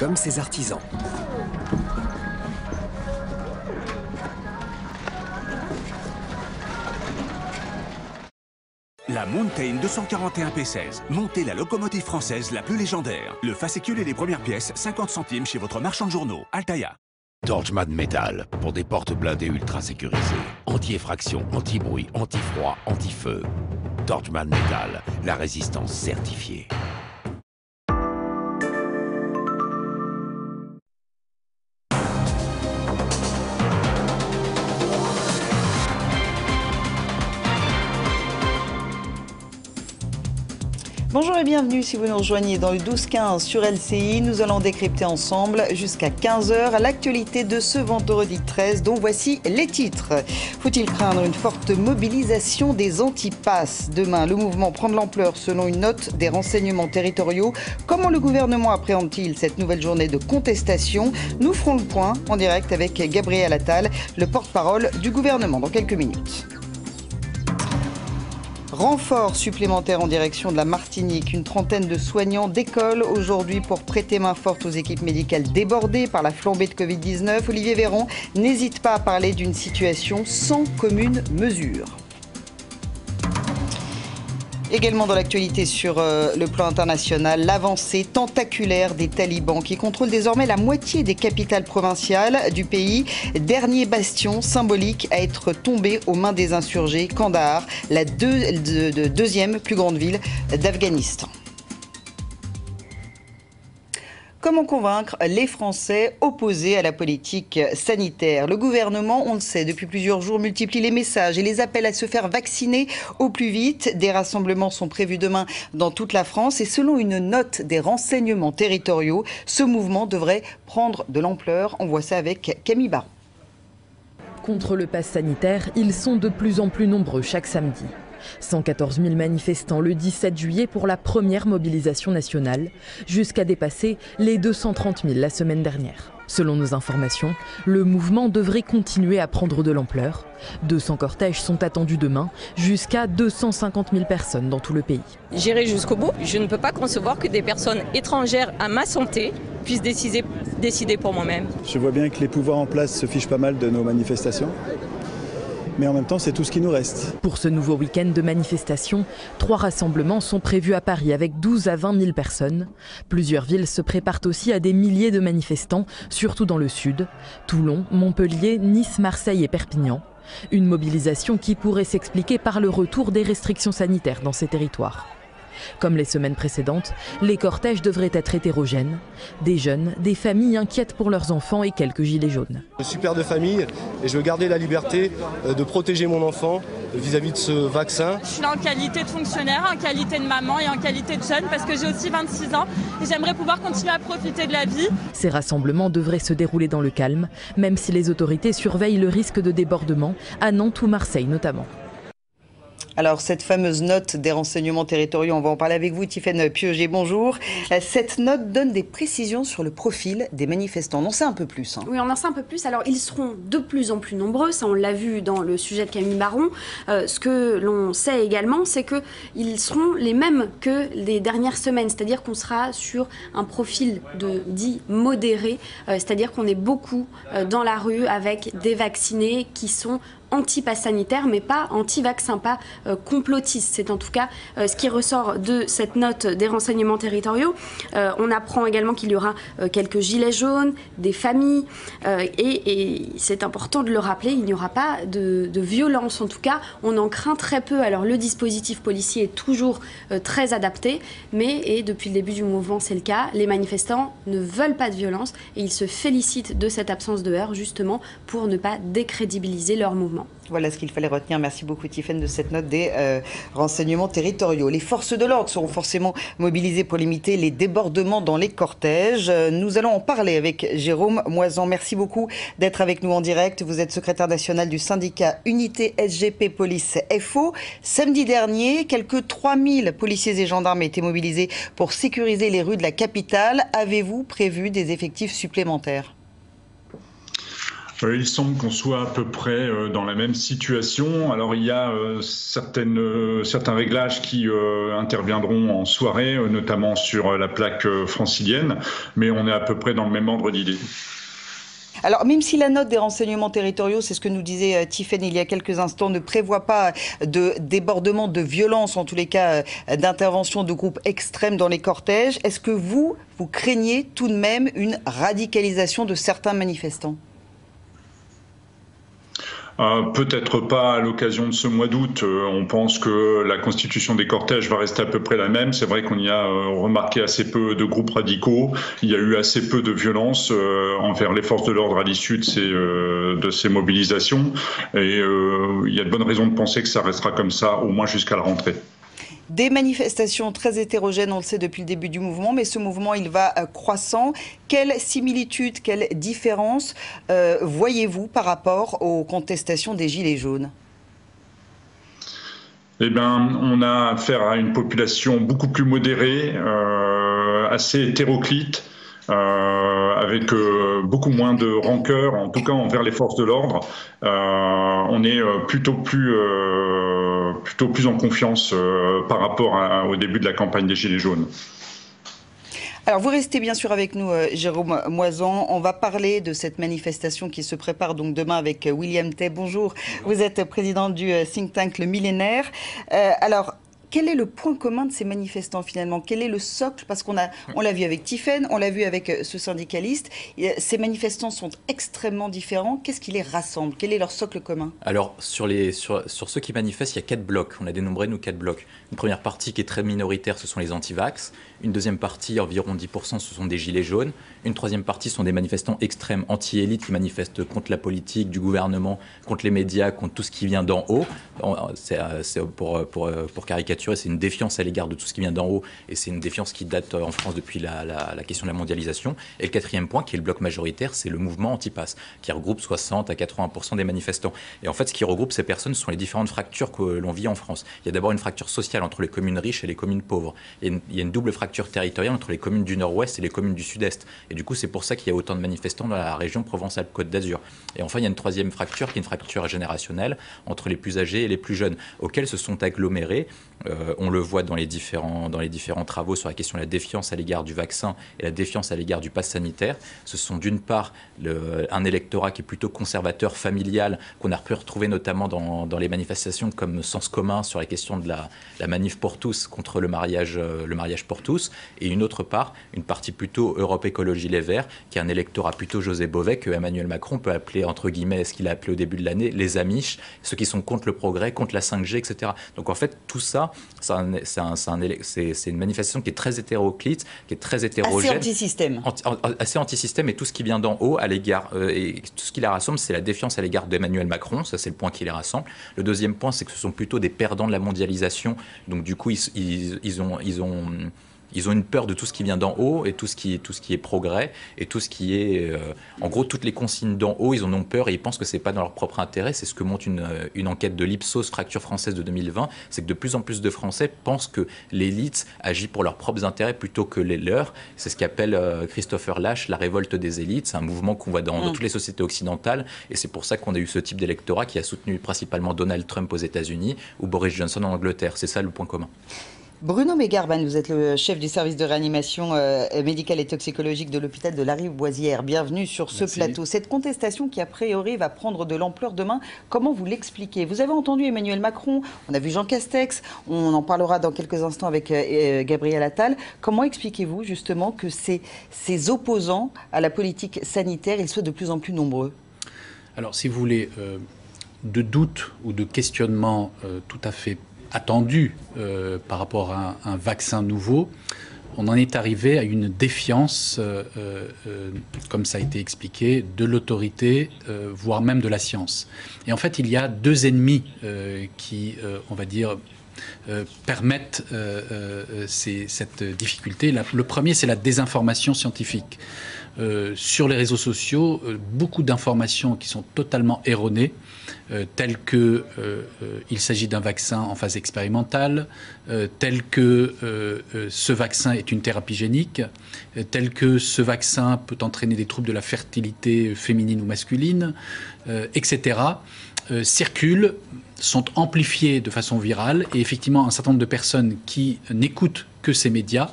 comme ses artisans. La Mountain 241 P16. Montez la locomotive française la plus légendaire. Le fascicule et les premières pièces, 50 centimes chez votre marchand de journaux. Altaïa. Torchman Metal, pour des portes blindées ultra sécurisées. Anti-effraction, anti-bruit, anti-froid, anti-feu. Torchman Metal, la résistance certifiée. Bonjour et bienvenue si vous nous rejoignez dans le 12-15 sur LCI. Nous allons décrypter ensemble jusqu'à 15h l'actualité de ce vendredi 13 dont voici les titres. Faut-il craindre une forte mobilisation des antipasses? Demain, le mouvement prend de l'ampleur selon une note des renseignements territoriaux. Comment le gouvernement appréhende-t-il cette nouvelle journée de contestation? Nous ferons le point en direct avec Gabriel Attal, le porte-parole du gouvernement dans quelques minutes. Renfort supplémentaire en direction de la Martinique. Une trentaine de soignants d'école aujourd'hui pour prêter main forte aux équipes médicales débordées par la flambée de Covid-19. Olivier Véran n'hésite pas à parler d'une situation sans commune mesure. Également dans l'actualité sur euh, le plan international, l'avancée tentaculaire des talibans qui contrôlent désormais la moitié des capitales provinciales du pays. Dernier bastion symbolique à être tombé aux mains des insurgés, Kandahar, la deuxième plus grande ville d'Afghanistan. Comment convaincre les Français opposés à la politique sanitaire? Le gouvernement, on le sait, depuis plusieurs jours, multiplie les messages et les appels à se faire vacciner au plus vite. Des rassemblements sont prévus demain dans toute la France et selon une note des renseignements territoriaux, ce mouvement devrait prendre de l'ampleur. On voit ça avec Camille. Contre le pass sanitaire, ils sont de plus en plus nombreux chaque samedi. 114 000 manifestants le 17 juillet pour la première mobilisation nationale, jusqu'à dépasser les 230 000 la semaine dernière. Selon nos informations, le mouvement devrait continuer à prendre de l'ampleur. 200 cortèges sont attendus demain, jusqu'à 250 000 personnes dans tout le pays. J'irai jusqu'au bout. Je ne peux pas concevoir que des personnes étrangères à ma santé puissent décider, décider pour moi-même. Je vois bien que les pouvoirs en place se fichent pas mal de nos manifestations mais en même temps, c'est tout ce qui nous reste. Pour ce nouveau week-end de manifestation, trois rassemblements sont prévus à Paris avec 12 à 20 000 personnes. Plusieurs villes se préparent aussi à des milliers de manifestants, surtout dans le sud. Toulon, Montpellier, Nice, Marseille et Perpignan. Une mobilisation qui pourrait s'expliquer par le retour des restrictions sanitaires dans ces territoires. Comme les semaines précédentes, les cortèges devraient être hétérogènes. Des jeunes, des familles inquiètes pour leurs enfants et quelques gilets jaunes. Je suis père de famille et je veux garder la liberté euh, de protéger mon enfant vis-à-vis de ce vaccin. Je suis là en qualité de fonctionnaire, en qualité de maman et en qualité de jeune parce que j'ai aussi 26 ans et j'aimerais pouvoir continuer à profiter de la vie. Ces rassemblements devraient se dérouler dans le calme, même si les autorités surveillent le risque de débordement, à Nantes ou Marseille notamment. Alors, cette fameuse note des renseignements territoriaux, on va en parler avec vous, Tiffaine Pioget, bonjour. Cette note donne des précisions sur le profil des manifestants. On en sait un peu plus. Hein. Oui, on en sait un peu plus. Alors, ils seront de plus en plus nombreux, ça on l'a vu dans le sujet de Camille Baron. Euh, ce que l'on sait également, c'est qu'ils seront les mêmes que les dernières semaines, c'est-à-dire qu'on sera sur un profil de dit modéré, euh, c'est-à-dire qu'on est beaucoup euh, dans la rue avec des vaccinés qui sont anti-pass sanitaire, mais pas anti-vaccin, pas euh, complotiste. C'est en tout cas euh, ce qui ressort de cette note des renseignements territoriaux. Euh, on apprend également qu'il y aura quelques gilets jaunes, des familles, et, c'est important de le rappeler, il n'y aura pas de, violence. En tout cas, on en craint très peu. Alors le dispositif policier est toujours très adapté, mais et depuis le début du mouvement, c'est le cas. Les manifestants ne veulent pas de violence et ils se félicitent de cette absence de heurts justement pour ne pas décrédibiliser leur mouvement. Voilà ce qu'il fallait retenir. Merci beaucoup, Tiffaine, de cette note des euh, renseignements territoriaux. Les forces de l'ordre seront forcément mobilisées pour limiter les débordements dans les cortèges. Euh, nous allons en parler avec Jérôme Moisan. Merci beaucoup d'être avec nous en direct. Vous êtes secrétaire national du syndicat Unité SGP Police FO. Samedi dernier, quelques 3000 policiers et gendarmes étaient mobilisés pour sécuriser les rues de la capitale. Avez-vous prévu des effectifs supplémentaires? Il semble qu'on soit à peu près dans la même situation. Alors il y a certaines, certains réglages qui interviendront en soirée, notamment sur la plaque francilienne, mais on est à peu près dans le même ordre d'idée. Alors, même si la note des renseignements territoriaux, c'est ce que nous disait euh, Tiffen il y a quelques instants, ne prévoit pas de débordement de violence, en tous les cas euh, d'intervention de groupes extrêmes dans les cortèges, est-ce que vous, vous craignez tout de même une radicalisation de certains manifestants? Euh, peut-être pas à l'occasion de ce mois d'août. Euh, on pense que la constitution des cortèges va rester à peu près la même. C'est vrai qu'on y a euh, remarqué assez peu de groupes radicaux. Il y a eu assez peu de violence envers les forces de l'ordre à l'issue de de ces mobilisations. Et il y a de bonnes raisons de penser que ça restera comme ça au moins jusqu'à la rentrée. Des manifestations très hétérogènes, on le sait depuis le début du mouvement, mais ce mouvement, il va euh, croissant. Quelle similitude, quelle différence euh, voyez-vous par rapport aux contestations des Gilets jaunes? Eh bien, on a affaire à une population beaucoup plus modérée, euh, assez hétéroclite, avec beaucoup moins de rancœur, en tout cas envers les forces de l'ordre. on est plutôt plus plutôt plus en confiance euh, par rapport au début de la campagne des Gilets jaunes. Alors, vous restez bien sûr avec nous, euh, Jérôme Moison. On va parler de cette manifestation qui se prépare donc demain avec euh, William Tay. Bonjour, vous êtes président du think tank Le Millénaire. alors, quel est le point commun de ces manifestants finalement? Quel est le socle? Parce qu'on a, on l'a vu avec Tiffen, on l'a vu avec ce syndicaliste. Ces manifestants sont extrêmement différents. Qu'est-ce qui les rassemble? Quel est leur socle commun? Alors sur, les, sur, sur, ceux qui manifestent, il y a quatre blocs. On a dénombré nous quatre blocs. Une première partie qui est très minoritaire, ce sont les anti-vax. Une deuxième partie, environ 10%, ce sont des gilets jaunes. Une troisième partie sont des manifestants extrêmes anti-élites qui manifestent contre la politique, du gouvernement, contre les médias, contre tout ce qui vient d'en haut. C'est pour, pour, pour, caricaturer, c'est une défiance à l'égard de tout ce qui vient d'en haut et c'est une défiance qui date en France depuis la, question de la mondialisation. Et le quatrième point, qui est le bloc majoritaire, c'est le mouvement anti-pass, qui regroupe 60 à 80% des manifestants. Et en fait, ce qui regroupe ces personnes, ce sont les différentes fractures que l'on vit en France. Il y a d'abord une fracture sociale entre les communes riches et les communes pauvres. Il y a une double fracture territoriale entre les communes du nord-ouest et les communes du sud-est. Et du coup, c'est pour ça qu'il y a autant de manifestants dans la région Provence-Alpes-Côte d'Azur. Et enfin, il y a une troisième fracture qui est une fracture générationnelle entre les plus âgés et les plus jeunes, auxquels se sont agglomérés euh, on le voit dans les, différents, dans les différents travaux sur la question de la défiance à l'égard du vaccin et la défiance à l'égard du pass sanitaire. Ce sont d'une part un électorat qui est plutôt conservateur, familial, qu'on a pu retrouver notamment dans, les manifestations comme sens commun sur la question de la, manif pour tous contre le mariage, euh, le mariage pour tous. Et une autre part, une partie plutôt Europe Écologie Les Verts, qui est un électorat plutôt José Bové que Emmanuel Macron peut appeler, entre guillemets, ce qu'il a appelé au début de l'année, les Amish, ceux qui sont contre le progrès, contre la 5G, etc. Donc en fait, tout ça, c'est une manifestation qui est très hétéroclite, qui est très hétérogène. Assez anti-système. assez anti-système et tout ce qui vient d'en haut à l'égard, euh, et tout ce qui les rassemble, c'est la défiance à l'égard d'Emmanuel Macron, ça c'est le point qui les rassemble. Le deuxième point, c'est que ce sont plutôt des perdants de la mondialisation, donc du coup, ils ont, ils ont ils ont une peur de tout ce qui vient d'en haut et tout ce qui est, tout ce qui est progrès et tout ce qui est. Euh, en gros, toutes les consignes d'en haut, ils en ont peur et ils pensent que ce n'est pas dans leur propre intérêt. C'est ce que montre une, euh, une enquête de l'Ipsos Fracture française de 2020. C'est que de plus en plus de Français pensent que l'élite agit pour leurs propres intérêts plutôt que les leurs. C'est ce qu'appelle euh, Christopher Lash la révolte des élites. C'est un mouvement qu'on voit dans, dans, mm. toutes les sociétés occidentales et c'est pour ça qu'on a eu ce type d'électorat qui a soutenu principalement Donald Trump aux États-Unis ou Boris Johnson en Angleterre. C'est ça le point commun. Bruno Mégarban, vous êtes le chef du service de réanimation euh, médicale et toxicologique de l'hôpital de la Rive-Boisière. Bienvenue sur ce plateau. Cette contestation qui, a priori, va prendre de l'ampleur demain, comment vous l'expliquez? Vous avez entendu Emmanuel Macron, on a vu Jean Castex, on en parlera dans quelques instants avec euh, euh, Gabriel Attal. Comment expliquez-vous justement que ces, ces opposants à la politique sanitaire, ils soient de plus en plus nombreux? Alors, si vous voulez, de doutes ou de questionnements tout à fait attendu euh, par rapport à un, vaccin nouveau, on en est arrivé à une défiance, euh, euh, comme ça a été expliqué, de l'autorité, voire même de la science. Et en fait, il y a deux ennemis qui, on va dire, permettent cette difficulté. le premier, c'est la désinformation scientifique. sur les réseaux sociaux beaucoup d'informations qui sont totalement erronées, telles que il s'agit d'un vaccin en phase expérimentale, tel que ce vaccin est une thérapie génique, tel que ce vaccin peut entraîner des troubles de la fertilité féminine ou masculine, etc., circulent sont amplifiés de façon virale et effectivement un certain nombre de personnes qui n'écoutent que ces médias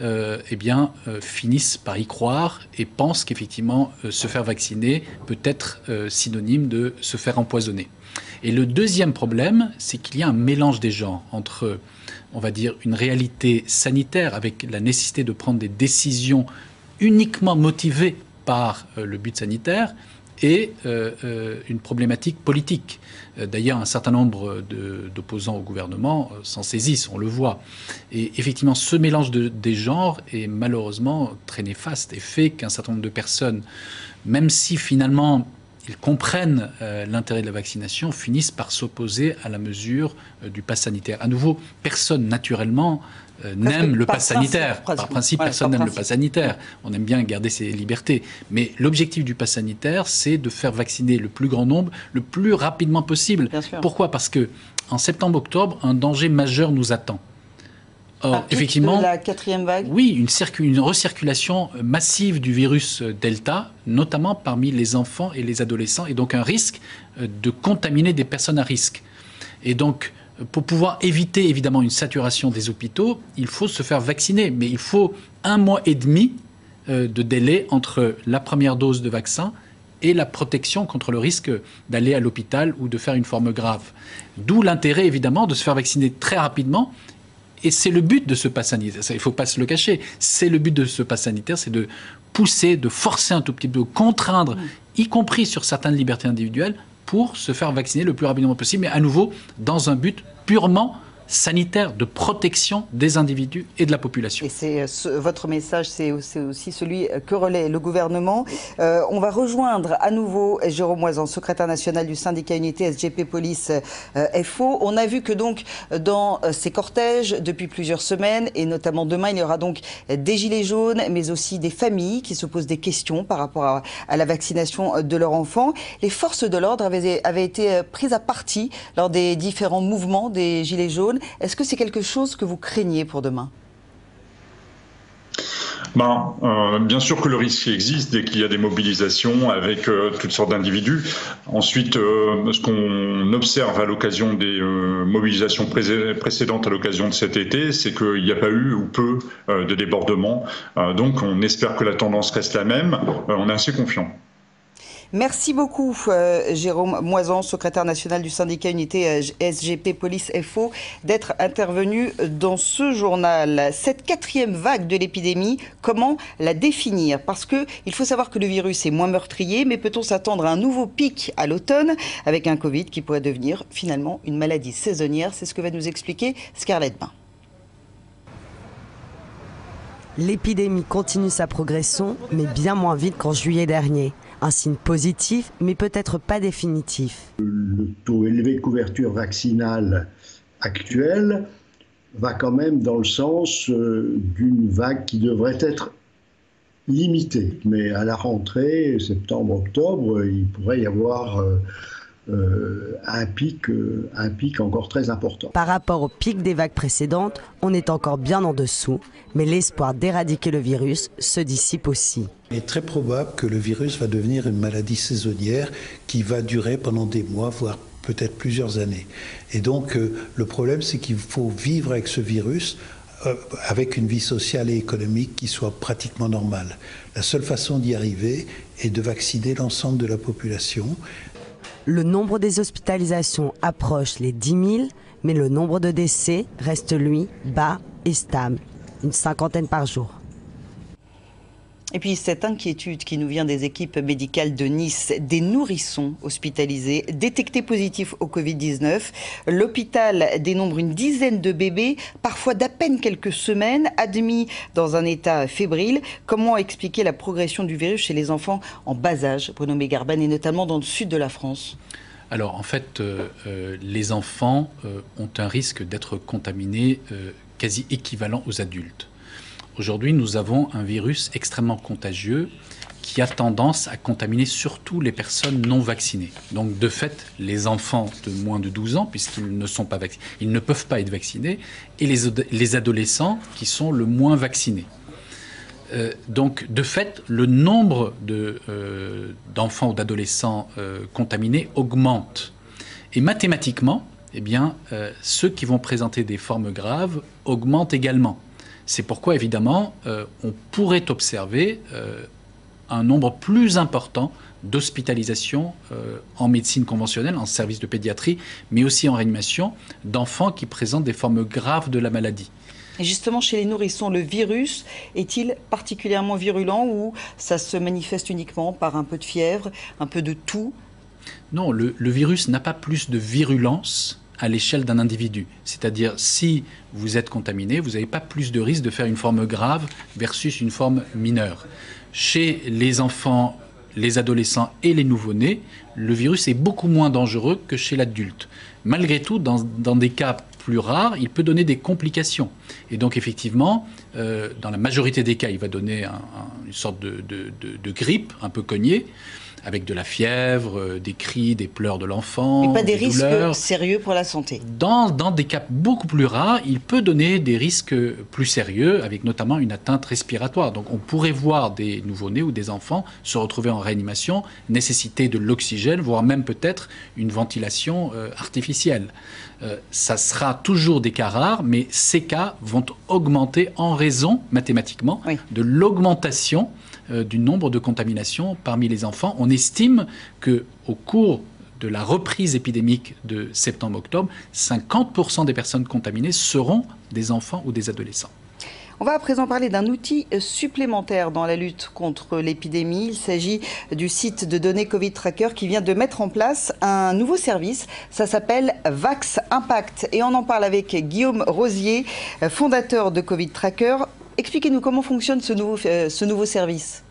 euh, eh bien, euh, finissent par y croire et pensent qu'effectivement euh, se faire vacciner peut être synonyme de se faire empoisonner. Et le deuxième problème, c'est qu'il y a un mélange des genres entre, on va dire, une réalité sanitaire avec la nécessité de prendre des décisions uniquement motivées par le but sanitaire et une problématique politique. Euh, d'ailleurs, un certain nombre d'opposants au gouvernement euh, s'en saisissent, on le voit. Et effectivement, ce mélange de, des genres est malheureusement très néfaste et fait qu'un certain nombre de personnes, même si finalement ils comprennent euh, l'intérêt de la vaccination, finissent par s'opposer à la mesure du pass sanitaire. À nouveau, personne naturellement euh, n'aime le pass sanitaire. Par principe, personne n'aime le pass sanitaire. On aime bien garder ses libertés. Mais l'objectif du pass sanitaire, c'est de faire vacciner le plus grand nombre le plus rapidement possible. Pourquoi? Parce que en septembre-octobre, un danger majeur nous attend. Or, effectivement, la quatrième vague? Oui, une, une, recirculation massive du virus Delta, notamment parmi les enfants et les adolescents, et donc un risque euh, de contaminer des personnes à risque. Et donc, pour pouvoir éviter évidemment une saturation des hôpitaux, il faut se faire vacciner. Mais il faut un mois et demi euh, de délai entre la première dose de vaccin et la protection contre le risque d'aller à l'hôpital ou de faire une forme grave. D'où l'intérêt évidemment de se faire vacciner très rapidement. Et c'est le but de ce pass sanitaire, il ne faut pas se le cacher, c'est le but de ce pass sanitaire, c'est de pousser, de forcer un tout petit peu, de contraindre, y compris sur certaines libertés individuelles, pour se faire vacciner le plus rapidement possible, mais à nouveau dans un but purement sanitaire de protection des individus et de la population. Et c'est euh, votre message, c'est aussi celui que relaie le gouvernement. Euh, on va rejoindre à nouveau Jérôme Moisan, secrétaire national du syndicat Unité SGP Police euh, FO. On a vu que donc dans ces cortèges depuis plusieurs semaines et notamment demain, il y aura donc des gilets jaunes, mais aussi des familles qui se posent des questions par rapport à, la vaccination de leurs enfants. Les forces de l'ordre avaient été prises à partie lors des différents mouvements des gilets jaunes. Est-ce que c'est quelque chose que vous craignez pour demain? Ben, euh, bien sûr que le risque existe dès qu'il y a des mobilisations avec euh, toutes sortes d'individus. Ensuite, euh, ce qu'on observe à l'occasion des mobilisations précédentes à l'occasion de cet été, c'est qu'il n'y a pas eu ou peu de débordements. donc, on espère que la tendance reste la même. on est assez confiant. Merci beaucoup, euh, Jérôme Moisan, secrétaire national du syndicat Unité euh, SGP Police FO, d'être intervenu dans ce journal. Cette quatrième vague de l'épidémie, comment la définir? Parce que il faut savoir que le virus est moins meurtrier, mais peut-on s'attendre à un nouveau pic à l'automne? Avec un Covid qui pourrait devenir finalement une maladie saisonnière C'est ce que va nous expliquer Scarlett Bain. L'épidémie continue sa progression, mais bien moins vite qu'en juillet dernier. Un signe positif, mais peut-être pas définitif. Le taux élevé de couverture vaccinale actuel va quand même dans le sens euh, d'une vague qui devrait être limitée. Mais à la rentrée, septembre-octobre, il pourrait y avoir euh, euh, un, pic, euh, un pic encore très important. Par rapport au pic des vagues précédentes, on est encore bien en dessous, mais l'espoir d'éradiquer le virus se dissipe aussi. Il est très probable que le virus va devenir une maladie saisonnière qui va durer pendant des mois, voire peut-être plusieurs années. Et donc euh, le problème, c'est qu'il faut vivre avec ce virus avec une vie sociale et économique qui soit pratiquement normale. La seule façon d'y arriver est de vacciner l'ensemble de la population. Le nombre des hospitalisations approche les 10 000, mais le nombre de décès reste, lui, bas et stable, une cinquantaine par jour. Et puis cette inquiétude qui nous vient des équipes médicales de Nice, des nourrissons hospitalisés, détectés positifs au Covid-19. L'hôpital dénombre une dizaine de bébés, parfois d'à peine quelques semaines, admis dans un état fébrile. Comment expliquer la progression du virus chez les enfants en bas âge, Bruno Mégarban, et notamment dans le sud de la France? Alors en fait, euh, euh, les enfants euh, ont un risque d'être contaminés quasi équivalent aux adultes. Aujourd'hui, nous avons un virus extrêmement contagieux qui a tendance à contaminer surtout les personnes non vaccinées. Donc de fait, les enfants de moins de 12 ans, puisqu'ils ne sont pas vaccinés, ils ne peuvent pas être vaccinés, et les, les adolescents qui sont le moins vaccinés. Euh, donc de fait, le nombre euh, d'enfants ou d'adolescents euh, contaminés augmente. Et mathématiquement, eh bien, ceux qui vont présenter des formes graves augmentent également. C'est pourquoi, évidemment, on pourrait observer un nombre plus important d'hospitalisation euh, en médecine conventionnelle, en service de pédiatrie, mais aussi en réanimation, d'enfants qui présentent des formes graves de la maladie. Et justement, chez les nourrissons, le virus est-il particulièrement virulent ou ça se manifeste uniquement par un peu de fièvre, un peu de tout Non, le, le virus n'a pas plus de virulence à l'échelle d'un individu. C'est-à-dire, si vous êtes contaminé, vous n'avez pas plus de risque de faire une forme grave versus une forme mineure. Chez les enfants, les adolescents et les nouveau-nés, le virus est beaucoup moins dangereux que chez l'adulte. Malgré tout, dans, des cas plus rares, il peut donner des complications. Et donc, effectivement, euh, dans la majorité des cas, il va donner une sorte de, de grippe un peu cognée avec de la fièvre, euh, des cris, des pleurs de l'enfant. Et pas des, risques sérieux pour la santé. Dans, dans, des cas beaucoup plus rares, il peut donner des risques plus sérieux, avec notamment une atteinte respiratoire. Donc on pourrait voir des nouveau-nés ou des enfants se retrouver en réanimation, nécessiter de l'oxygène, voire même peut-être une ventilation euh, artificielle. Euh, ça sera toujours des cas rares, mais ces cas vont augmenter en raison, mathématiquement, de l'augmentation euh, du nombre de contaminations parmi les enfants. On estime que au cours de la reprise épidémique de septembre-octobre, 50% des personnes contaminées seront des enfants ou des adolescents. On va à présent parler d'un outil supplémentaire dans la lutte contre l'épidémie. Il s'agit du site de données Covid Tracker qui vient de mettre en place un nouveau service. Ça s'appelle Vax Impact. Et on en parle avec Guillaume Rosier, fondateur de Covid Tracker. Expliquez-nous comment fonctionne ce nouveau, euh, ce nouveau service.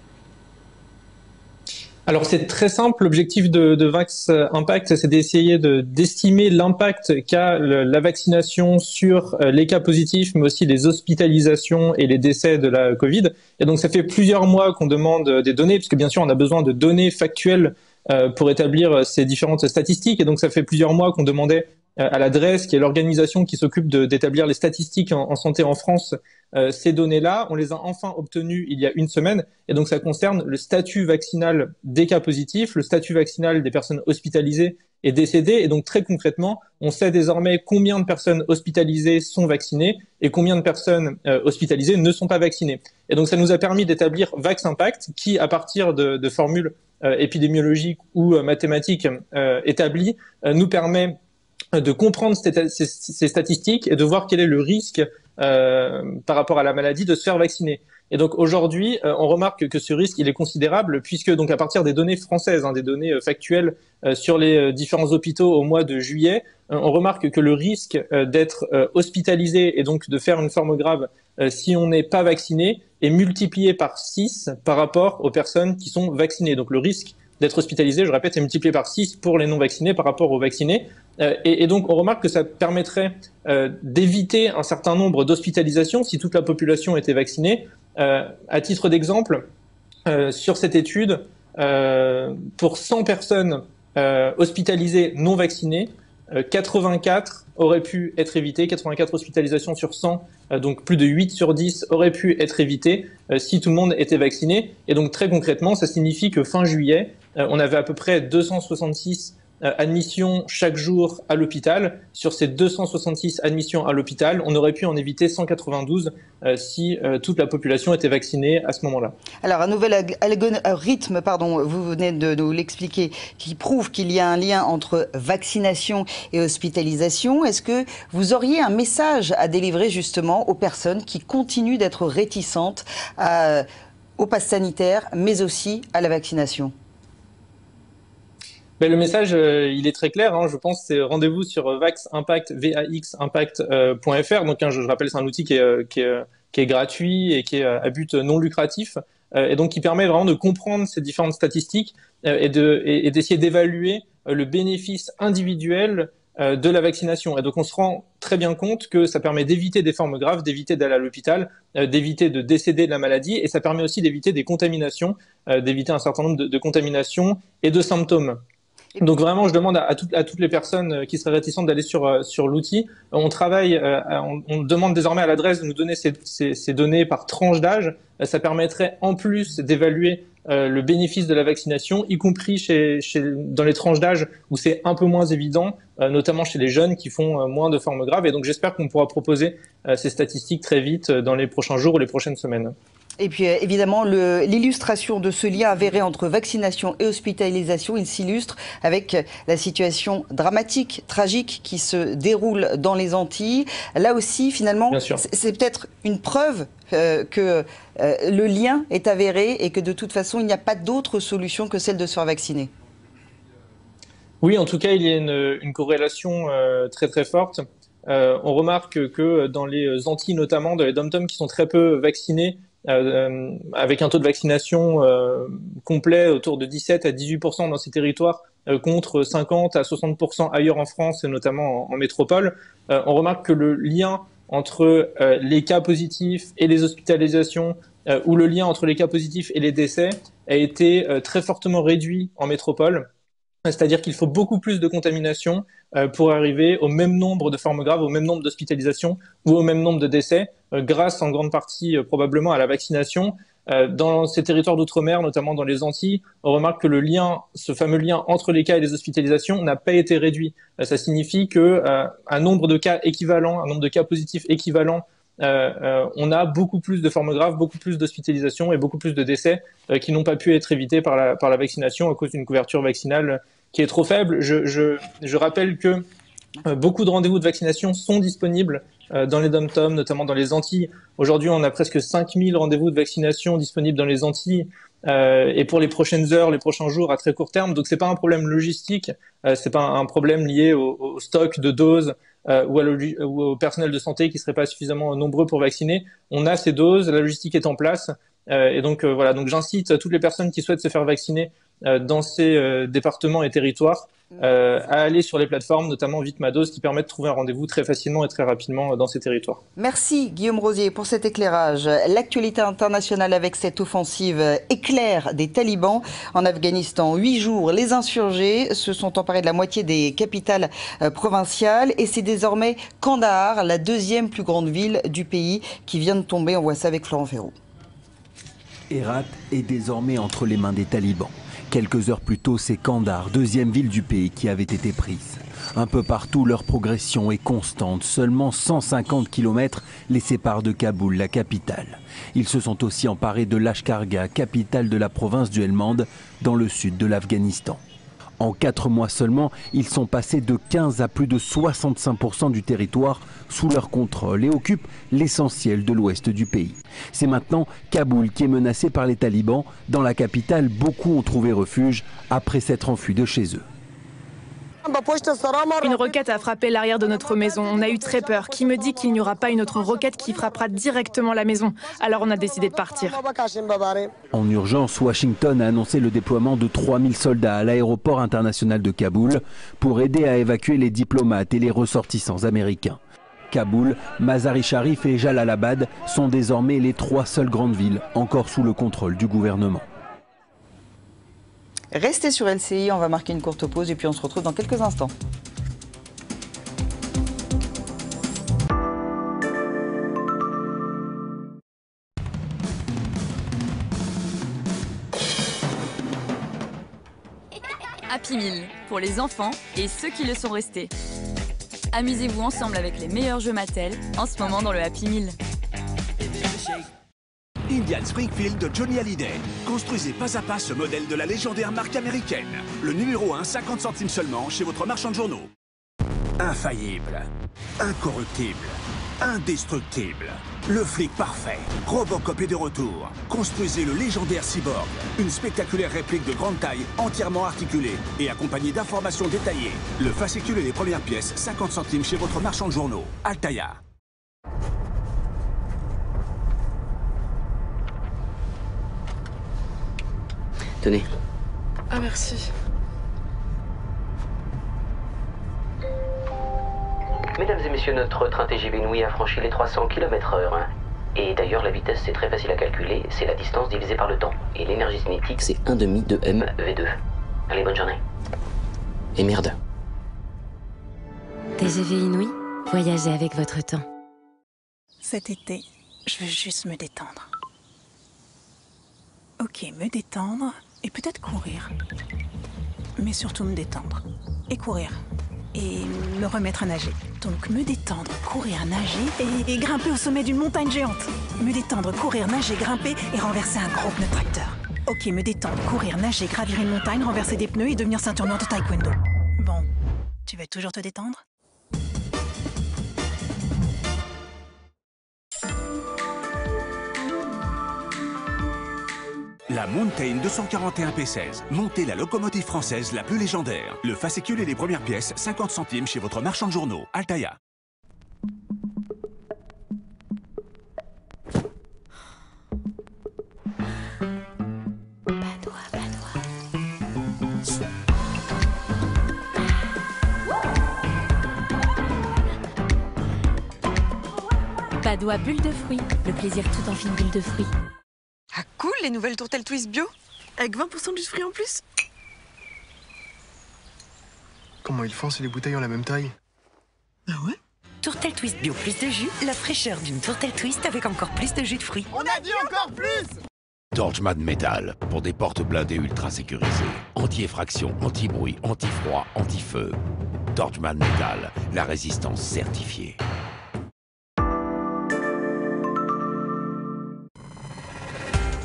Alors c'est très simple, l'objectif de, Vax Impact, c'est d'essayer d'estimer l'impact qu'a la vaccination sur euh, les cas positifs, mais aussi les hospitalisations et les décès de la Covid. Et donc ça fait plusieurs mois qu'on demande des données, puisque bien sûr on a besoin de données factuelles euh, pour établir ces différentes statistiques. Et donc ça fait plusieurs mois qu'on demandait euh, à l'adresse, qui est l'organisation qui s'occupe d'établir les statistiques en, santé en France, euh, ces données-là, on les a enfin obtenues il y a une semaine, et donc ça concerne le statut vaccinal des cas positifs, le statut vaccinal des personnes hospitalisées et décédées, et donc très concrètement, on sait désormais combien de personnes hospitalisées sont vaccinées et combien de personnes euh, hospitalisées ne sont pas vaccinées. Et donc ça nous a permis d'établir Vax Impact, qui à partir de, de formules épidémiologiques ou mathématiques établies, nous permet de comprendre ces, statistiques et de voir quel est le risque euh, par rapport à la maladie de se faire vacciner. Et donc aujourd'hui, euh, on remarque que ce risque il est considérable puisque donc à partir des données françaises, hein, des données euh, factuelles sur les différents hôpitaux au mois de juillet, on remarque que le risque d'être hospitalisé et donc de faire une forme grave si on n'est pas vacciné est multiplié par 6 par rapport aux personnes qui sont vaccinées. Donc le risque d'être hospitalisé, je répète, est multiplié par 6 pour les non vaccinés par rapport aux vaccinés. Euh, et, donc, on remarque que ça permettrait euh, d'éviter un certain nombre d'hospitalisations si toute la population était vaccinée. Euh, à titre d'exemple, sur cette étude, pour 100 personnes hospitalisées non vaccinées, 84 auraient pu être évitées, 84 hospitalisations sur 100, donc plus de 8 sur 10 auraient pu être évitées si tout le monde était vacciné. Et donc très concrètement, ça signifie que fin juillet, on avait à peu près 266 euh, admissions chaque jour à l'hôpital. Sur ces 266 admissions à l'hôpital, on aurait pu en éviter 192 euh, si euh, toute la population était vaccinée à ce moment-là. Alors un nouvel rythme, pardon, vous venez de nous l'expliquer, qui prouve qu'il y a un lien entre vaccination et hospitalisation. Est-ce que vous auriez un message à délivrer justement aux personnes qui continuent d'être réticentes au pass sanitaire, mais aussi à la vaccination? Le message, euh, il est très clair. Hein, je pense c'est rendez-vous sur vaximpact, vaximpact.fr. Euh, Donc, hein, je, rappelle, c'est un outil qui est, euh, gratuit et qui est à but non lucratif. et donc, qui permet vraiment de comprendre ces différentes statistiques et d'essayer d'évaluer le bénéfice individuel euh, de la vaccination. Et donc on se rend très bien compte que ça permet d'éviter des formes graves, d'éviter d'aller à l'hôpital, euh, d'éviter de décéder de la maladie, et ça permet aussi d'éviter des contaminations, euh, d'éviter un certain nombre de, contaminations et de symptômes. Donc vraiment, je demande à, à, toutes, à toutes les personnes qui seraient réticentes d'aller sur, sur l'outil. On travaille, on, on, demande désormais à l'adresse de nous donner ces, ces, ces données par tranche d'âge. Ça permettrait en plus d'évaluer euh, le bénéfice de la vaccination, y compris chez, chez dans les tranches d'âge où c'est un peu moins évident, euh, notamment chez les jeunes qui font euh, moins de formes graves. Et donc j'espère qu'on pourra proposer ces statistiques très vite dans les prochains jours ou les prochaines semaines. Et puis évidemment, l'illustration de ce lien avéré entre vaccination et hospitalisation, il s'illustre avec la situation dramatique, tragique qui se déroule dans les Antilles. Là aussi, finalement, c'est peut-être une preuve euh, que euh, le lien est avéré et que de toute façon, il n'y a pas d'autre solution que celle de se faire vacciner. Oui, en tout cas, il y a une, une corrélation euh, très très forte. Euh, on remarque que dans les Antilles notamment, dans les dom qui sont très peu vaccinés, euh, avec un taux de vaccination euh, complet autour de 17 à 18 dans ces territoires, euh, contre 50 à 60 ailleurs en France et notamment en, en métropole. on remarque que le lien entre les cas positifs et les hospitalisations ou le lien entre les cas positifs et les décès a été très fortement réduit en métropole. C'est-à-dire qu'il faut beaucoup plus de contamination euh, pour arriver au même nombre de formes graves, au même nombre d'hospitalisations ou au même nombre de décès, euh, grâce en grande partie euh, probablement à la vaccination. Dans ces territoires d'outre-mer, notamment dans les Antilles, on remarque que le lien, ce fameux lien entre les cas et les hospitalisations, n'a pas été réduit. Ça signifie que un nombre de cas équivalent, un nombre de cas positifs équivalent euh, euh, on a beaucoup plus de formes graves, beaucoup plus d'hospitalisations et beaucoup plus de décès euh, qui n'ont pas pu être évités par la, par la vaccination à cause d'une couverture vaccinale qui est trop faible. Je, je, je rappelle que beaucoup de rendez-vous de vaccination sont disponibles dans les dom notamment dans les Antilles. Aujourd'hui, on a presque 5000 rendez-vous de vaccination disponibles dans les Antilles. Euh, et pour les prochaines heures, les prochains jours à très court terme. Donc c'est pas un problème logistique, euh, c'est pas un, problème lié au, au, stock de doses euh, ou, à ou, au personnel de santé qui serait pas suffisamment nombreux pour vacciner. On a ces doses, la logistique est en place. Euh, et donc voilà, donc j'incite toutes les personnes qui souhaitent se faire vacciner dans ces départements et territoires euh, à aller sur les plateformes, notamment Vitmados, qui permettent de trouver un rendez-vous très facilement et très rapidement dans ces territoires. Merci Guillaume Rosier pour cet éclairage. L'actualité internationale avec cette offensive éclair des talibans en Afghanistan. Huit jours, les insurgés se sont emparés de la moitié des capitales euh, provinciales et c'est désormais Kandahar, la deuxième plus grande ville du pays, qui vient de tomber. On voit ça avec Florent Ferraud. Herat est désormais entre les mains des talibans. Quelques heures plus tôt, c'est Kandahar, deuxième ville du pays, qui avait été prise. Un peu partout, leur progression est constante. Seulement 150 km les séparent de Kaboul, la capitale. Ils se sont aussi emparés de Lashkargah, capitale de la province du Helmand, dans le sud de l'Afghanistan. En quatre mois seulement, ils sont passés de 15 à plus de 65% du territoire sous leur contrôle et occupent l'essentiel de l'ouest du pays. C'est maintenant Kaboul qui est menacé par les talibans. Dans la capitale, beaucoup ont trouvé refuge après s'être enfuis de chez eux. Une roquette a frappé l'arrière de notre maison. On a eu très peur. Qui me dit qu'il n'y aura pas une autre roquette qui frappera directement la maison? Alors on a décidé de partir. En urgence, Washington a annoncé le déploiement de 3000 soldats à l'aéroport international de Kaboul pour aider à évacuer les diplomates et les ressortissants américains. Kaboul, Mazar-i-Sharif et Jalalabad sont désormais les trois seules grandes villes encore sous le contrôle du gouvernement. Restez sur LCI, on va marquer une courte pause et puis on se retrouve dans quelques instants. Happy Meal pour les enfants et ceux qui le sont restés. Amusez-vous ensemble avec les meilleurs jeux Mattel en ce moment dans le Happy Meal. Indian Springfield de Johnny Hallyday. Construisez pas à pas ce modèle de la légendaire marque américaine. Le numéro 1, 50 centimes seulement chez votre marchand de journaux. Infaillible, incorruptible, indestructible. Le flic parfait. Robocop est de retour. Construisez le légendaire Cyborg. Une spectaculaire réplique de grande taille, entièrement articulée et accompagnée d'informations détaillées. Le fascicule et les premières pièces, 50 centimes chez votre marchand de journaux. Altaïa. Tenez. Ah, merci. Mesdames et messieurs, notre train TGV Inouï a franchi les 300 km/h. Et d'ailleurs, la vitesse, c'est très facile à calculer. C'est la distance divisée par le temps. Et l'énergie cinétique, c'est 1 demi de mv2. Allez, bonne journée. Et merde. TGV Inouï, voyagez avec votre temps. Cet été, je veux juste me détendre. Ok, me détendre et peut-être courir. Mais surtout me détendre. Et courir. Et me remettre à nager. Donc me détendre, courir, nager et, grimper au sommet d'une montagne géante. Me détendre, courir, nager, grimper et renverser un gros pneu tracteur. Ok, me détendre, courir, nager, gravir une montagne, renverser des pneus et devenir ceinture noire de taekwondo. Bon, tu vas toujours te détendre? La Mountain 241 P16. Montez la locomotive française la plus légendaire. Le fascicule et les premières pièces, 50 centimes chez votre marchand de journaux. Altaïa. Padois bulle de fruits, le plaisir tout en fine bulle de fruits. Ah cool, les nouvelles tourtelles twist bio Avec 20% de jus de fruits en plus Comment ils font si les bouteilles ont la même taille? Ah ouais Tourtelle twist bio plus de jus, la fraîcheur d'une tourtelle twist avec encore plus de jus de fruits. On a dit encore plus Torchman Metal pour des portes blindées ultra sécurisées. Anti-effraction, anti-bruit, anti-froid, anti-feu. Torchman Metal, la résistance certifiée.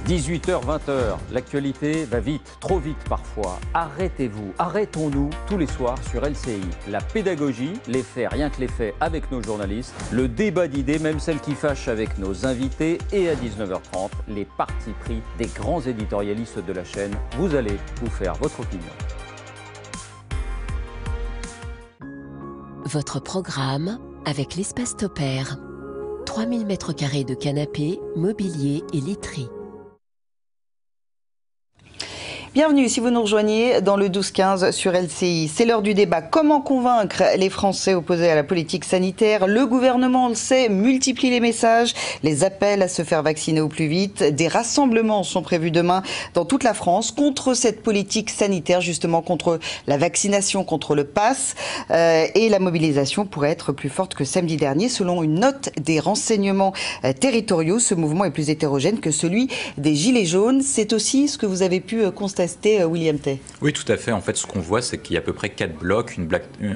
18h, 20h, l'actualité va vite, trop vite parfois. Arrêtez-vous, arrêtons-nous tous les soirs sur LCI. La pédagogie, les faits, rien que les faits avec nos journalistes, le débat d'idées, même celles qui fâchent avec nos invités, et à 19h30, les partis pris des grands éditorialistes de la chaîne. Vous allez vous faire votre opinion. Votre programme avec l'espace Topair. 3000 m2 de canapé, mobilier et literie. Bienvenue si vous nous rejoignez dans le 12-15 sur LCI. C'est l'heure du débat. Comment convaincre les Français opposés à la politique sanitaire? Le gouvernement, on le sait, multiplie les messages, les appels à se faire vacciner au plus vite. Des rassemblements sont prévus demain dans toute la France contre cette politique sanitaire, justement contre la vaccination, contre le pass. Euh, et la mobilisation pourrait être plus forte que samedi dernier. Selon une note des renseignements euh, territoriaux, ce mouvement est plus hétérogène que celui des Gilets jaunes. C'est aussi ce que vous avez pu euh, constater William T. Oui, tout à fait. En fait, ce qu'on voit, c'est qu'il y a à peu près quatre blocs.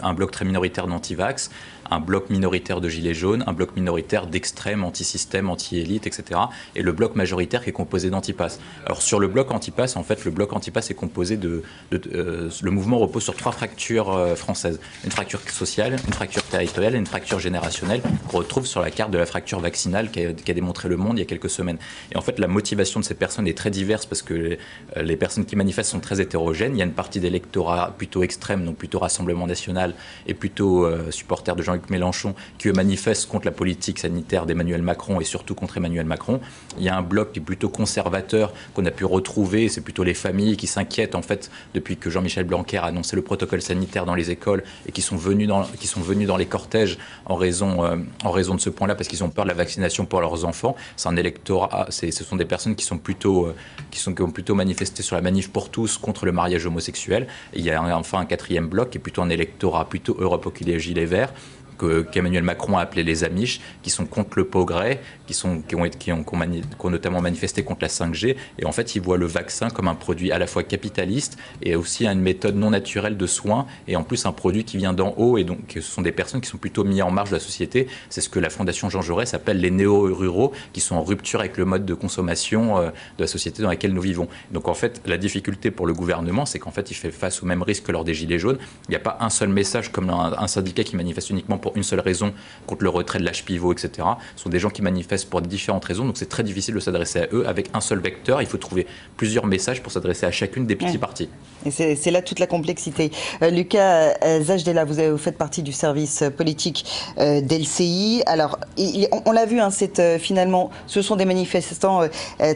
Un bloc très minoritaire d'anti-vax, un bloc minoritaire de gilets jaunes, un bloc minoritaire d'extrême, anti-système, anti-élite, etc. Et le bloc majoritaire qui est composé d'antipass. Alors sur le bloc antipass, en fait, le bloc antipass est composé de... euh, le mouvement repose sur trois fractures euh, françaises. Une fracture sociale, une fracture territoriale et une fracture générationnelle qu'on retrouve sur la carte de la fracture vaccinale qu'a qu'a démontré Le Monde il y a quelques semaines. Et en fait, la motivation de ces personnes est très diverse parce que euh, les personnes qui manifestent sont très hétérogènes. Il y a une partie d'électorat plutôt extrême, donc plutôt Rassemblement National et plutôt euh, supporters de Jean-Luc Mélenchon, qui eux manifestent contre la politique sanitaire d'Emmanuel Macron et surtout contre Emmanuel Macron. Il y a un bloc qui est plutôt conservateur qu'on a pu retrouver, c'est plutôt les familles qui s'inquiètent en fait depuis que Jean-Michel Blanquer a annoncé le protocole sanitaire dans les écoles et qui sont venus dans, qui sont venus dans les cortèges en raison, euh, en raison de ce point-là parce qu'ils ont peur de la vaccination pour leurs enfants. C'est un électorat, ce sont des personnes qui sont plutôt, euh, qui sont qui ont plutôt manifesté sur la manif pour tous contre le mariage homosexuel. Il y a enfin un quatrième bloc qui est plutôt un électorat plutôt Europe Oculaire Gilets Verts que- qu'Emmanuel Macron a appelé les Amish, qui sont contre le progrès, qui, sont, qui, ont, qui, ont, notamment manifesté contre la 5G. Et en fait, ils voient le vaccin comme un produit à la fois capitaliste et aussi une méthode non naturelle de soins, et en plus un produit qui vient d'en haut. Et donc, ce sont des personnes qui sont plutôt mises en marge de la société. C'est ce que la Fondation Jean Jaurès appelle les néo-ruraux, qui sont en rupture avec le mode de consommation euh, de la société dans laquelle nous vivons. Donc, en fait, la difficulté pour le gouvernement, c'est qu'en fait, il fait face au même risque que lors des Gilets jaunes. Il n'y a pas un seul message comme un syndicat qui manifeste uniquement pour une seule raison contre le retrait de l'âge pivot, etc. Ce sont des gens qui manifestent pour différentes raisons, donc c'est très difficile de s'adresser à eux avec un seul vecteur. Il faut trouver plusieurs messages pour s'adresser à chacune des petits Ouais. partis. Et c'est là toute la complexité. Euh, Lucas euh, Zajdela, vous, faites partie du service euh, politique euh, d'LCI. Alors, il- on, on l'a vu, hein, euh, finalement, ce sont des manifestants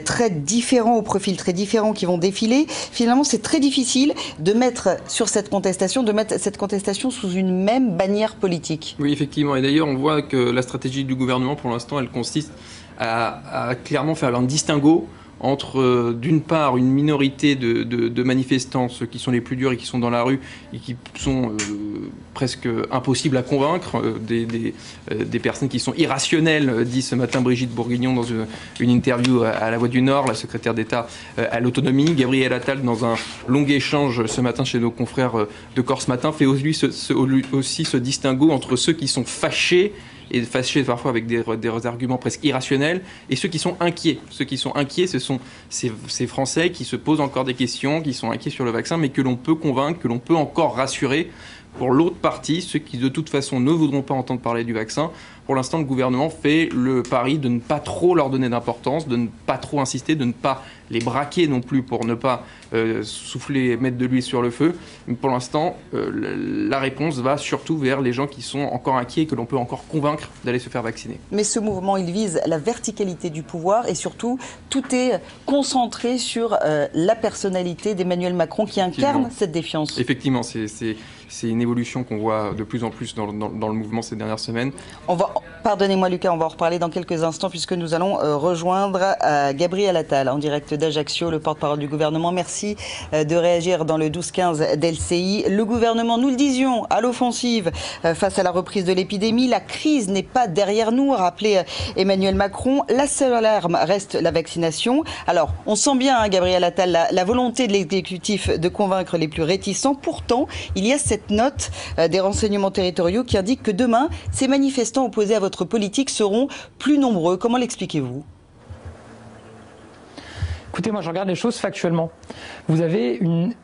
très différents, au profil très différent, qui vont défiler. Finalement, c'est très difficile de mettre sur cette contestation, de mettre cette contestation sous une même bannière politique. Oui, effectivement. Et d'ailleurs, on voit que la stratégie du gouvernement, pour l'instant, elle consiste à, clairement faire un distinguo entre, euh, d'une part, une minorité de, manifestants, ceux qui sont les plus durs et qui sont dans la rue et qui sont euh, presque impossibles à convaincre, euh, des, personnes qui sont irrationnelles, dit ce matin Brigitte Bourguignon dans une, interview à, La Voix du Nord, la secrétaire d'État à l'autonomie. Gabriel Attal, dans un long échange ce matin chez nos confrères de Corse Matin, fait aussi ce distinguo entre ceux qui sont fâchés et fâchés parfois avec des, arguments presque irrationnels, et ceux qui sont inquiets. Ceux qui sont inquiets, ce sont ces, ces, Français qui se posent encore des questions, qui sont inquiets sur le vaccin, mais que l'on peut convaincre, que l'on peut encore rassurer. Pour l'autre partie, ceux qui de toute façon ne voudront pas entendre parler du vaccin, pour l'instant, le gouvernement fait le pari de ne pas trop leur donner d'importance, de ne pas trop insister, de ne pas les braquer non plus pour ne pas euh, souffler, mettre de l'huile sur le feu. Mais pour l'instant, euh, la réponse va surtout vers les gens qui sont encore inquiets et que l'on peut encore convaincre d'aller se faire vacciner. Mais ce mouvement, il vise la verticalité du pouvoir et surtout, tout est concentré sur euh, la personnalité d'Emmanuel Macron qui incarne cette défiance. Effectivement, c'est une évolution qu'on voit de plus en plus dans, le mouvement ces dernières semaines. On va, pardonnez-moi Lucas, on va en reparler dans quelques instants puisque nous allons rejoindre Gabriel Attal en direct d'Ajaccio, le porte-parole du gouvernement. Merci euh, de réagir dans le 12-15 d'LCI. Le gouvernement, nous le disions, à l'offensive euh, face à la reprise de l'épidémie. La crise n'est pas derrière nous, a rappelé euh, Emmanuel Macron. La seule alarme reste la vaccination. Alors, on sent bien, hein, Gabriel Attal, la, volonté de l'exécutif de convaincre les plus réticents. Pourtant, il y a cette note des renseignements territoriaux qui indique que demain, ces manifestants opposés à votre politique seront plus nombreux. Comment l'expliquez-vous? Écoutez, moi je regarde les choses factuellement. Vous avez une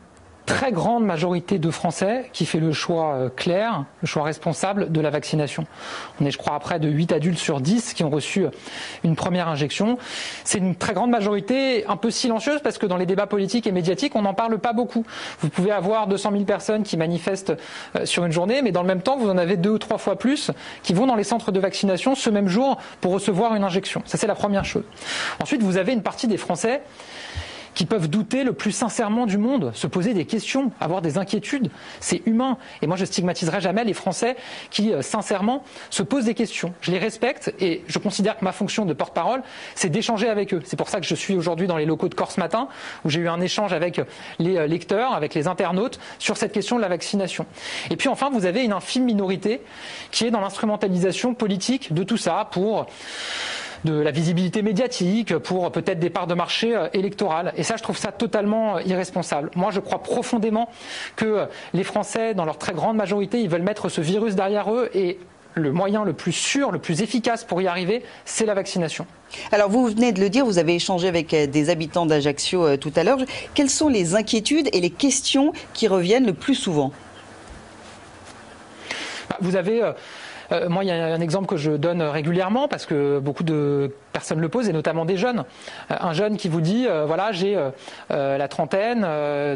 très grande majorité de Français qui fait le choix euh, clair, le choix responsable de la vaccination. On est, je crois, à près de 8 adultes sur 10 qui ont reçu euh, une première injection. C'est une très grande majorité un peu silencieuse parce que dans les débats politiques et médiatiques, on n'en parle pas beaucoup. Vous pouvez avoir 200 000 personnes qui manifestent euh, sur une journée, mais dans le même temps, vous en avez deux ou trois fois plus qui vont dans les centres de vaccination ce même jour pour recevoir une injection. Ça, c'est la première chose. Ensuite, vous avez une partie des Français qui peuvent douter le plus sincèrement du monde, se poser des questions, avoir des inquiétudes. C'est humain. Et moi, je stigmatiserai jamais les Français qui, euh, sincèrement, se posent des questions. Je les respecte et je considère que ma fonction de porte-parole, c'est d'échanger avec eux. C'est pour ça que je suis aujourd'hui dans les locaux de Corse Matin, où j'ai eu un échange avec les euh, lecteurs, avec les internautes, sur cette question de la vaccination. Et puis enfin, vous avez une infime minorité qui est dans l'instrumentalisation politique de tout ça pour de la visibilité médiatique, pour peut-être des parts de marché euh, électorales. Et ça, je trouve ça totalement euh, irresponsable. Moi, je crois profondément que euh, les Français, dans leur très grande majorité, ils veulent mettre ce virus derrière eux et le moyen le plus sûr, le plus efficace pour y arriver, c'est la vaccination. Alors vous venez de le dire, vous avez échangé avec des habitants d'Ajaccio tout à l'heure. Quelles sont les inquiétudes et les questions qui reviennent le plus souvent? Bah, Vous avez euh, moi, il y a un exemple que je donne régulièrement parce que beaucoup de personnes le posent et notamment des jeunes. Euh, un jeune qui vous dit euh, voilà, j'ai la trentaine,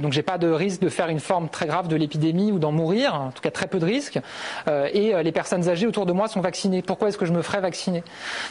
donc j'ai pas de risque de faire une forme très grave de l'épidémie ou d'en mourir, en tout cas très peu de risques. et les personnes âgées autour de moi sont vaccinées. Pourquoi est-ce que je me ferais vacciner?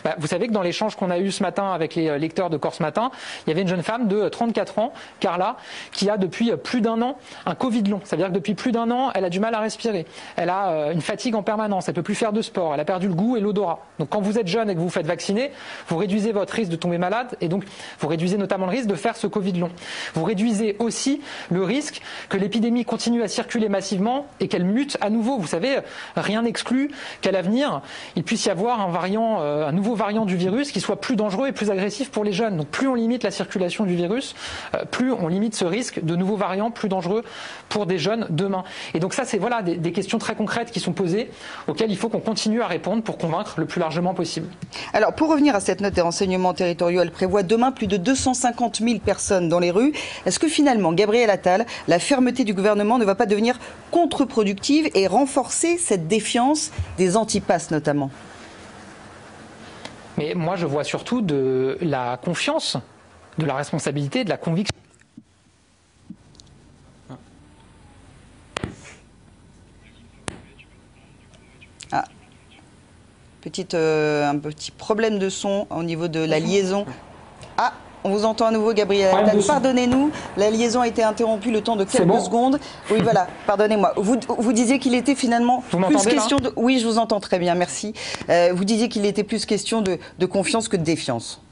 Bah, Vous savez que dans l'échange qu'on a eu ce matin avec les lecteurs de Corse Matin, il y avait une jeune femme de 34 ans, Carla, qui a depuis plus d'un an un Covid long. Ça veut dire que depuis plus d'un an, elle a du mal à respirer. Elle a une fatigue en permanence. Elle peut plus faire de sport, elle a perdu le goût et l'odorat. Donc quand vous êtes jeune et que vous vous faites vacciner, réduisez votre risque de tomber malade et donc vous réduisez notamment le risque de faire ce Covid long. Vous réduisez aussi le risque que l'épidémie continue à circuler massivement et qu'elle mute à nouveau. Vous savez, rien n'exclut qu'à l'avenir, il puisse y avoir un euh, nouveau variant du virus qui soit plus dangereux et plus agressif pour les jeunes. Donc plus on limite la circulation du virus, euh, plus on limite ce risque de nouveaux variants plus dangereux pour des jeunes demain. Et donc ça, c'est voilà des, des questions très concrètes qui sont posées auxquelles il faut qu'on continue à répondre pour convaincre le plus largement possible. Alors, pour revenir à cette note des renseignements territoriaux, elle prévoit demain plus de 250 000 personnes dans les rues. Est-ce que finalement, Gabriel Attal, la fermeté du gouvernement ne va pas devenir contre-productive et renforcer cette défiance des antipasses notamment? Mais moi, je vois surtout de la confiance, de la responsabilité, de la conviction. Petite, euh, un petit problème de son au niveau de la liaison. Ah, On vous entend à nouveau, Gabriel Pardonnez-nous, la liaison a été interrompue le temps de quelques secondes. Oui, voilà, pardonnez-moi. Vous, vous disiez qu'il était finalement plus question de... Oui, je vous entends très bien, merci. Euh, vous disiez qu'il était plus question de, de confiance que de défiance.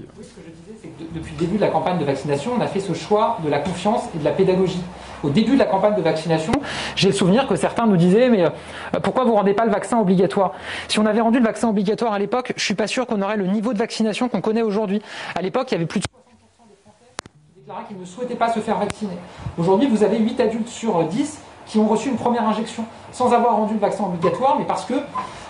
Oui, ce que je disais, c'est que depuis le début de la campagne de vaccination, on a fait ce choix de la confiance et de la pédagogie au début de la campagne de vaccination, j'ai le souvenir que certains nous disaient mais euh, pourquoi vous rendez pas le vaccin obligatoire? Si on avait rendu le vaccin obligatoire à l'époque, je suis pas sûr qu'on aurait le niveau de vaccination qu'on connaît aujourd'hui. À l'époque, il y avait plus de 60% des Français qui ne souhaitaient pas se faire vacciner. Aujourd'hui, vous avez 8 adultes sur 10 qui ont reçu une première injection sans avoir rendu le vaccin obligatoire, mais parce que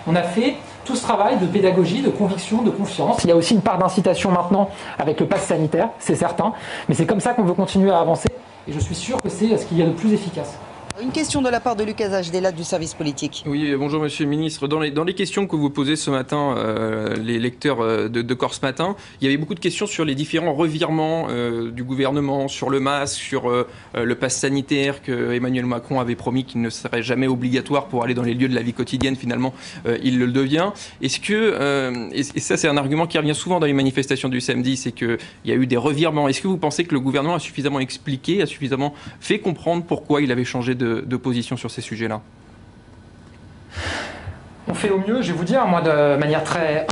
on a fait tout ce travail de pédagogie, de conviction, de confiance. Il y a aussi une part d'incitation maintenant avec le pass sanitaire, c'est certain, mais c'est comme ça qu'on veut continuer à avancer. Et je suis sûr que c'est ce qu'il y a de plus efficace. Une question de la part de Lucas Ajdela du service politique. Oui, bonjour Monsieur le Ministre. Dans les, questions que vous posez ce matin, euh, les lecteurs euh, de, de Corse Matin, il y avait beaucoup de questions sur les différents revirements euh, du gouvernement, sur le masque, sur le pass sanitaire que Emmanuel Macron avait promis qu'il ne serait jamais obligatoire pour aller dans les lieux de la vie quotidienne. Finalement, il le devient. Est-ce que, et, ça c'est un argument qui revient souvent dans les manifestations du samedi, c'est qu'il y a eu des revirements. Est-ce que vous pensez que le gouvernement a suffisamment expliqué, a suffisamment fait comprendre pourquoi il avait changé de de, position sur ces sujets-là On fait au mieux, je vais vous dire, moi, de manière très...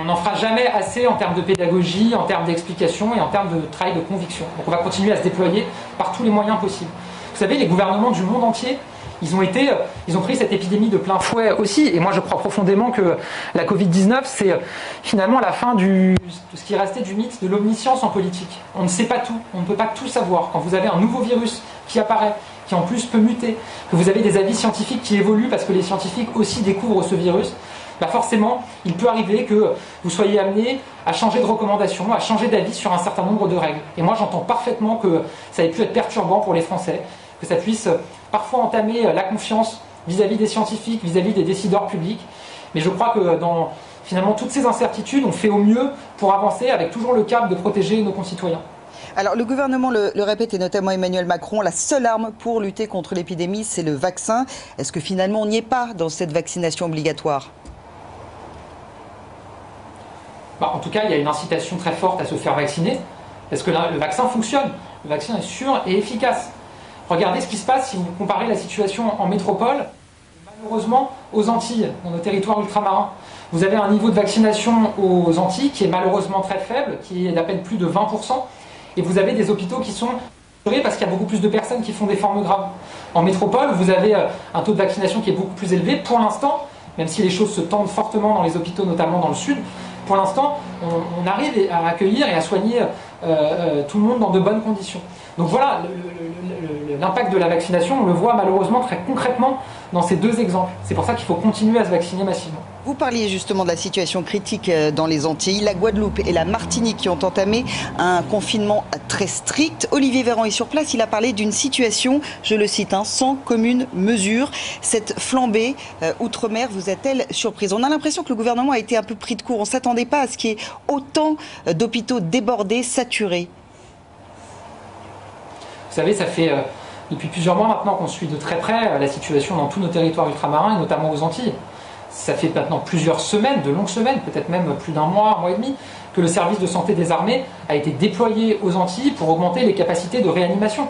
On n'en fera jamais assez en termes de pédagogie, en termes d'explication et en termes de travail de conviction. Donc on va continuer à se déployer par tous les moyens possibles. Vous savez, les gouvernements du monde entier ils ont, été, ils ont pris cette épidémie de plein fouet aussi. Et moi, je crois profondément que la Covid-19, c'est finalement la fin du, de ce qui restait du mythe de l'omniscience en politique. On ne sait pas tout, on ne peut pas tout savoir. Quand vous avez un nouveau virus qui apparaît, qui en plus peut muter, que vous avez des avis scientifiques qui évoluent parce que les scientifiques aussi découvrent ce virus, bah forcément, il peut arriver que vous soyez amené à changer de recommandation, à changer d'avis sur un certain nombre de règles. Et moi, j'entends parfaitement que ça ait pu être perturbant pour les Français, que ça puisse parfois entamer la confiance vis-à-vis des scientifiques, vis-à-vis des décideurs publics. Mais je crois que dans finalement toutes ces incertitudes, on fait au mieux pour avancer avec toujours le cap de protéger nos concitoyens. Alors le gouvernement le, répète, et notamment Emmanuel Macron, la seule arme pour lutter contre l'épidémie, c'est le vaccin. Est-ce que finalement on n'y est pas dans cette vaccination obligatoire? Bah, En tout cas, il y a une incitation très forte à se faire vacciner, parce que le vaccin fonctionne. Le vaccin est sûr et efficace. Regardez ce qui se passe si vous comparez la situation en métropole, malheureusement, aux Antilles, dans nos territoires ultramarins. Vous avez un niveau de vaccination aux Antilles qui est malheureusement très faible, qui est d'à peine plus de 20%, et vous avez des hôpitaux qui sont parce qu'il y a beaucoup plus de personnes qui font des formes graves. En métropole, vous avez euh, un taux de vaccination qui est beaucoup plus élevé. Pour l'instant, même si les choses se tendent fortement dans les hôpitaux, notamment dans le sud, pour l'instant, on, arrive à accueillir et à soigner euh, euh, tout le monde dans de bonnes conditions. Donc voilà, l'impact de la vaccination, on le voit malheureusement très concrètement dans ces deux exemples. C'est pour ça qu'il faut continuer à se vacciner massivement. Vous parliez justement de la situation critique euh, dans les Antilles. La Guadeloupe et la Martinique qui ont entamé un confinement très strict. Olivier Véran est sur place. Il a parlé d'une situation, je le cite, hein, sans commune mesure. Cette flambée euh, outre-mer vous a-t-elle surprise? On a l'impression que le gouvernement a été un peu pris de court. On ne s'attendait pas à ce qu'il y ait autant euh, d'hôpitaux débordés, saturés. Vous savez, ça fait euh, depuis plusieurs mois maintenant qu'on suit de très près euh, la situation dans tous nos territoires ultramarins et notamment aux Antilles. Ça fait maintenant plusieurs semaines, de longues semaines, peut-être même plus d'un mois, un mois et demi, que le service de santé des armées a été déployé aux Antilles pour augmenter les capacités de réanimation.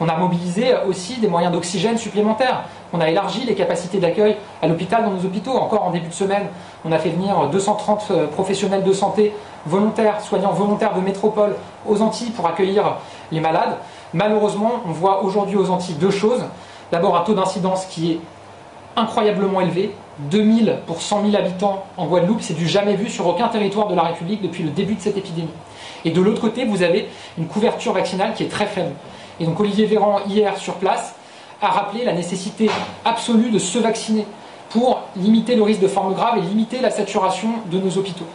On a mobilisé aussi des moyens d'oxygène supplémentaires. On a élargi les capacités d'accueil à l'hôpital dans nos hôpitaux. Encore en début de semaine, on a fait venir 230 euh, professionnels de santé volontaires, soignants volontaires de métropole aux Antilles pour accueillir les malades. Malheureusement, on voit aujourd'hui aux Antilles deux choses. D'abord, un taux d'incidence qui est incroyablement élevé. 2000 pour 100 000 habitants en Guadeloupe, c'est du jamais vu sur aucun territoire de la République depuis le début de cette épidémie. Et de l'autre côté, vous avez une couverture vaccinale qui est très faible. Et donc Olivier Véran, hier sur place, a rappelé la nécessité absolue de se vacciner pour limiter le risque de forme grave et limiter la saturation de nos hôpitaux.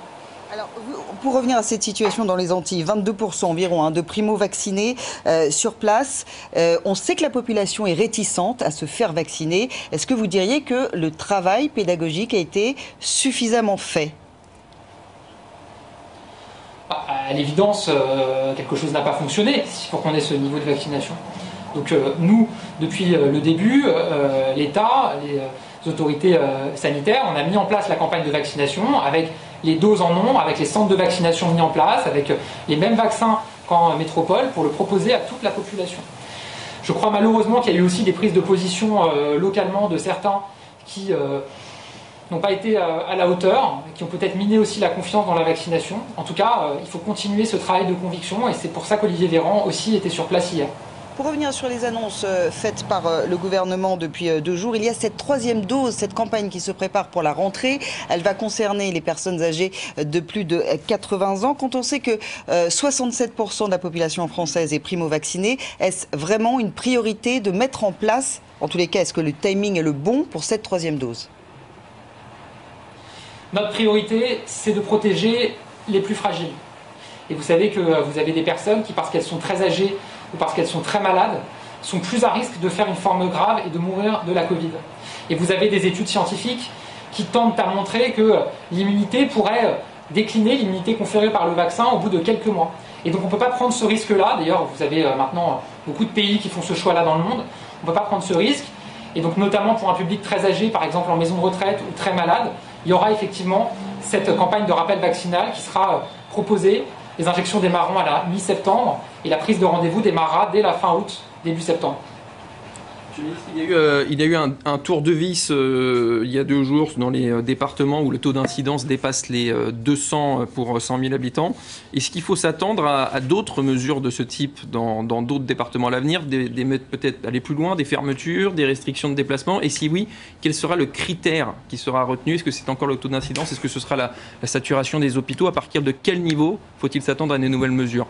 Pour revenir à cette situation dans les Antilles, 22% environ hein, de primo-vaccinés euh, sur place. Euh, on sait que la population est réticente à se faire vacciner. Est-ce que vous diriez que le travail pédagogique a été suffisamment fait? Bah, À l'évidence, euh, quelque chose n'a pas fonctionné pour qu'on ait ce niveau de vaccination. Donc nous, depuis le début, l'État, les autorités sanitaires, on a mis en place la campagne de vaccination avec les doses en nombre, avec les centres de vaccination mis en place, avec les mêmes vaccins qu'en métropole, pour le proposer à toute la population. Je crois malheureusement qu'il y a eu aussi des prises de position euh, localement de certains qui euh, n'ont pas été euh, à la hauteur, qui ont peut-être miné aussi la confiance dans la vaccination. En tout cas, il faut continuer ce travail de conviction et c'est pour ça qu'Olivier Véran aussi était sur place hier. Pour revenir sur les annonces euh, faites par euh, le gouvernement depuis euh, deux jours, il y a cette troisième dose, cette campagne qui se prépare pour la rentrée. Elle va concerner les personnes âgées de plus de 80 ans. Quand on sait que 67% de la population française est primo-vaccinée, est-ce vraiment une priorité de mettre en place, en tous les cas, est-ce que le timing est le bon pour cette troisième dose? Notre priorité, c'est de protéger les plus fragiles. Et vous savez que vous avez des personnes qui, parce qu'elles sont très âgées, ou parce qu'elles sont très malades, sont plus à risque de faire une forme grave et de mourir de la Covid. Et vous avez des études scientifiques qui tentent à montrer que l'immunité pourrait décliner, l'immunité conférée par le vaccin au bout de quelques mois. Et donc on ne peut pas prendre ce risque-là. D'ailleurs, vous avez euh, maintenant beaucoup de pays qui font ce choix-là dans le monde. On ne peut pas prendre ce risque. Et donc notamment pour un public très âgé, par exemple en maison de retraite ou très malade, il y aura effectivement cette campagne de rappel vaccinal qui sera euh, proposée les injections démarreront à la mi-septembre et la prise de rendez-vous démarrera dès la fin août, début septembre. Il y a eu, euh, il y a eu un, tour de vis euh, il y a deux jours dans les euh, départements où le taux d'incidence dépasse les 200 pour 100 000 habitants. Est-ce qu'il faut s'attendre à, d'autres mesures de ce type dans d'autres départements à l'avenir, des, peut-être aller plus loin, des fermetures, des restrictions de déplacement Et si oui, quel sera le critère qui sera retenu? Est-ce que c'est encore le taux d'incidence? Est-ce que ce sera la saturation des hôpitaux? À partir de quel niveau faut-il s'attendre à des nouvelles mesures?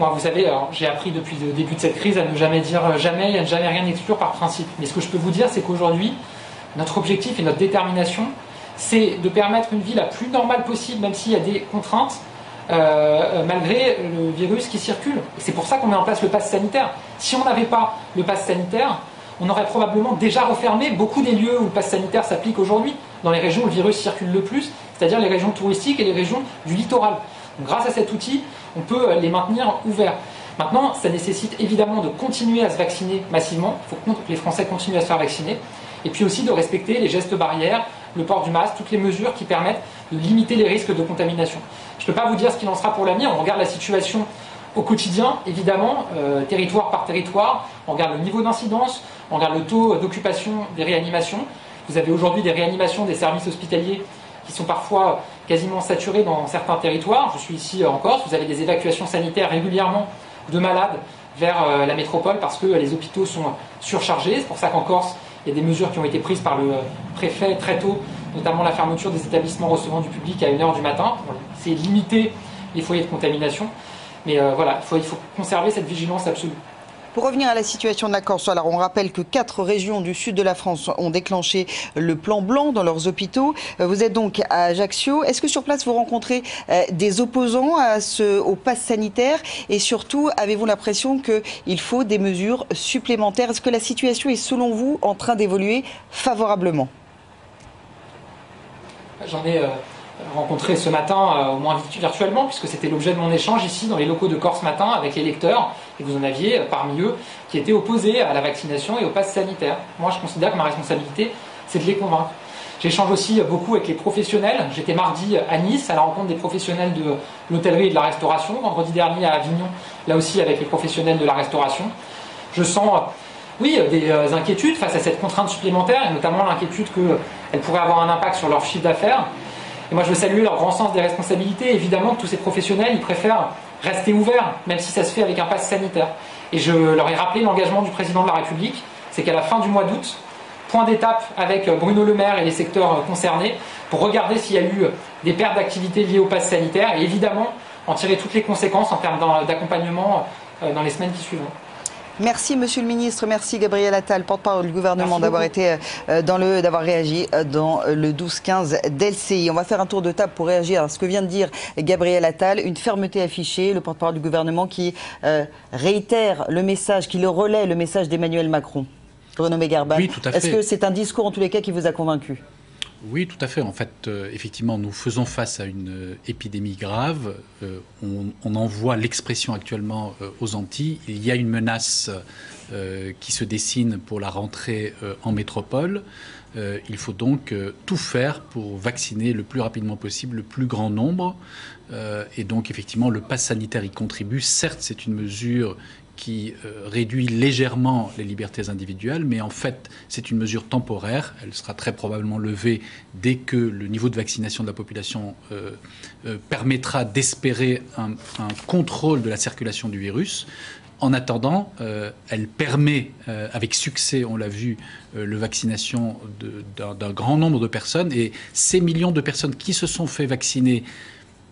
Moi, vous savez, j'ai appris depuis le début de cette crise à ne jamais dire euh, jamais et à ne jamais rien exclure par principe. Mais ce que je peux vous dire, c'est qu'aujourd'hui, notre objectif et notre détermination, c'est de permettre une vie la plus normale possible, même s'il y a des contraintes, euh, euh, malgré le virus qui circule. C'est pour ça qu'on met en place le pass sanitaire. Si on n'avait pas le pass sanitaire, on aurait probablement déjà refermé beaucoup des lieux où le pass sanitaire s'applique aujourd'hui, dans les régions où le virus circule le plus, c'est-à-dire les régions touristiques et les régions du littoral. Grâce à cet outil, on peut les maintenir ouverts. Maintenant, ça nécessite évidemment de continuer à se vacciner massivement. Il faut que les Français continuent à se faire vacciner. Et puis aussi de respecter les gestes barrières, le port du masque, toutes les mesures qui permettent de limiter les risques de contamination. Je ne peux pas vous dire ce qu'il en sera pour l'avenir. On regarde la situation au quotidien, évidemment, euh, territoire par territoire. On regarde le niveau d'incidence, on regarde le taux d'occupation des réanimations. Vous avez aujourd'hui des réanimations des services hospitaliers qui sont parfois quasiment saturés dans certains territoires. Je suis ici en Corse, vous avez des évacuations sanitaires régulièrement de malades vers euh, la métropole parce que les hôpitaux sont surchargés. C'est pour ça qu'en Corse, il y a des mesures qui ont été prises par le préfet très tôt, notamment la fermeture des établissements recevant du public à 1h du matin. C'est limiter les foyers de contamination. Mais euh, voilà, il faut conserver cette vigilance absolue. Pour revenir à la situation de la Corse, alors on rappelle que quatre régions du sud de la France ont déclenché le plan blanc dans leurs hôpitaux. Euh, vous êtes donc à Ajaccio. Est-ce que sur place vous rencontrez euh, des opposants ce, au pass sanitaire? Et surtout, avez-vous l'impression qu'il faut des mesures supplémentaires? Est-ce que la situation est selon vous en train d'évoluer favorablement? J'en ai euh, rencontré ce matin, au moins virtuellement, puisque c'était l'objet de mon échange ici dans les locaux de Corse matin avec les lecteurs et vous en aviez euh, parmi eux qui étaient opposés à la vaccination et au pass sanitaire. Moi, je considère que ma responsabilité, c'est de les convaincre. J'échange aussi euh, beaucoup avec les professionnels. J'étais mardi à Nice à la rencontre des professionnels de l'hôtellerie et de la restauration. Vendredi dernier à Avignon, là aussi avec les professionnels de la restauration. Je sens, euh, oui, des inquiétudes face à cette contrainte supplémentaire et notamment l'inquiétude qu'elle pourrait avoir un impact sur leur chiffre d'affaires. Et moi, je veux saluer leur grand sens des responsabilités. Évidemment, tous ces professionnels, ils préfèrent rester ouverts, même si ça se fait avec un pass sanitaire. Et je leur ai rappelé l'engagement du président de la République, c'est qu'à la fin du mois d'août, point d'étape avec Bruno Le Maire et les secteurs concernés pour regarder s'il y a eu des pertes d'activité liées au pass sanitaire et évidemment en tirer toutes les conséquences en termes d'accompagnement euh, dans les semaines qui suivront. Merci Monsieur le Ministre, merci Gabriel Attal, porte-parole du gouvernement, d'avoir été euh, dans le, d'avoir réagi euh, dans le 12-15 d'LCI. On va faire un tour de table pour réagir à ce que vient de dire Gabriel Attal, une fermeté affichée, le porte-parole du gouvernement qui euh, réitère le message, qui le relaie le message d'Emmanuel Macron. Bruno Mégarban. Oui, tout à fait. Est-ce que c'est un discours en tous les cas qui vous a convaincu? Oui, tout à fait. En fait, euh, effectivement, nous faisons face à une euh, épidémie grave. Euh, on, on, en voit l'expression actuellement aux Antilles. Il y a une menace qui se dessine pour la rentrée en métropole. il faut donc tout faire pour vacciner le plus rapidement possible le plus grand nombre. et donc, effectivement, le pass sanitaire y contribue. Certes, c'est une mesure qui euh, réduit légèrement les libertés individuelles, mais en fait, c'est une mesure temporaire. Elle sera très probablement levée dès que le niveau de vaccination de la population euh, euh, permettra d'espérer un, contrôle de la circulation du virus. En attendant, elle permet avec succès, on l'a vu, la vaccination d'un grand nombre de personnes. Et ces millions de personnes qui se sont fait vacciner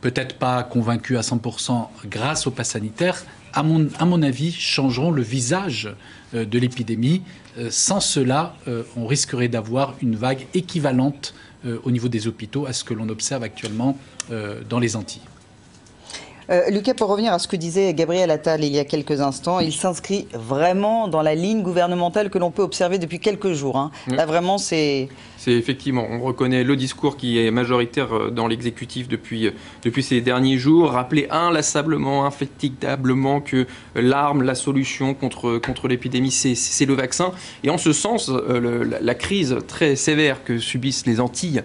peut-être pas convaincus à 100% grâce au pass sanitaire, à mon, à mon avis, changeront le visage euh, de l'épidémie. Euh, sans cela, euh, on risquerait d'avoir une vague équivalente au niveau des hôpitaux à ce que l'on observe actuellement dans les Antilles. Euh, Lucas, pour revenir à ce que disait Gabriel Attal il y a quelques instants, il s'inscrit vraiment dans la ligne gouvernementale que l'on peut observer depuis quelques jours. Hein. Là, vraiment, c'est... C'est effectivement, on reconnaît le discours qui est majoritaire euh, dans l'exécutif depuis, euh, depuis ces derniers jours, rappeler inlassablement, infatigablement que l'arme, la solution contre, contre l'épidémie, c'est le vaccin. Et en ce sens, la, crise très sévère que subissent les Antilles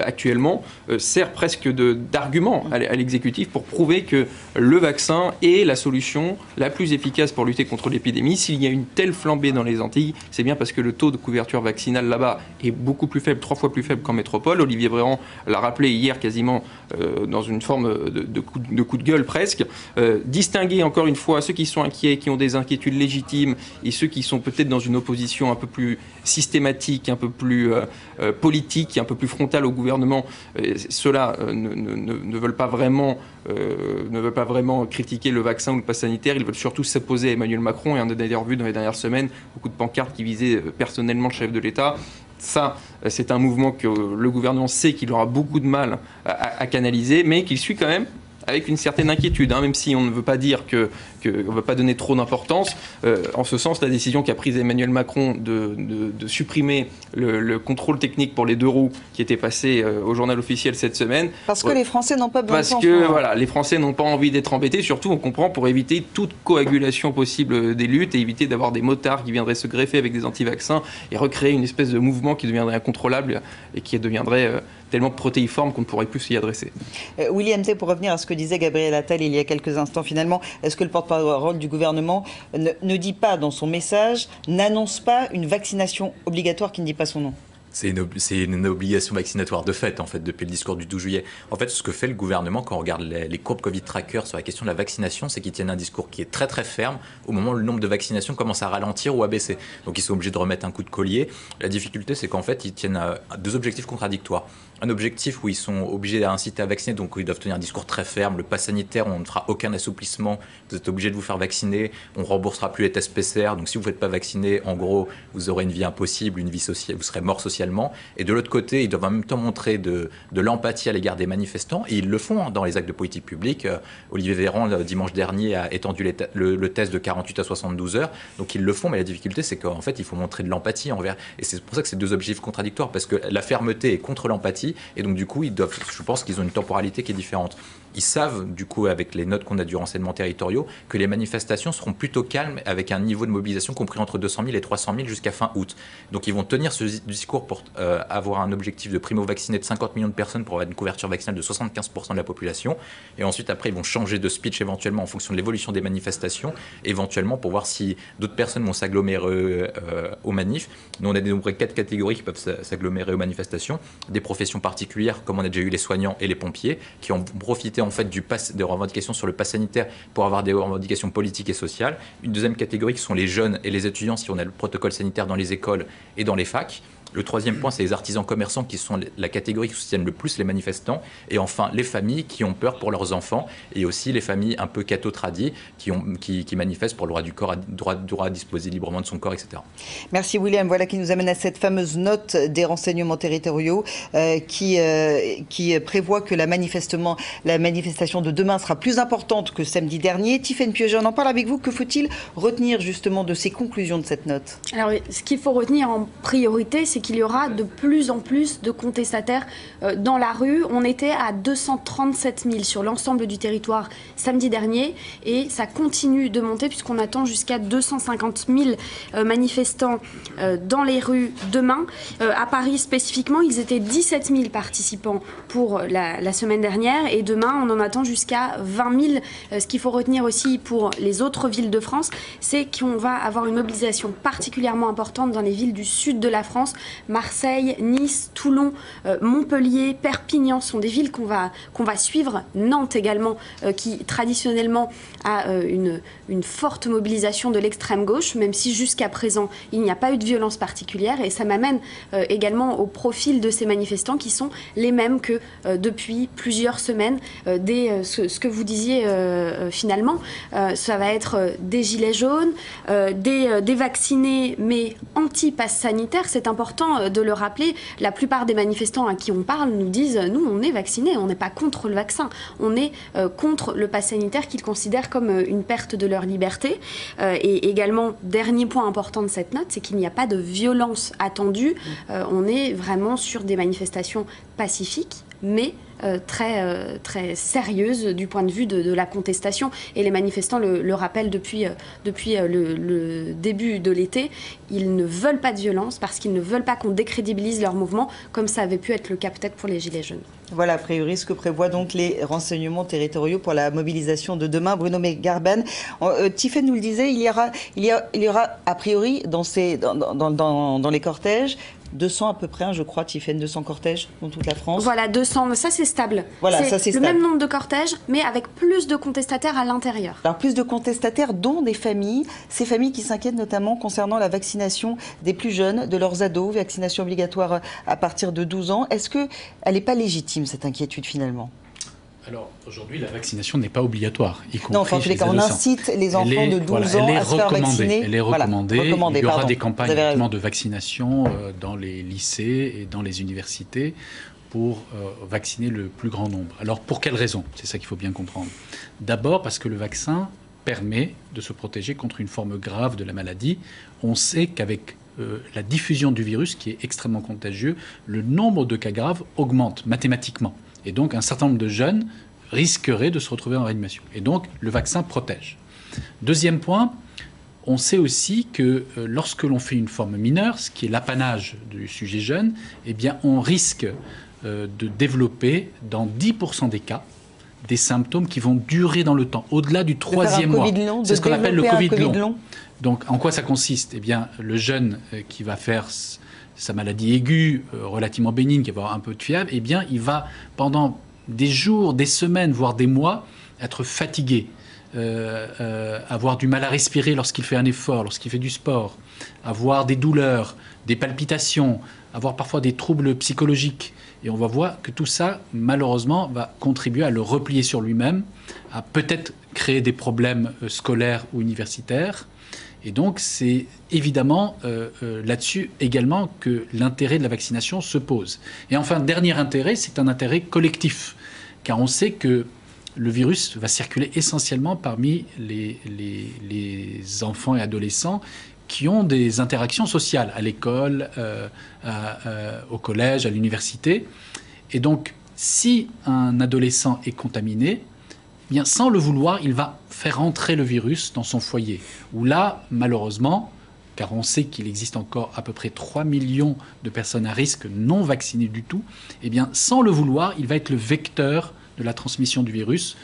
actuellement sert presque d'argument à l'exécutif pour prouver que le vaccin est la solution la plus efficace pour lutter contre l'épidémie. S'il y a une telle flambée dans les Antilles, c'est bien parce que le taux de couverture vaccinale là-bas est beaucoup plus faible, trois fois plus faible qu'en métropole. Olivier Véran l'a rappelé hier quasiment euh, dans une forme de, coup, de, gueule presque. Euh, distinguer encore une fois ceux qui sont inquiets, qui ont des inquiétudes légitimes et ceux qui sont peut-être dans une opposition un peu plus systématique, un peu plus euh, politique, un peu plus frontale au gouvernement. Ceux-là ne, ne, veulent pas vraiment critiquer le vaccin ou le pass sanitaire, ils veulent surtout s'opposer à Emmanuel Macron. Et on a d'ailleurs vu dans les dernières semaines beaucoup de pancartes qui visaient euh, personnellement le chef de l'État. Ça, c'est un mouvement que le gouvernement sait qu'il aura beaucoup de mal à, canaliser, mais qu'il suit quand même avec une certaine inquiétude, hein, même si on ne veut pas dire que qu'on ne veut pas donner trop d'importance. Euh, en ce sens, la décision qu'a prise Emmanuel Macron de, de, supprimer le, contrôle technique pour les deux roues qui était passé euh, au journal officiel cette semaine. Parce que les Français n'ont pas besoin Parce que voilà, les Français n'ont pas envie d'être embêtés, surtout on comprend pour éviter toute coagulation possible des luttes et éviter d'avoir des motards qui viendraient se greffer avec des anti-vaccins et recréer une espèce de mouvement qui deviendrait incontrôlable et qui deviendrait euh, tellement protéiforme qu'on ne pourrait plus s'y adresser. William T, pour revenir à ce que disait Gabriel Attal il y a quelques instants, finalement, est-ce que le porte rôle du gouvernement ne, dit pas dans son message, n'annonce pas une vaccination obligatoire qui ne dit pas son nom? C'est une, obligation vaccinatoire de fait, en fait, depuis le discours du 12 juillet. En fait, ce que fait le gouvernement quand on regarde les, courbes Covid tracker sur la question de la vaccination, c'est qu'ils tiennent un discours qui est très très ferme au moment où le nombre de vaccinations commence à ralentir ou à baisser. Donc ils sont obligés de remettre un coup de collier. La difficulté, c'est qu'en fait, ils tiennent euh, deux objectifs contradictoires un objectif où ils sont obligés d'inciter à vacciner, donc ils doivent tenir un discours très ferme. Le pass sanitaire, on ne fera aucun assouplissement. Vous êtes obligés de vous faire vacciner. On ne remboursera plus les tests PCR. Donc si vous ne faites pas vacciner, en gros, vous aurez une vie impossible, une vie sociale, vous serez mort socialement. Et de l'autre côté, ils doivent en même temps montrer de, de l'empathie à l'égard des manifestants. Et ils le font hein, dans les actes de politique publique. Euh, Olivier Véran, dimanche dernier, a étendu le, le, test de 48 à 72 heures. Donc ils le font, mais la difficulté, c'est qu'en fait, il faut montrer de l'empathie envers. Et c'est pour ça que c'est deux objectifs contradictoires, parce que la fermeté est contre l'empathie et donc, du coup, ils doivent, je pense qu'ils ont une temporalité qui est différente ils savent, du coup, avec les notes qu'on a du renseignement territoriaux, que les manifestations seront plutôt calmes avec un niveau de mobilisation compris entre 200 000 et 300 000 jusqu'à fin août. Donc ils vont tenir ce discours pour euh, avoir un objectif de primo-vacciné de 50 millions de personnes pour avoir une couverture vaccinale de 75% de la population. Et ensuite, après, ils vont changer de speech éventuellement en fonction de l'évolution des manifestations, éventuellement pour voir si d'autres personnes vont s'agglomérer euh, aux manifs. Nous, on a dénombré quatre catégories qui peuvent s'agglomérer aux manifestations. Des professions particulières, comme on a déjà eu les soignants et les pompiers, qui ont profité en fait du pass, des revendications sur le pass sanitaire pour avoir des revendications politiques et sociales. Une deuxième catégorie qui sont les jeunes et les étudiants si on a le protocole sanitaire dans les écoles et dans les facs. Le troisième point, c'est les artisans commerçants qui sont la catégorie qui soutiennent le plus les manifestants. Et enfin, les familles qui ont peur pour leurs enfants et aussi les familles un peu catho-tradies qui, qui, manifestent pour le droit du corps, à, droit, droit à disposer librement de son corps, etc. Merci William. Voilà qui nous amène à cette fameuse note des renseignements territoriaux euh, qui, euh, qui prévoit que la, manifestement, la manifestation de demain sera plus importante que samedi dernier. Tiffaine Pieuget, on en parle avec vous. Que faut-il retenir justement de ces conclusions de cette note? Alors, ce qu'il faut retenir en priorité, c'est c'est qu'il y aura de plus en plus de contestataires euh, dans la rue. On était à 237 000 sur l'ensemble du territoire samedi dernier et ça continue de monter puisqu'on attend jusqu'à 250 000 euh, manifestants euh, dans les rues demain. à Paris spécifiquement, ils étaient 17 000 participants pour la, la semaine dernière et demain, on en attend jusqu'à 20 000. ce qu'il faut retenir aussi pour les autres villes de France, c'est qu'on va avoir une mobilisation particulièrement importante dans les villes du sud de la France. Marseille, Nice, Toulon, euh, Montpellier, Perpignan sont des villes qu'on va, va suivre. Nantes également, euh, qui traditionnellement a euh, une, une forte mobilisation de l'extrême gauche, même si jusqu'à présent il n'y a pas eu de violence particulière. Et ça m'amène également au profil de ces manifestants qui sont les mêmes que depuis plusieurs semaines. Des, ce, ce, que vous disiez finalement, ça va être des gilets jaunes, des, des vaccinés mais anti-pass sanitaire. C'est important de le rappeler. La plupart des manifestants à qui on parle nous disent nous, on est vaccinés, on n'est pas contre le vaccin, on est contre le pass sanitaire qu'ils considèrent comme une perte de leur liberté. et également, dernier point important de cette note, c'est qu'il n'y a pas de violence attendue. on est vraiment sur des manifestations pacifiques, mais euh, très, euh, très sérieuse du point de vue de, la contestation. Et les manifestants le, rappellent depuis, euh, depuis le, début de l'été. Ils ne veulent pas de violence parce qu'ils ne veulent pas qu'on décrédibilise leur mouvement, comme ça avait pu être le cas peut-être pour les Gilets jaunes. Voilà, a priori, ce que prévoient donc les renseignements territoriaux pour la mobilisation de demain. Bruno Megarben, euh, nous le disait, il y aura, il y y aura a priori dans les cortèges 200 à peu près, hein, je crois, Tiffaine, 200 cortèges dans toute la France. Voilà, 200, ça c'est stable. Voilà, ça c'est le même nombre de cortèges, mais avec plus de contestataires à l'intérieur. Alors plus de contestataires, dont des familles, ces familles qui s'inquiètent notamment concernant la vaccination des plus jeunes, de leurs ados, vaccination obligatoire à partir de 12 ans. Est-ce qu'elle n'est pas légitime, cette inquiétude finalement? Alors aujourd'hui, la vaccination n'est pas obligatoire. Y non, enfin, les cas, on incite les enfants de 12 ans à se faire vacciner. Elle est recommandée. Il y aura des campagnes de vaccination euh, dans les lycées et dans les universités pour euh, vacciner le plus grand nombre. Alors pour quelles raisons? C'est ça qu'il faut bien comprendre. D'abord parce que le vaccin permet de se protéger contre une forme grave de la maladie. On sait qu'avec euh, la diffusion du virus, qui est extrêmement contagieux, le nombre de cas graves augmente mathématiquement. Et donc, un certain nombre de jeunes risqueraient de se retrouver en réanimation. Et donc, le vaccin protège. Deuxième point, on sait aussi que euh, lorsque l'on fait une forme mineure, ce qui est l'apanage du sujet jeune, eh bien, on risque euh, de développer, dans 10% des cas, des symptômes qui vont durer dans le temps, au-delà du troisième mois. C'est ce qu'on appelle le COVID, long. Donc, en quoi ça consiste? Eh bien, le jeune euh, qui va faire sa maladie aiguë, euh, relativement bénigne, qui va avoir un peu de fièvre, eh bien, il va pendant des jours, des semaines, voire des mois, être fatigué, euh, euh, avoir du mal à respirer lorsqu'il fait un effort, lorsqu'il fait du sport, avoir des douleurs, des palpitations, avoir parfois des troubles psychologiques. Et on va voir que tout ça, malheureusement, va contribuer à le replier sur lui-même, à peut-être créer des problèmes scolaires ou universitaires, et donc, c'est évidemment euh, euh, là-dessus également que l'intérêt de la vaccination se pose. Et enfin, dernier intérêt, c'est un intérêt collectif, car on sait que le virus va circuler essentiellement parmi les, enfants et adolescents qui ont des interactions sociales à l'école, euh, au collège, à l'université. Et donc, si un adolescent est contaminé, bien, sans le vouloir, il va faire entrer le virus dans son foyer. Où là, malheureusement, car on sait qu'il existe encore à peu près 3 millions de personnes à risque non vaccinées du tout, eh bien, sans le vouloir, il va être le vecteur de la transmission du virus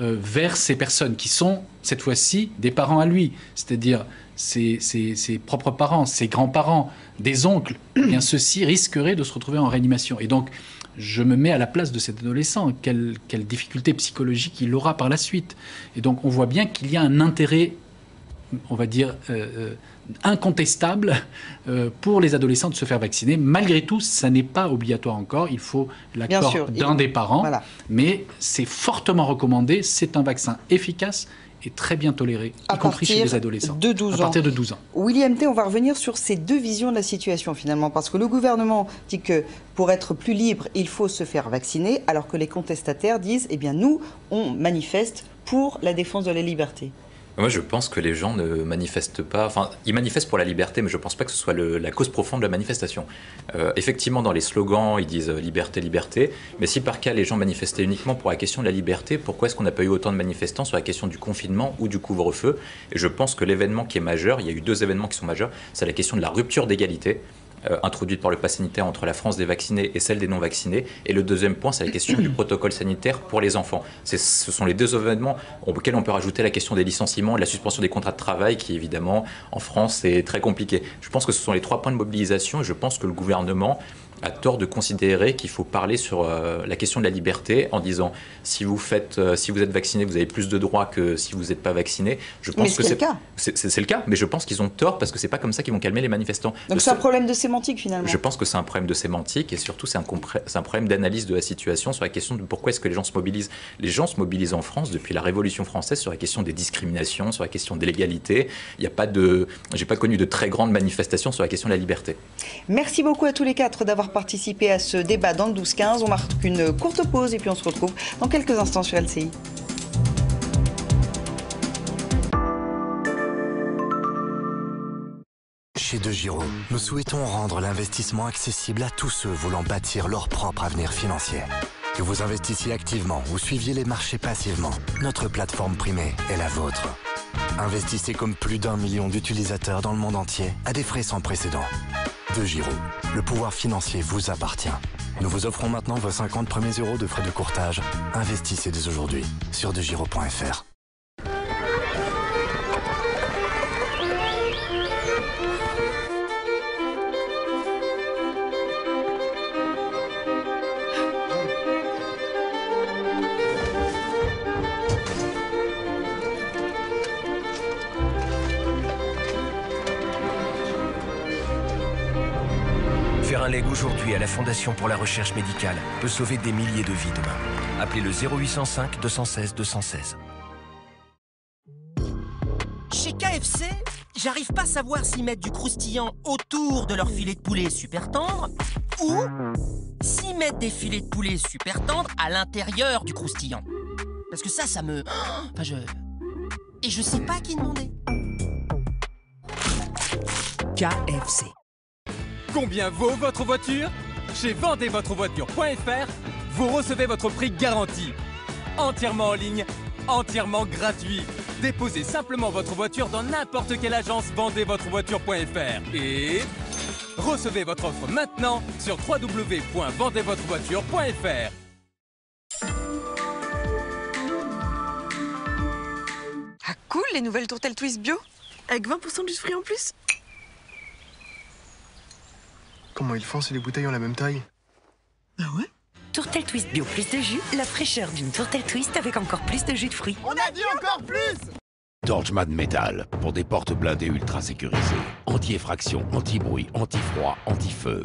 euh, vers ces personnes qui sont, cette fois-ci, des parents à lui, c'est-à-dire ses, ses, propres parents, ses grands-parents, des oncles. Eh bien, ceux-ci risqueraient de se retrouver en réanimation. Et donc, je me mets à la place de cet adolescent, quelle, quelle difficulté psychologique il aura par la suite. Et donc on voit bien qu'il y a un intérêt, on va dire, euh, euh, incontestable euh, pour les adolescents de se faire vacciner. Malgré tout, ça n'est pas obligatoire encore, il faut l'accord d'un des parents, mais c'est fortement recommandé, c'est un vaccin efficace est très bien toléré, y compris chez les adolescents. De 12 à partir de 12 ans. William T, on va revenir sur ces deux visions de la situation finalement, parce que le gouvernement dit que pour être plus libre, il faut se faire vacciner, alors que les contestataires disent, eh bien nous, on manifeste pour la défense de la liberté. Moi, je pense que les gens ne manifestent pas. Enfin, ils manifestent pour la liberté, mais je ne pense pas que ce soit la cause profonde de la manifestation. Euh, effectivement, dans les slogans, ils disent euh, liberté, liberté. Mais si par cas les gens manifestaient uniquement pour la question de la liberté, pourquoi est-ce qu'on n'a pas eu autant de manifestants sur la question du confinement ou du couvre-feu? Et je pense que l'événement qui est majeur, il y a eu deux événements qui sont majeurs, c'est la question de la rupture d'égalité. Euh, introduite par le pass sanitaire entre la France des vaccinés et celle des non vaccinés. Et le deuxième point, c'est la question du protocole sanitaire pour les enfants. Ce sont les deux événements auxquels on peut rajouter la question des licenciements et de la suspension des contrats de travail, qui évidemment en France est très compliqué. Je pense que ce sont les trois points de mobilisation et je pense que le gouvernement a tort de considérer qu'il faut parler sur euh, la question de la liberté en disant si vous faites, euh, si vous êtes vacciné, vous avez plus de droits que si vous n'êtes pas vacciné. Je pense Mais que c'est le cas. c'est le cas, mais je pense qu'ils ont tort parce que c'est pas comme ça qu'ils vont calmer les manifestants. Donc c'est un problème de sémantique finalement. je pense que c'est un problème de sémantique et surtout c'est un, compré- c'est un problème d'analyse de la situation sur la question de pourquoi est-ce que les gens se mobilisent. Les gens se mobilisent en France depuis la Révolution française sur la question des discriminations, sur la question de l'égalité. Il n'y a pas de, j'ai pas connu de très grandes manifestations sur la question de la liberté. Merci beaucoup à tous les quatre d'avoir participé à ce débat dans le 12-15. On marque une courte pause et puis on se retrouve dans quelques instants sur LCI. Chez De Giro, nous souhaitons rendre l'investissement accessible à tous ceux voulant bâtir leur propre avenir financier. Que vous investissiez activement ou suiviez les marchés passivement, notre plateforme primée est la vôtre. Investissez comme plus d'un million d'utilisateurs dans le monde entier à des frais sans précédent. De Giro, le pouvoir financier vous appartient. Nous vous offrons maintenant vos 50 premiers euros de frais de courtage. Investissez dès aujourd'hui sur degiro.fr. à la Fondation pour la recherche médicale peut sauver des milliers de vies demain. Appelez le 0805 216 216. Chez KFC, j'arrive pas à savoir s'ils mettent du croustillant autour de leur filet de poulet super tendre ou s'ils mettent des filets de poulet super tendres à l'intérieur du croustillant. Parce que ça, ça me. Enfin, je. Et je sais pas à qui demander. KFC. Combien vaut votre voiture? Chez vendezvotrevoiture.fr, vous recevez votre prix garanti. Entièrement en ligne, entièrement gratuit. Déposez simplement votre voiture dans n'importe quelle agence vendezvotrevoiture.fr et recevez votre offre maintenant sur www.vendezvotrevoiture.fr. Ah cool, les nouvelles tourtelles Twist bio Avec 20% de jus de fruits en plus? Comment ils font si les bouteilles ont la même taille Tourtel Twist Bio plus de jus, la fraîcheur d'une tourtelle Twist avec encore plus de jus de fruits. On a dit encore plus Torchman Metal pour des portes blindées ultra sécurisées. Anti-effraction, anti-bruit, anti-froid, anti-feu.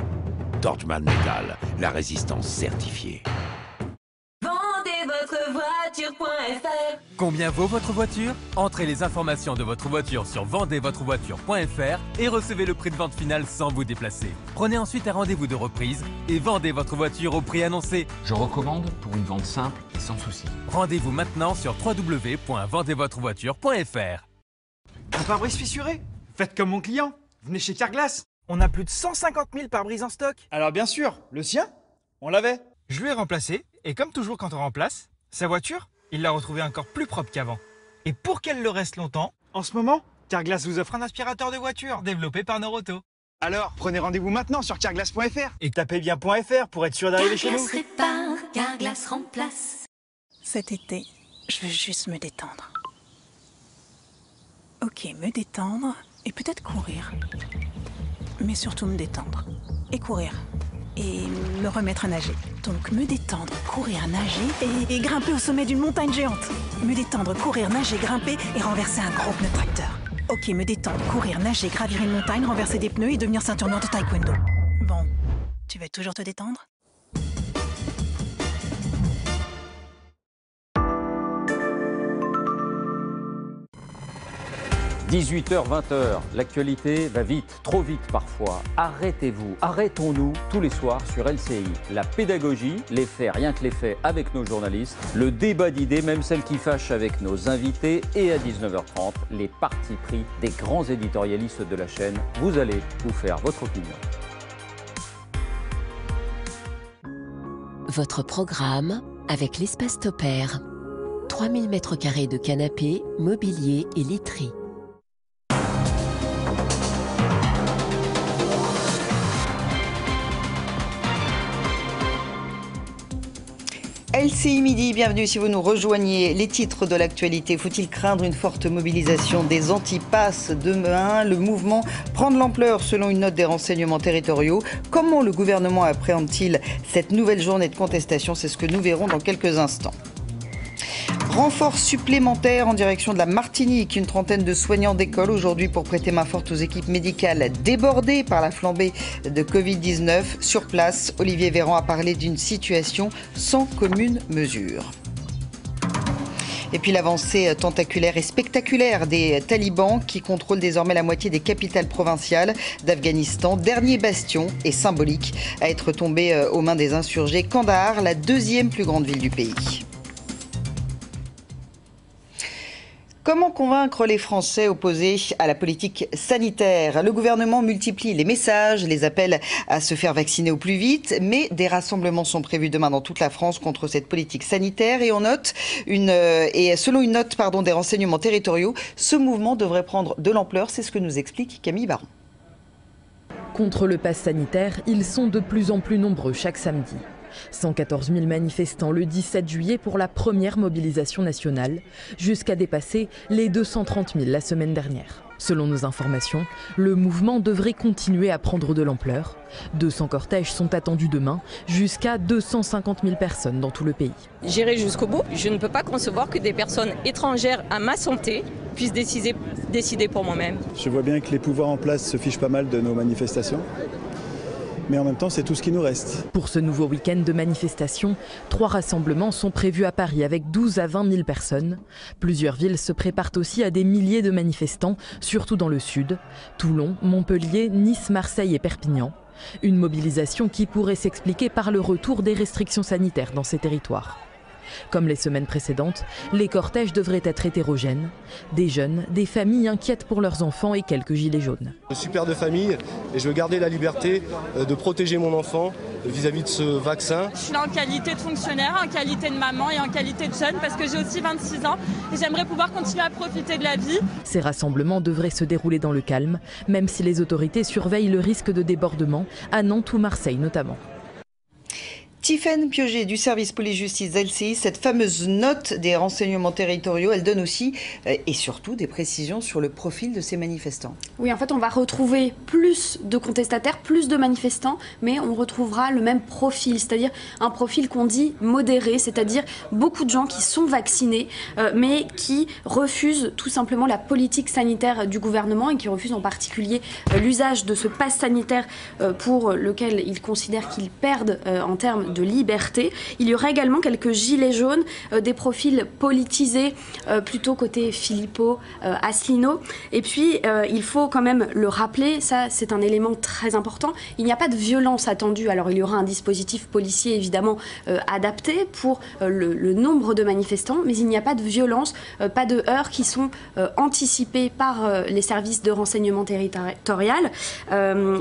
Torchman Metal, la résistance certifiée. Combien vaut votre voiture? Entrez les informations de votre voiture sur vendezvotrevoiture.fr et recevez le prix de vente final sans vous déplacer. Prenez ensuite un rendez-vous de reprise et vendez votre voiture au prix annoncé. Je recommande pour une vente simple et sans souci. Rendez-vous maintenant sur www.vendezvotrevoiture.fr. Un pare-brise fissuré? Faites comme mon client. Venez chez Carglass. On a plus de 150 000 pare-brise en stock. Alors bien sûr, le sien, on l'avait. Je lui ai remplacé, et comme toujours quand on remplace, sa voiture, il l'a retrouvée encore plus propre qu'avant. Et pour qu'elle le reste longtemps, en ce moment, Carglass vous offre un aspirateur de voiture développé par Noroto. Alors, prenez rendez-vous maintenant sur carglass.fr et tapez bien .fr pour être sûr d'arriver chez nous. Répare, Carglass remplace. Cet été, je veux juste me détendre. Ok, me détendre et peut-être courir. Mais surtout me détendre. Et courir. Et me remettre à nager. Donc me détendre, courir, nager et, grimper au sommet d'une montagne géante. Me détendre, courir, nager, grimper et renverser un gros pneu tracteur. Ok, me détendre, courir, nager, gravir une montagne, renverser des pneus et devenir ceinture noire de taekwondo. Bon, tu vas toujours te détendre? 18h, 20h, l'actualité va vite, trop vite parfois. Arrêtez-vous, arrêtons-nous tous les soirs sur LCI. La pédagogie, les faits, rien que les faits avec nos journalistes, le débat d'idées, même celles qui fâchent avec nos invités, et à 19h30, les partis pris des grands éditorialistes de la chaîne. Vous allez vous faire votre opinion. Votre programme avec l'espace Topair. 3000 m2 de canapés, mobilier et literie. LCI Midi, bienvenue si vous nous rejoignez. Les titres de l'actualité. Faut-il craindre une forte mobilisation des antipasses demain? Le mouvement prend de l'ampleur selon une note des renseignements territoriaux. Comment le gouvernement appréhende-t-il cette nouvelle journée de contestation? C'est ce que nous verrons dans quelques instants. Renfort supplémentaire en direction de la Martinique. Une trentaine de soignants d'école aujourd'hui pour prêter main forte aux équipes médicales débordées par la flambée de Covid-19. Sur place, Olivier Véran a parlé d'une situation sans commune mesure. Et puis l'avancée tentaculaire et spectaculaire des talibans qui contrôlent désormais la moitié des capitales provinciales d'Afghanistan. Dernier bastion et symbolique à être tombé euh, aux mains des insurgés. Kandahar, la deuxième plus grande ville du pays. Comment convaincre les Français opposés à la politique sanitaire? Le gouvernement multiplie les messages, les appels à se faire vacciner au plus vite, mais des rassemblements sont prévus demain dans toute la France contre cette politique sanitaire. Et on note euh, et selon une note des renseignements territoriaux, ce mouvement devrait prendre de l'ampleur. C'est ce que nous explique Camille Baron. Contre le pass sanitaire, ils sont de plus en plus nombreux chaque samedi. 114 000 manifestants le 17 juillet pour la première mobilisation nationale, jusqu'à dépasser les 230 000 la semaine dernière. Selon nos informations, le mouvement devrait continuer à prendre de l'ampleur. 200 cortèges sont attendus demain, jusqu'à 250 000 personnes dans tout le pays. J'irai jusqu'au bout. Je ne peux pas concevoir que des personnes étrangères à ma santé puissent décider, décider pour moi-même. Je vois bien que les pouvoirs en place se fichent pas mal de nos manifestations mais en même temps, c'est tout ce qui nous reste. Pour ce nouveau week-end de manifestation, trois rassemblements sont prévus à Paris avec 12 à 20 000 personnes. Plusieurs villes se préparent aussi à des milliers de manifestants, surtout dans le sud. Toulon, Montpellier, Nice, Marseille et Perpignan. Une mobilisation qui pourrait s'expliquer par le retour des restrictions sanitaires dans ces territoires. Comme les semaines précédentes, les cortèges devraient être hétérogènes. Des jeunes, des familles inquiètes pour leurs enfants et quelques gilets jaunes. Je suis père de famille et je veux garder la liberté euh, de protéger mon enfant vis-à-vis de ce vaccin. Je suis là en qualité de fonctionnaire, en qualité de maman et en qualité de jeune parce que j'ai aussi 26 ans et j'aimerais pouvoir continuer à profiter de la vie. Ces rassemblements devraient se dérouler dans le calme, même si les autorités surveillent le risque de débordement, à Nantes ou Marseille notamment. Tiffaine Piogé du service police-justice LCI, cette fameuse note des renseignements territoriaux, elle donne aussi euh, et surtout des précisions sur le profil de ces manifestants. Oui, en fait, on va retrouver plus de contestataires, plus de manifestants, mais on retrouvera le même profil, c'est-à-dire un profil qu'on dit modéré, c'est-à-dire beaucoup de gens qui sont vaccinés, euh, mais qui refusent tout simplement la politique sanitaire du gouvernement et qui refusent en particulier euh, l'usage de ce pass sanitaire pour lequel ils considèrent qu'ils perdent en termes de liberté. Il y aura également quelques gilets jaunes, euh, des profils politisés, euh, plutôt côté Filippo, euh, Asselineau. Et puis, il faut quand même le rappeler, ça c'est un élément très important, il n'y a pas de violence attendue. Alors il y aura un dispositif policier évidemment adapté pour le, nombre de manifestants, mais il n'y a pas de violence, pas de heurts qui sont anticipés par les services de renseignement territorial.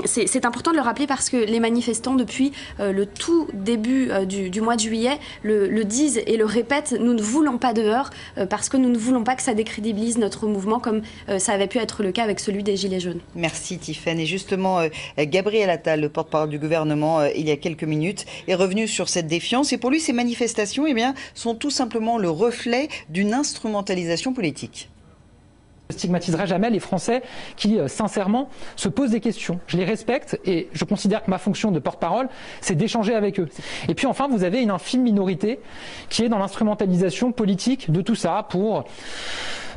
c'est important de le rappeler parce que les manifestants, depuis le tout début euh, du, mois de juillet le, disent et le répètent, nous ne voulons pas de euh, parce que nous ne voulons pas que ça décrédibilise notre mouvement comme euh, ça avait pu être le cas avec celui des Gilets jaunes. Merci Tiffaine. Et justement, Gabriel Attal, le porte-parole du gouvernement, il y a quelques minutes, est revenu sur cette défiance. Et pour lui, ces manifestations eh bien, sont tout simplement le reflet d'une instrumentalisation politique. Je stigmatiserai jamais les Français qui, euh, sincèrement, se posent des questions. Je les respecte et je considère que ma fonction de porte-parole, c'est d'échanger avec eux. Et puis enfin, vous avez une infime minorité qui est dans l'instrumentalisation politique de tout ça pour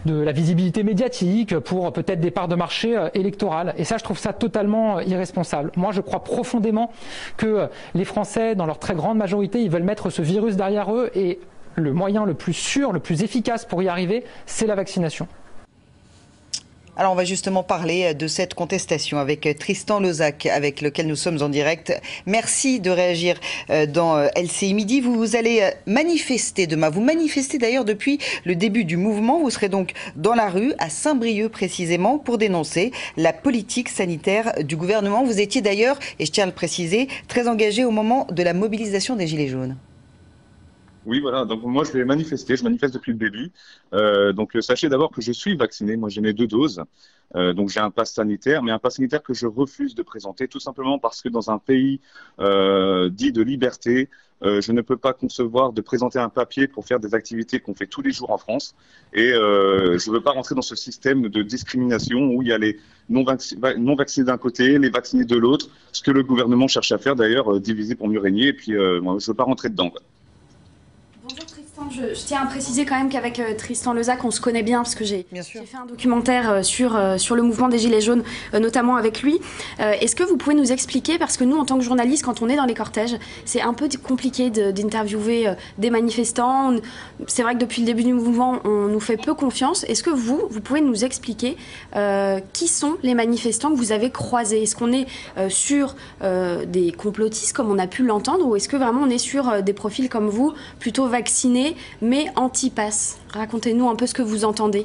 de la visibilité médiatique, pour peut-être des parts de marché euh, électorales. Et ça, je trouve ça totalement euh, irresponsable. Moi, je crois profondément que les Français, dans leur très grande majorité, ils veulent mettre ce virus derrière eux et le moyen le plus sûr, le plus efficace pour y arriver, c'est la vaccination. Alors on va justement parler de cette contestation avec Tristan Lozac avec lequel nous sommes en direct. Merci de réagir euh, dans euh, LCI Midi. Vous allez euh, manifester demain. Vous manifestez d'ailleurs depuis le début du mouvement. Vous serez donc dans la rue à Saint-Brieuc précisément pour dénoncer la politique sanitaire du gouvernement. Vous étiez d'ailleurs, et je tiens à le préciser, très engagé au moment de la mobilisation des Gilets jaunes. Oui, voilà. Donc moi, je vais manifester. Je manifeste depuis le début. Euh, donc sachez d'abord que je suis vacciné. Moi, j'ai mes deux doses. Euh, donc j'ai un pass sanitaire, mais un pass sanitaire que je refuse de présenter, tout simplement parce que dans un pays euh, dit de liberté, euh, je ne peux pas concevoir de présenter un papier pour faire des activités qu'on fait tous les jours en France. Et euh, je ne veux pas rentrer dans ce système de discrimination où il y a les non, non vaccinés d'un côté, les vaccinés de l'autre, ce que le gouvernement cherche à faire d'ailleurs, euh, diviser pour mieux régner. Et puis, moi, je ne veux pas rentrer dedans. Quoi. Je, tiens à préciser quand même qu'avec euh, Tristan Lezac, on se connaît bien parce que j'ai fait un documentaire euh, sur, euh, sur le mouvement des Gilets jaunes, notamment avec lui. Est-ce que vous pouvez nous expliquer, parce que nous, en tant que journalistes, quand on est dans les cortèges, c'est un peu compliqué d'interviewer des manifestants. C'est vrai que depuis le début du mouvement, on nous fait peu confiance. Est-ce que vous, vous pouvez nous expliquer qui sont les manifestants que vous avez croisés? Est-ce qu'on est sur des complotistes, comme on a pu l'entendre, ou est-ce que vraiment on est sur des profils comme vous, plutôt vaccinés mais anti-pass. Racontez-nous un peu ce que vous entendez.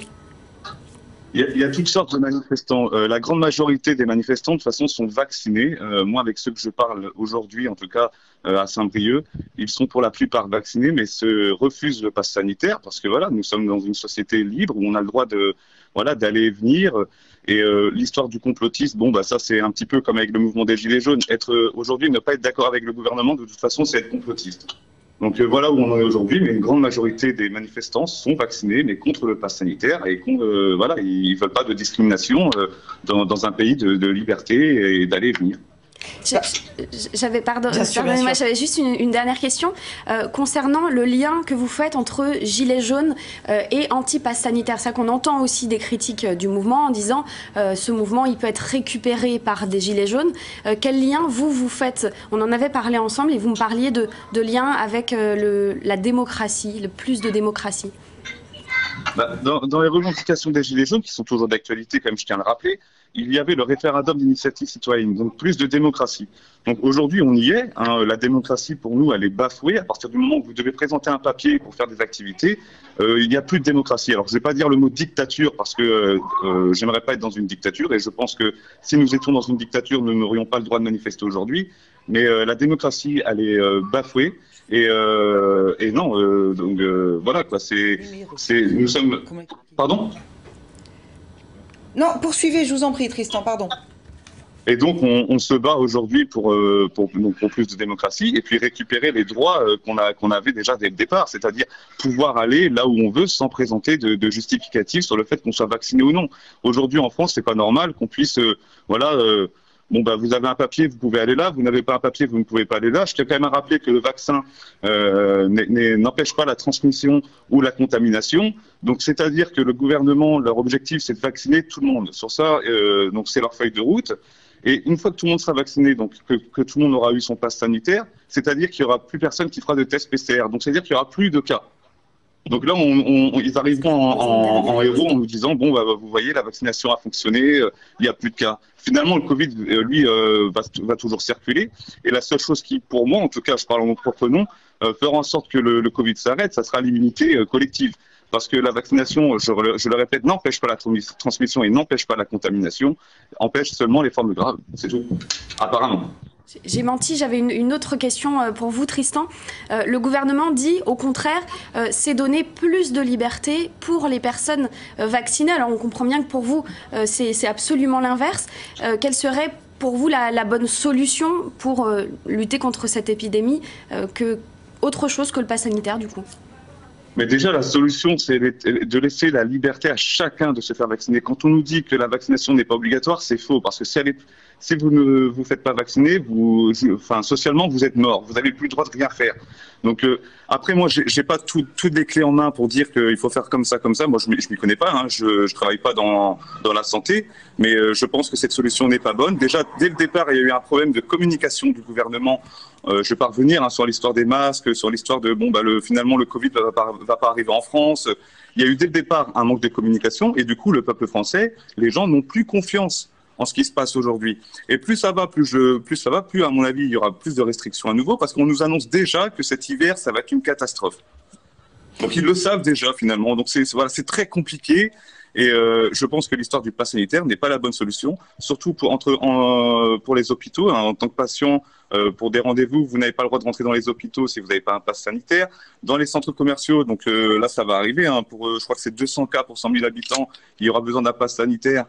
Il y, a, toutes sortes de manifestants. Euh, la grande majorité des manifestants, de toute façon, sont vaccinés. Euh, moi, avec ceux que je parle aujourd'hui, en tout cas euh, à Saint-Brieuc, ils sont pour la plupart vaccinés, mais se refusent le pass sanitaire parce que voilà, nous sommes dans une société libre où on a le droit de voilà d'aller et venir. Et l'histoire du complotisme, bon, bah ça, c'est un petit peu comme avec le mouvement des Gilets jaunes. Être aujourd'hui, ne pas être d'accord avec le gouvernement, de toute façon, c'est être complotiste. Donc euh, voilà où on en est aujourd'hui, mais une grande majorité des manifestants sont vaccinés, mais contre le pass sanitaire et euh, voilà, ils veulent pas de discrimination euh, dans, un pays de, de liberté et d'aller et venir. J'avais pardon, j'avais juste une, dernière question euh, concernant le lien que vous faites entre gilets jaunes euh, et anti-pass sanitaire. Ça qu'on entend aussi des critiques euh, du mouvement en disant ce mouvement il peut être récupéré par des gilets jaunes. quel lien vous vous faites? On en avait parlé ensemble et vous me parliez de, de lien avec le, la démocratie, le plus de démocratie. Bah, dans, dans, les revendications des Gilets jaunes, qui sont toujours d'actualité, comme je tiens à le rappeler, il y avait le référendum d'initiative citoyenne, donc plus de démocratie. Donc aujourd'hui, on y est. Hein, la démocratie, pour nous, elle est bafouée. À partir du moment où vous devez présenter un papier pour faire des activités, euh, il n'y a plus de démocratie. Alors, je ne vais pas dire le mot dictature parce que euh, euh, j'aimerais pas être dans une dictature et je pense que si nous étions dans une dictature, nous n'aurions pas le droit de manifester aujourd'hui. Mais euh, la démocratie, elle est bafouée. Et, et non, donc voilà quoi. C'est, c'est, nous sommes. Pardon? Non, poursuivez, je vous en prie, Tristan, pardon. Et donc, on, se bat aujourd'hui pour, euh, pour, plus de démocratie et puis récupérer les droits euh, qu'on avait déjà dès le départ, c'est-à-dire pouvoir aller là où on veut sans présenter de, de justificatif sur le fait qu'on soit vacciné ou non. Aujourd'hui, en France, c'est pas normal qu'on puisse, euh, voilà, bon, bah, vous avez un papier, vous pouvez aller là, vous n'avez pas un papier, vous ne pouvez pas aller là. Je tiens quand même à rappeler que le vaccin euh, n'empêche pas la transmission ou la contamination. Donc, c'est-à-dire que le gouvernement, leur objectif, c'est de vacciner tout le monde. Sur ça, euh, donc c'est leur feuille de route. Et une fois que tout le monde sera vacciné, donc que, que tout le monde aura eu son passe sanitaire, c'est-à-dire qu'il n'y aura plus personne qui fera de test PCR. Donc, c'est-à-dire qu'il n'y aura plus de cas. Donc là, on, ils arriveront en, héros en nous disant bon, bah, vous voyez, la vaccination a fonctionné, euh, il n'y a plus de cas. Finalement, le Covid, euh, lui, euh, va, toujours circuler. Et la seule chose qui, pour moi, en tout cas, je parle en mon propre nom, fera en sorte que le, Covid s'arrête, ça sera l'immunité collective. Parce que la vaccination, je, je le répète, n'empêche pas la transmission et n'empêche pas la contamination, empêche seulement les formes graves. C'est tout. Apparemment. J'ai menti, j'avais une, autre question euh, pour vous, Tristan. Euh, le gouvernement dit, au contraire, euh, c'est donner plus de liberté pour les personnes vaccinées. Alors on comprend bien que pour vous, c'est absolument l'inverse. quelle serait pour vous la, bonne solution pour lutter contre cette épidémie que autre chose que le pass sanitaire, du coup? Mais déjà, la solution, c'est de laisser la liberté à chacun de se faire vacciner. Quand on nous dit que la vaccination n'est pas obligatoire, c'est faux. Parce que si, si vous ne vous faites pas vacciner, vous, enfin, socialement, vous êtes mort. Vous n'avez plus le droit de rien faire. Donc, euh, après, moi, j'ai pas toutes les clés en main pour dire qu'il faut faire comme ça, comme ça. Moi, je ne m'y connais pas. Hein. Je ne travaille pas dans, dans la santé. Mais euh, je pense que cette solution n'est pas bonne. Déjà, dès le départ, il y a eu un problème de communication du gouvernement Euh, je vais pas revenir hein, sur l'histoire des masques, sur l'histoire de bon bah le finalement le Covid va va pas arriver en France. Il y a eu dès le départ un manque de communication et du coup le peuple français, les gens n'ont plus confiance en ce qui se passe aujourd'hui. Et plus ça va, plus je, plus ça va, plus à mon avis il y aura plus de restrictions à nouveau parce qu'on nous annonce déjà que cet hiver ça va être une catastrophe. Donc ils le savent déjà finalement. Donc c'est voilà, c'est très compliqué. Et euh, je pense que l'histoire du pass sanitaire n'est pas la bonne solution, surtout pour, entre, en, pour les hôpitaux. Hein, en tant que patient, euh, pour des rendez-vous, vous n'avez pas le droit de rentrer dans les hôpitaux si vous n'avez pas un pass sanitaire. Dans les centres commerciaux, donc euh, là, ça va arriver. Hein, pour, je crois que c'est 200 cas pour 100 000 habitants. Il y aura besoin d'un pass sanitaire.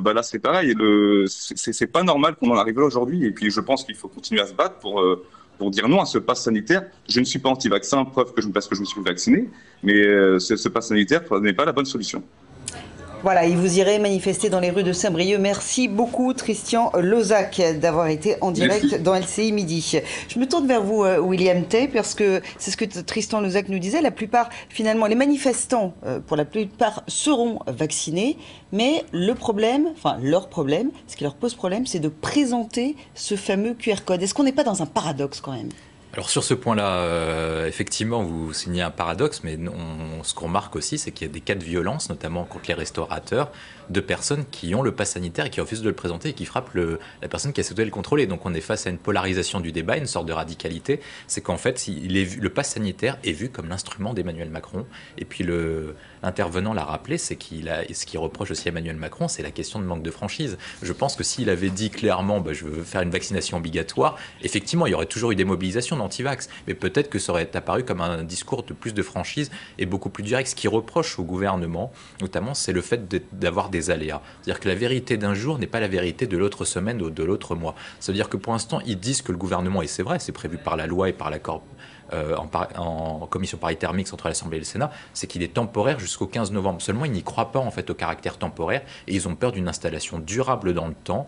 Bah là, c'est pareil. Le, c'est pas normal qu'on en arrive là aujourd'hui. Et puis, je pense qu'il faut continuer à se battre pour pour dire non à ce pass sanitaire. Je ne suis pas anti-vaccin, preuve que je, parce que je me suis vacciné, mais ce, ce pass sanitaire n'est pas la bonne solution. Voilà, et vous irez manifester dans les rues de Saint-Brieuc. Merci beaucoup, Christian Lozac, d'avoir été en direct Merci. dans LCI Midi. Je me tourne vers vous, euh, William Tay, parce que c'est ce que Tristan Lozac nous disait. La plupart, finalement, les manifestants, euh, pour la plupart, seront vaccinés. Mais le problème, enfin, leur problème, ce qui leur pose problème, c'est de présenter ce fameux QR code. Est-ce qu'on n'est pas dans un paradoxe quand même? Alors sur ce point-là, euh, effectivement, vous signez un paradoxe, mais on- ce qu'on remarque aussi, c'est qu'il y a des cas de violence, notamment contre les restaurateurs, de personnes qui ont le pass sanitaire et qui refusent de le présenter et qui frappent le- la personne qui a souhaité le contrôler. Donc on est face à une polarisation du débat, une sorte de radicalité. C'est qu'en fait, il le pass sanitaire est vu comme l'instrument d'Emmanuel Macron. Et puis l'intervenant l'a rappelé, c'est qu'il a, ce qu'il reproche aussi à Emmanuel Macron, c'est la question de manque de franchise. Je pense que s'il avait dit clairement, bah, je veux faire une vaccination obligatoire, effectivement, il y aurait toujours eu des mobilisations d'anti-vax. Mais peut-être que ça aurait apparu comme un discours de plus de franchise et beaucoup plus direct. Ce qui reproche au gouvernement, notamment, c'est le fait d'avoir des aléas. C'est-à-dire que la vérité d'un jour n'est pas la vérité de l'autre semaine ou de l'autre mois. C'est-à-dire que pour l'instant, ils disent que le gouvernement, et c'est vrai, c'est prévu par la loi et par l'accord euh, en, en commission paritaire mixte entre l'Assemblée et le Sénat, c'est qu'il est temporaire jusqu'au 15 novembre. Seulement, ils n'y croient pas en fait au caractère temporaire et ils ont peur d'une installation durable dans le temps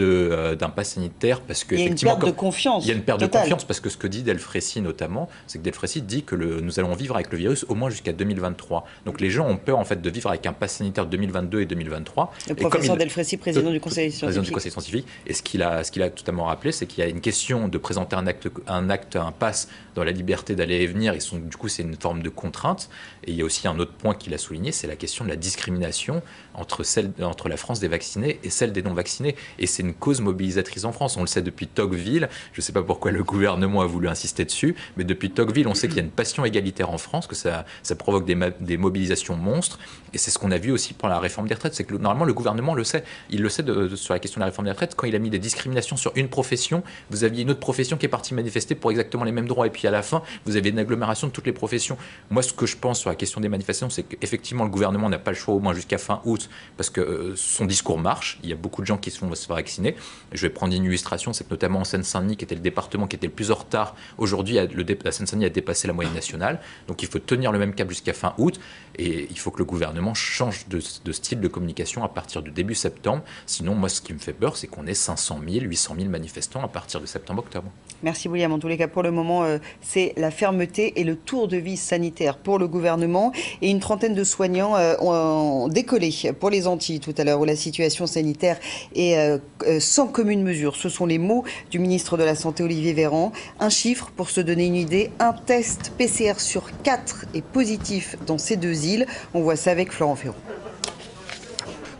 euh, d'un pass sanitaire parce que Il y a une perte de confiance Il y a une perte totale. de confiance parce que ce que dit Delfrécy notamment, c'est que Delfrécy dit que le- nous allons vivre avec le virus au moins jusqu'à 2023. Donc les gens ont peur en fait de vivre avec un pass sanitaire 2022 et 2023. Le Et professeur Delfrécy, président du Conseil président du scientifique. Conseil scientifique. Et ce qu'il a, ce qu'il a totalement rappelé, c'est qu'il y a une question de présenter un acte, un acte, un pass dans la liberté d'aller et venir. Ils sont, du coup, c'est une forme de contrainte. Et il y a aussi un autre point qu'il a souligné, c'est la question de la discrimination entre, celle, entre la France des vaccinés et celle des non vaccinés. Et c'est une cause mobilisatrice en France. On le sait depuis Tocqueville. Je ne sais pas pourquoi le gouvernement a voulu insister dessus, mais depuis Tocqueville, on sait qu'il y a une passion égalitaire en France, que ça, provoque des, mobilisations monstres. Et c'est ce qu'on a vu aussi pour la réforme des retraites. C'est que le- normalement, le gouvernement le sait. Il le sait sur la question de la réforme des retraites. Quand il a mis des discriminations sur une profession, vous aviez une autre profession qui est partie manifester pour exactement les mêmes droits. Et puis à la fin, vous avez une agglomération de toutes les professions. Moi, ce que je pense sur la question des manifestations, c'est qu'effectivement, le gouvernement n'a pas le choix au moins jusqu'à fin août parce que euh, son discours marche. Il y a beaucoup de gens qui se font se faire Je vais prendre une illustration, c'est que notamment en Seine-Saint-Denis, qui était le département qui était le plus en retard, aujourd'hui, la Seine-Saint-Denis a dépassé la moyenne nationale. Donc il faut tenir le même cap jusqu'à fin août et il faut que le gouvernement change de, style de communication à partir du début septembre. Sinon, moi, ce qui me fait peur, c'est qu'on ait 500 000, 800 000 manifestants à partir de septembre-octobre. Merci William. En tous les cas, pour le moment, euh, c'est la fermeté et le tour de vis sanitaire pour le gouvernement. Et une trentaine de soignants euh, ont, décollé pour les Antilles tout à l'heure, où la situation sanitaire est euh, sans commune mesure. Ce sont les mots du ministre de la Santé, Olivier Véran. Un chiffre, pour se donner une idée, un test PCR sur quatre est positif dans ces deux îles. On voit ça avec Florent Ferron.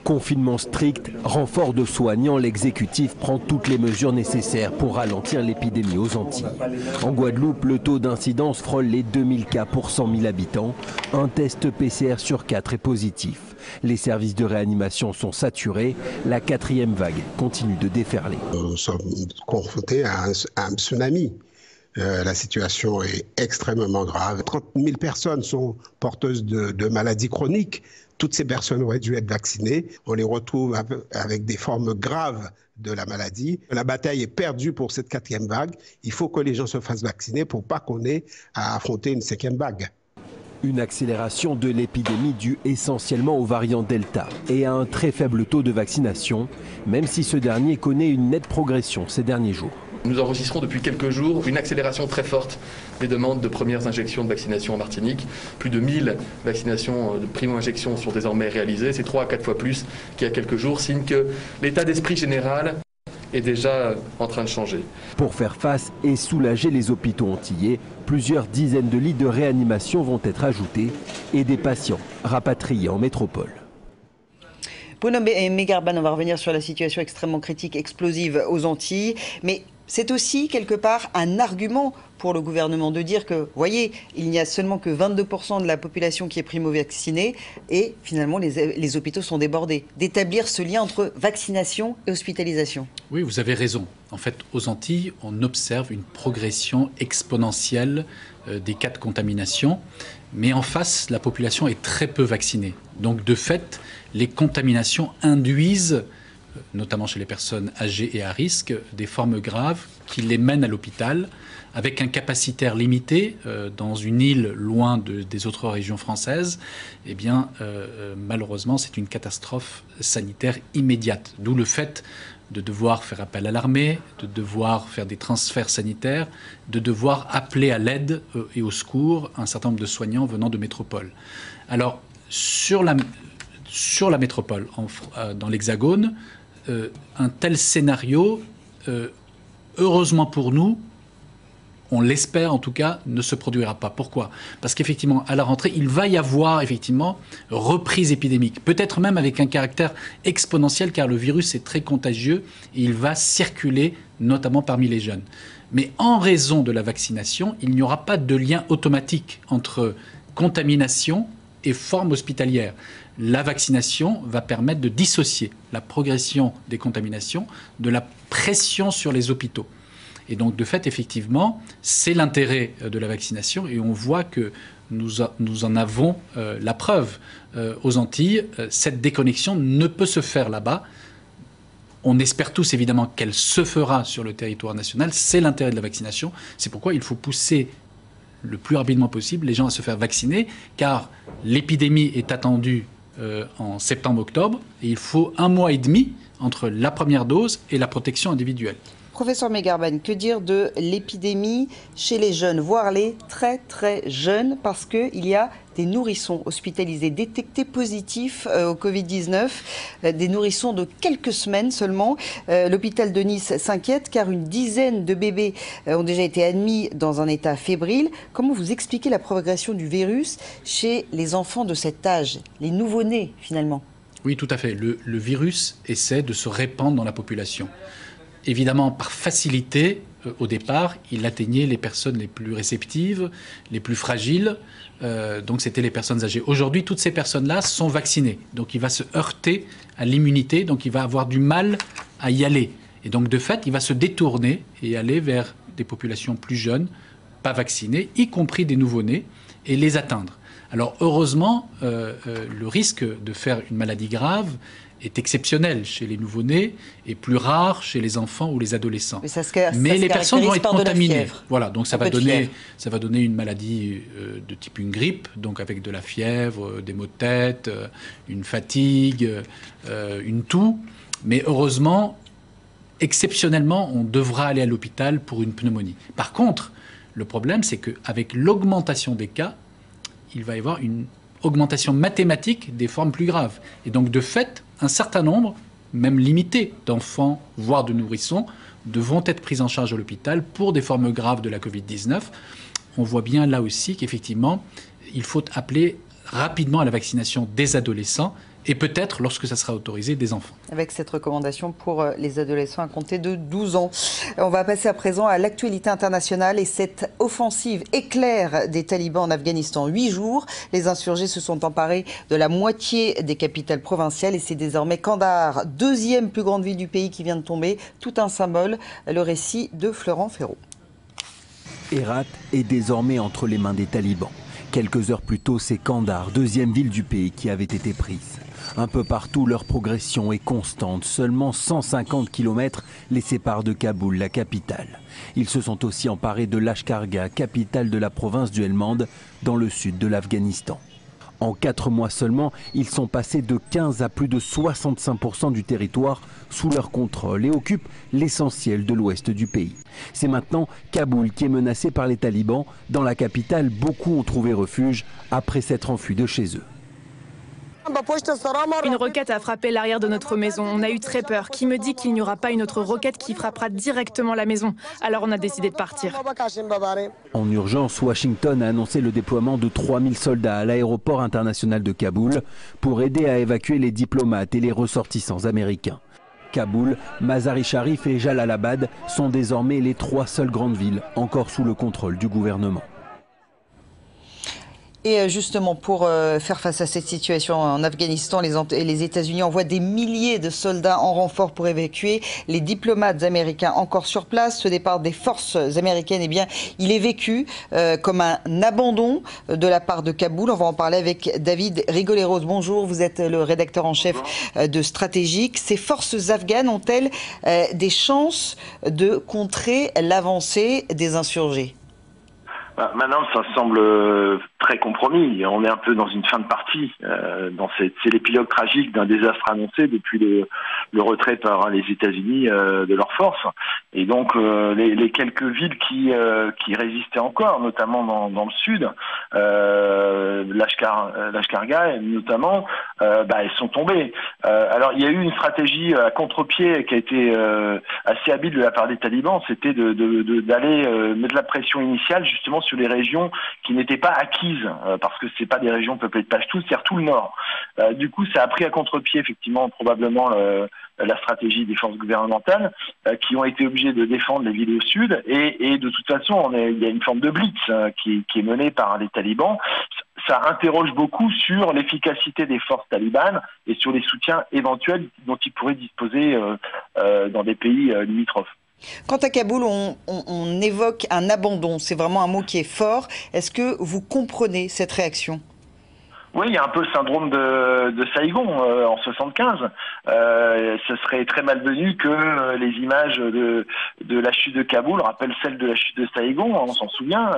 Confinement strict, renfort de soignants, l'exécutif prend toutes les mesures nécessaires pour ralentir l'épidémie aux Antilles. En Guadeloupe, le taux d'incidence frôle les 2000 cas pour 100 000 habitants. Un test PCR sur 4 est positif. Les services de réanimation sont saturés. La quatrième vague continue de déferler. Nous sommes confrontés à un, à un tsunami. Euh, la situation est extrêmement grave. 30 000 personnes sont porteuses de, de maladies chroniques. Toutes ces personnes auraient dû être vaccinées. On les retrouve avec des formes graves de la maladie. La bataille est perdue pour cette quatrième vague. Il faut que les gens se fassent vacciner pour pas qu'on ait à affronter une cinquième vague. Une accélération de l'épidémie due essentiellement au variant Delta et à un très faible taux de vaccination, même si ce dernier connaît une nette progression ces derniers jours. Nous enregistrons depuis quelques jours une accélération très forte des demandes de premières injections de vaccination en Martinique. Plus de 1000 vaccinations de primo-injections sont désormais réalisées. C'est 3 à 4 fois plus qu'il y a quelques jours, signe que l'état d'esprit général est déjà en train de changer. Pour faire face et soulager les hôpitaux antillais, plusieurs dizaines de lits de réanimation vont être ajoutés et des patients rapatriés en métropole. Bruno Megarban, on va revenir sur la situation extrêmement critique, explosive aux Antilles. Mais c'est aussi quelque part un argument pour le gouvernement de dire que, voyez, il n'y a seulement que 22% de la population qui est primo-vaccinée et finalement les, hôpitaux sont débordés. D'établir ce lien entre vaccination et hospitalisation. Oui, vous avez raison. En fait, aux Antilles, on observe une progression exponentielle euh, des cas de contamination, mais en face, la population est très peu vaccinée. Donc, de fait, les contaminations induisent notamment chez les personnes âgées et à risque, des formes graves qui les mènent à l'hôpital avec un capacitaire limité euh, dans une île loin des autres régions françaises, eh bien, euh, euh, malheureusement, c'est une catastrophe sanitaire immédiate. D'où le fait de devoir faire appel à l'armée, de devoir faire des transferts sanitaires, de devoir appeler à l'aide et au secours un certain nombre de soignants venant de métropole. Alors, sur la, sur la métropole, dans l'Hexagone, euh, un tel scénario, euh, heureusement pour nous, on l'espère en tout cas, ne se produira pas. Pourquoi? Parce qu'effectivement, à la rentrée, il va y avoir effectivement reprise épidémique, peut-être même avec un caractère exponentiel, car le virus est très contagieux et il va circuler notamment parmi les jeunes. Mais en raison de la vaccination, il n'y aura pas de lien automatique entre contamination et forme hospitalière la vaccination va permettre de dissocier la progression des contaminations de la pression sur les hôpitaux. Et donc, de fait, effectivement, c'est l'intérêt euh, de la vaccination et on voit que nous, en avons euh, la preuve euh, aux Antilles. cette déconnexion ne peut se faire là-bas. On espère tous évidemment qu'elle se fera sur le territoire national. C'est l'intérêt de la vaccination. C'est pourquoi il faut pousser le plus rapidement possible les gens à se faire vacciner, car l'épidémie est attendue euh, en septembre-octobre. Et il faut un mois et demi entre la première dose et la protection individuelle. Professeur Megarban, que dire de l'épidémie chez les jeunes, voire les très très jeunes, parce qu'il y a des nourrissons hospitalisés détectés positifs euh, au Covid-19, euh, des nourrissons de quelques semaines seulement. Euh, l'hôpital de Nice s'inquiète car une dizaine de bébés ont déjà été admis dans un état fébrile. Comment vous expliquez la progression du virus chez les enfants de cet âge, les nouveau-nés finalement? Oui, tout à fait. le virus essaie de se répandre dans la population évidemment, par facilité, euh, au départ, il atteignait les personnes les plus réceptives, les plus fragiles. Euh, donc, c'était les personnes âgées. Aujourd'hui, toutes ces personnes-là sont vaccinées. Donc, il va se heurter à l'immunité. Donc, il va avoir du mal à y aller. Et donc, de fait, il va se détourner et aller vers des populations plus jeunes, pas vaccinées, y compris des nouveau-nés, et les atteindre. Alors, heureusement, euh, le risque de faire une maladie grave est exceptionnel chez les nouveau-nés et plus rare chez les enfants ou les adolescents. Mais, les personnes vont être contaminées. Voilà, donc ça va, donner, ça va donner une maladie euh, de type une grippe, donc avec de la fièvre, euh, des maux de tête, euh, une fatigue, une toux. Mais heureusement, exceptionnellement, on devra aller à l'hôpital pour une pneumonie. Par contre, le problème, c'est qu'avec l'augmentation des cas, il va y avoir une augmentation mathématique des formes plus graves. Et donc, de fait, un certain nombre, même limité, d'enfants, voire de nourrissons, devront être pris en charge à l'hôpital pour des formes graves de la Covid-19. On voit bien là aussi qu'effectivement, il faut appeler rapidement à la vaccination des adolescents et peut-être, lorsque ça sera autorisé, des enfants. Avec cette recommandation pour euh, les adolescents à compter de 12 ans. On va passer à présent à l'actualité internationale et cette offensive éclair des talibans en Afghanistan. Huit jours, les insurgés se sont emparés de la moitié des capitales provinciales et c'est désormais Kandahar, deuxième plus grande ville du pays qui vient de tomber. Tout un symbole, le récit de Florent Ferraud. Herat est désormais entre les mains des talibans. Quelques heures plus tôt, c'est Kandahar, deuxième ville du pays, qui avait été prise. Un peu partout, leur progression est constante. Seulement 150 km les séparent de Kaboul, la capitale. Ils se sont aussi emparés de Lashkargah, capitale de la province du Helmand, dans le sud de l'Afghanistan. En quatre mois seulement, ils sont passés de 15 à plus de 65% du territoire sous leur contrôle et occupent l'essentiel de l'ouest du pays. C'est maintenant Kaboul qui est menacé par les talibans. Dans la capitale, beaucoup ont trouvé refuge après s'être enfuis de chez eux. Une roquette a frappé l'arrière de notre maison. On a eu très peur. Qui me dit qu'il n'y aura pas une autre roquette qui frappera directement la maison? Alors on a décidé de partir. En urgence, Washington a annoncé le déploiement de 3000 soldats à l'aéroport international de Kaboul pour aider à évacuer les diplomates et les ressortissants américains. Kaboul, Mazar-i Sharif et Jalalabad sont désormais les trois seules grandes villes encore sous le contrôle du gouvernement. Et euh, justement, pour euh, faire face à cette situation en Afghanistan, les, les États-Unis envoient des milliers de soldats en renfort pour évacuer les diplomates américains encore sur place. Ce départ des forces américaines, eh bien, il est vécu euh, comme un abandon de la part de Kaboul. On va en parler avec David Rigoleros. Bonjour, vous êtes le rédacteur en chef de Stratégique. Ces forces afghanes ont-elles des chances de contrer l'avancée des insurgés? Bah, maintenant, ça semble très compromis. On est un peu dans une fin de partie. Euh, c'est l'épilogue tragique d'un désastre annoncé depuis le, retrait par les États-Unis euh, de leurs forces. Et donc, euh, les, quelques villes qui, résistaient encore, notamment dans, le sud, euh, Lashkar, notamment, bah, elles sont tombées. alors, il y a eu une stratégie à contre-pied qui a été assez habile de la part des talibans, c'était d'aller mettre la pression initiale justement sur les régions qui n'étaient pas acquises, euh, parce que c'est pas des régions peuplées de Pashtuns, c'est tout le nord. Euh, du coup, ça a pris à contre-pied effectivement probablement la stratégie des forces gouvernementales euh, qui ont été obligées de défendre les villes au sud et, de toute façon il y a une forme de blitz qui, est menée par les talibans ça interroge beaucoup sur l'efficacité des forces talibanes et sur les soutiens éventuels dont ils pourraient disposer dans des pays limitrophes. Quant à Kaboul, on, évoque un abandon. C'est vraiment un mot qui est fort. Est-ce que vous comprenez cette réaction? Oui, il y a un peu le syndrome de, de Saigon euh, en 75. Euh, ce serait très malvenu que euh, les images de, de la chute de Kaboul rappellent celles de la chute de Saigon. On s'en souvient.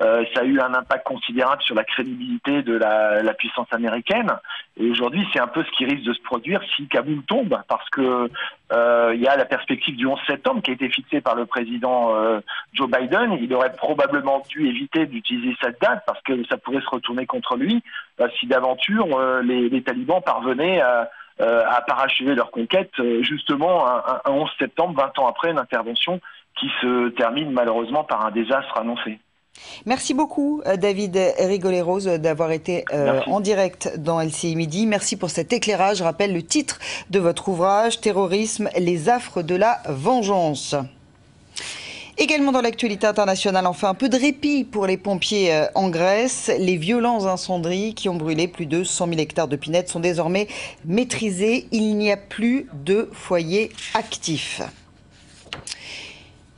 Euh, ça a eu un impact considérable sur la crédibilité de la, la puissance américaine. Et aujourd'hui, c'est un peu ce qui risque de se produire si Kaboul tombe, parce que euh, il y a la perspective du 11 septembre qui a été fixée par le président euh, Joe Biden. Il aurait probablement dû éviter d'utiliser cette date parce que ça pourrait se retourner contre lui euh, si d'aventure les, les, talibans parvenaient à, à parachever leur conquête justement un, un 11 septembre, 20 ans après une intervention qui se termine malheureusement par un désastre annoncé. Merci beaucoup, euh, David Rigoleros, d'avoir été euh, en direct dans LCI Midi. Merci pour cet éclairage. Je rappelle le titre de votre ouvrage, Terrorisme, les affres de la vengeance. Également dans l'actualité internationale, enfin un peu de répit pour les pompiers euh, en Grèce. Les violents incendies qui ont brûlé plus de 100 000 hectares de pinettes sont désormais maîtrisés. Il n'y a plus de foyers actifs.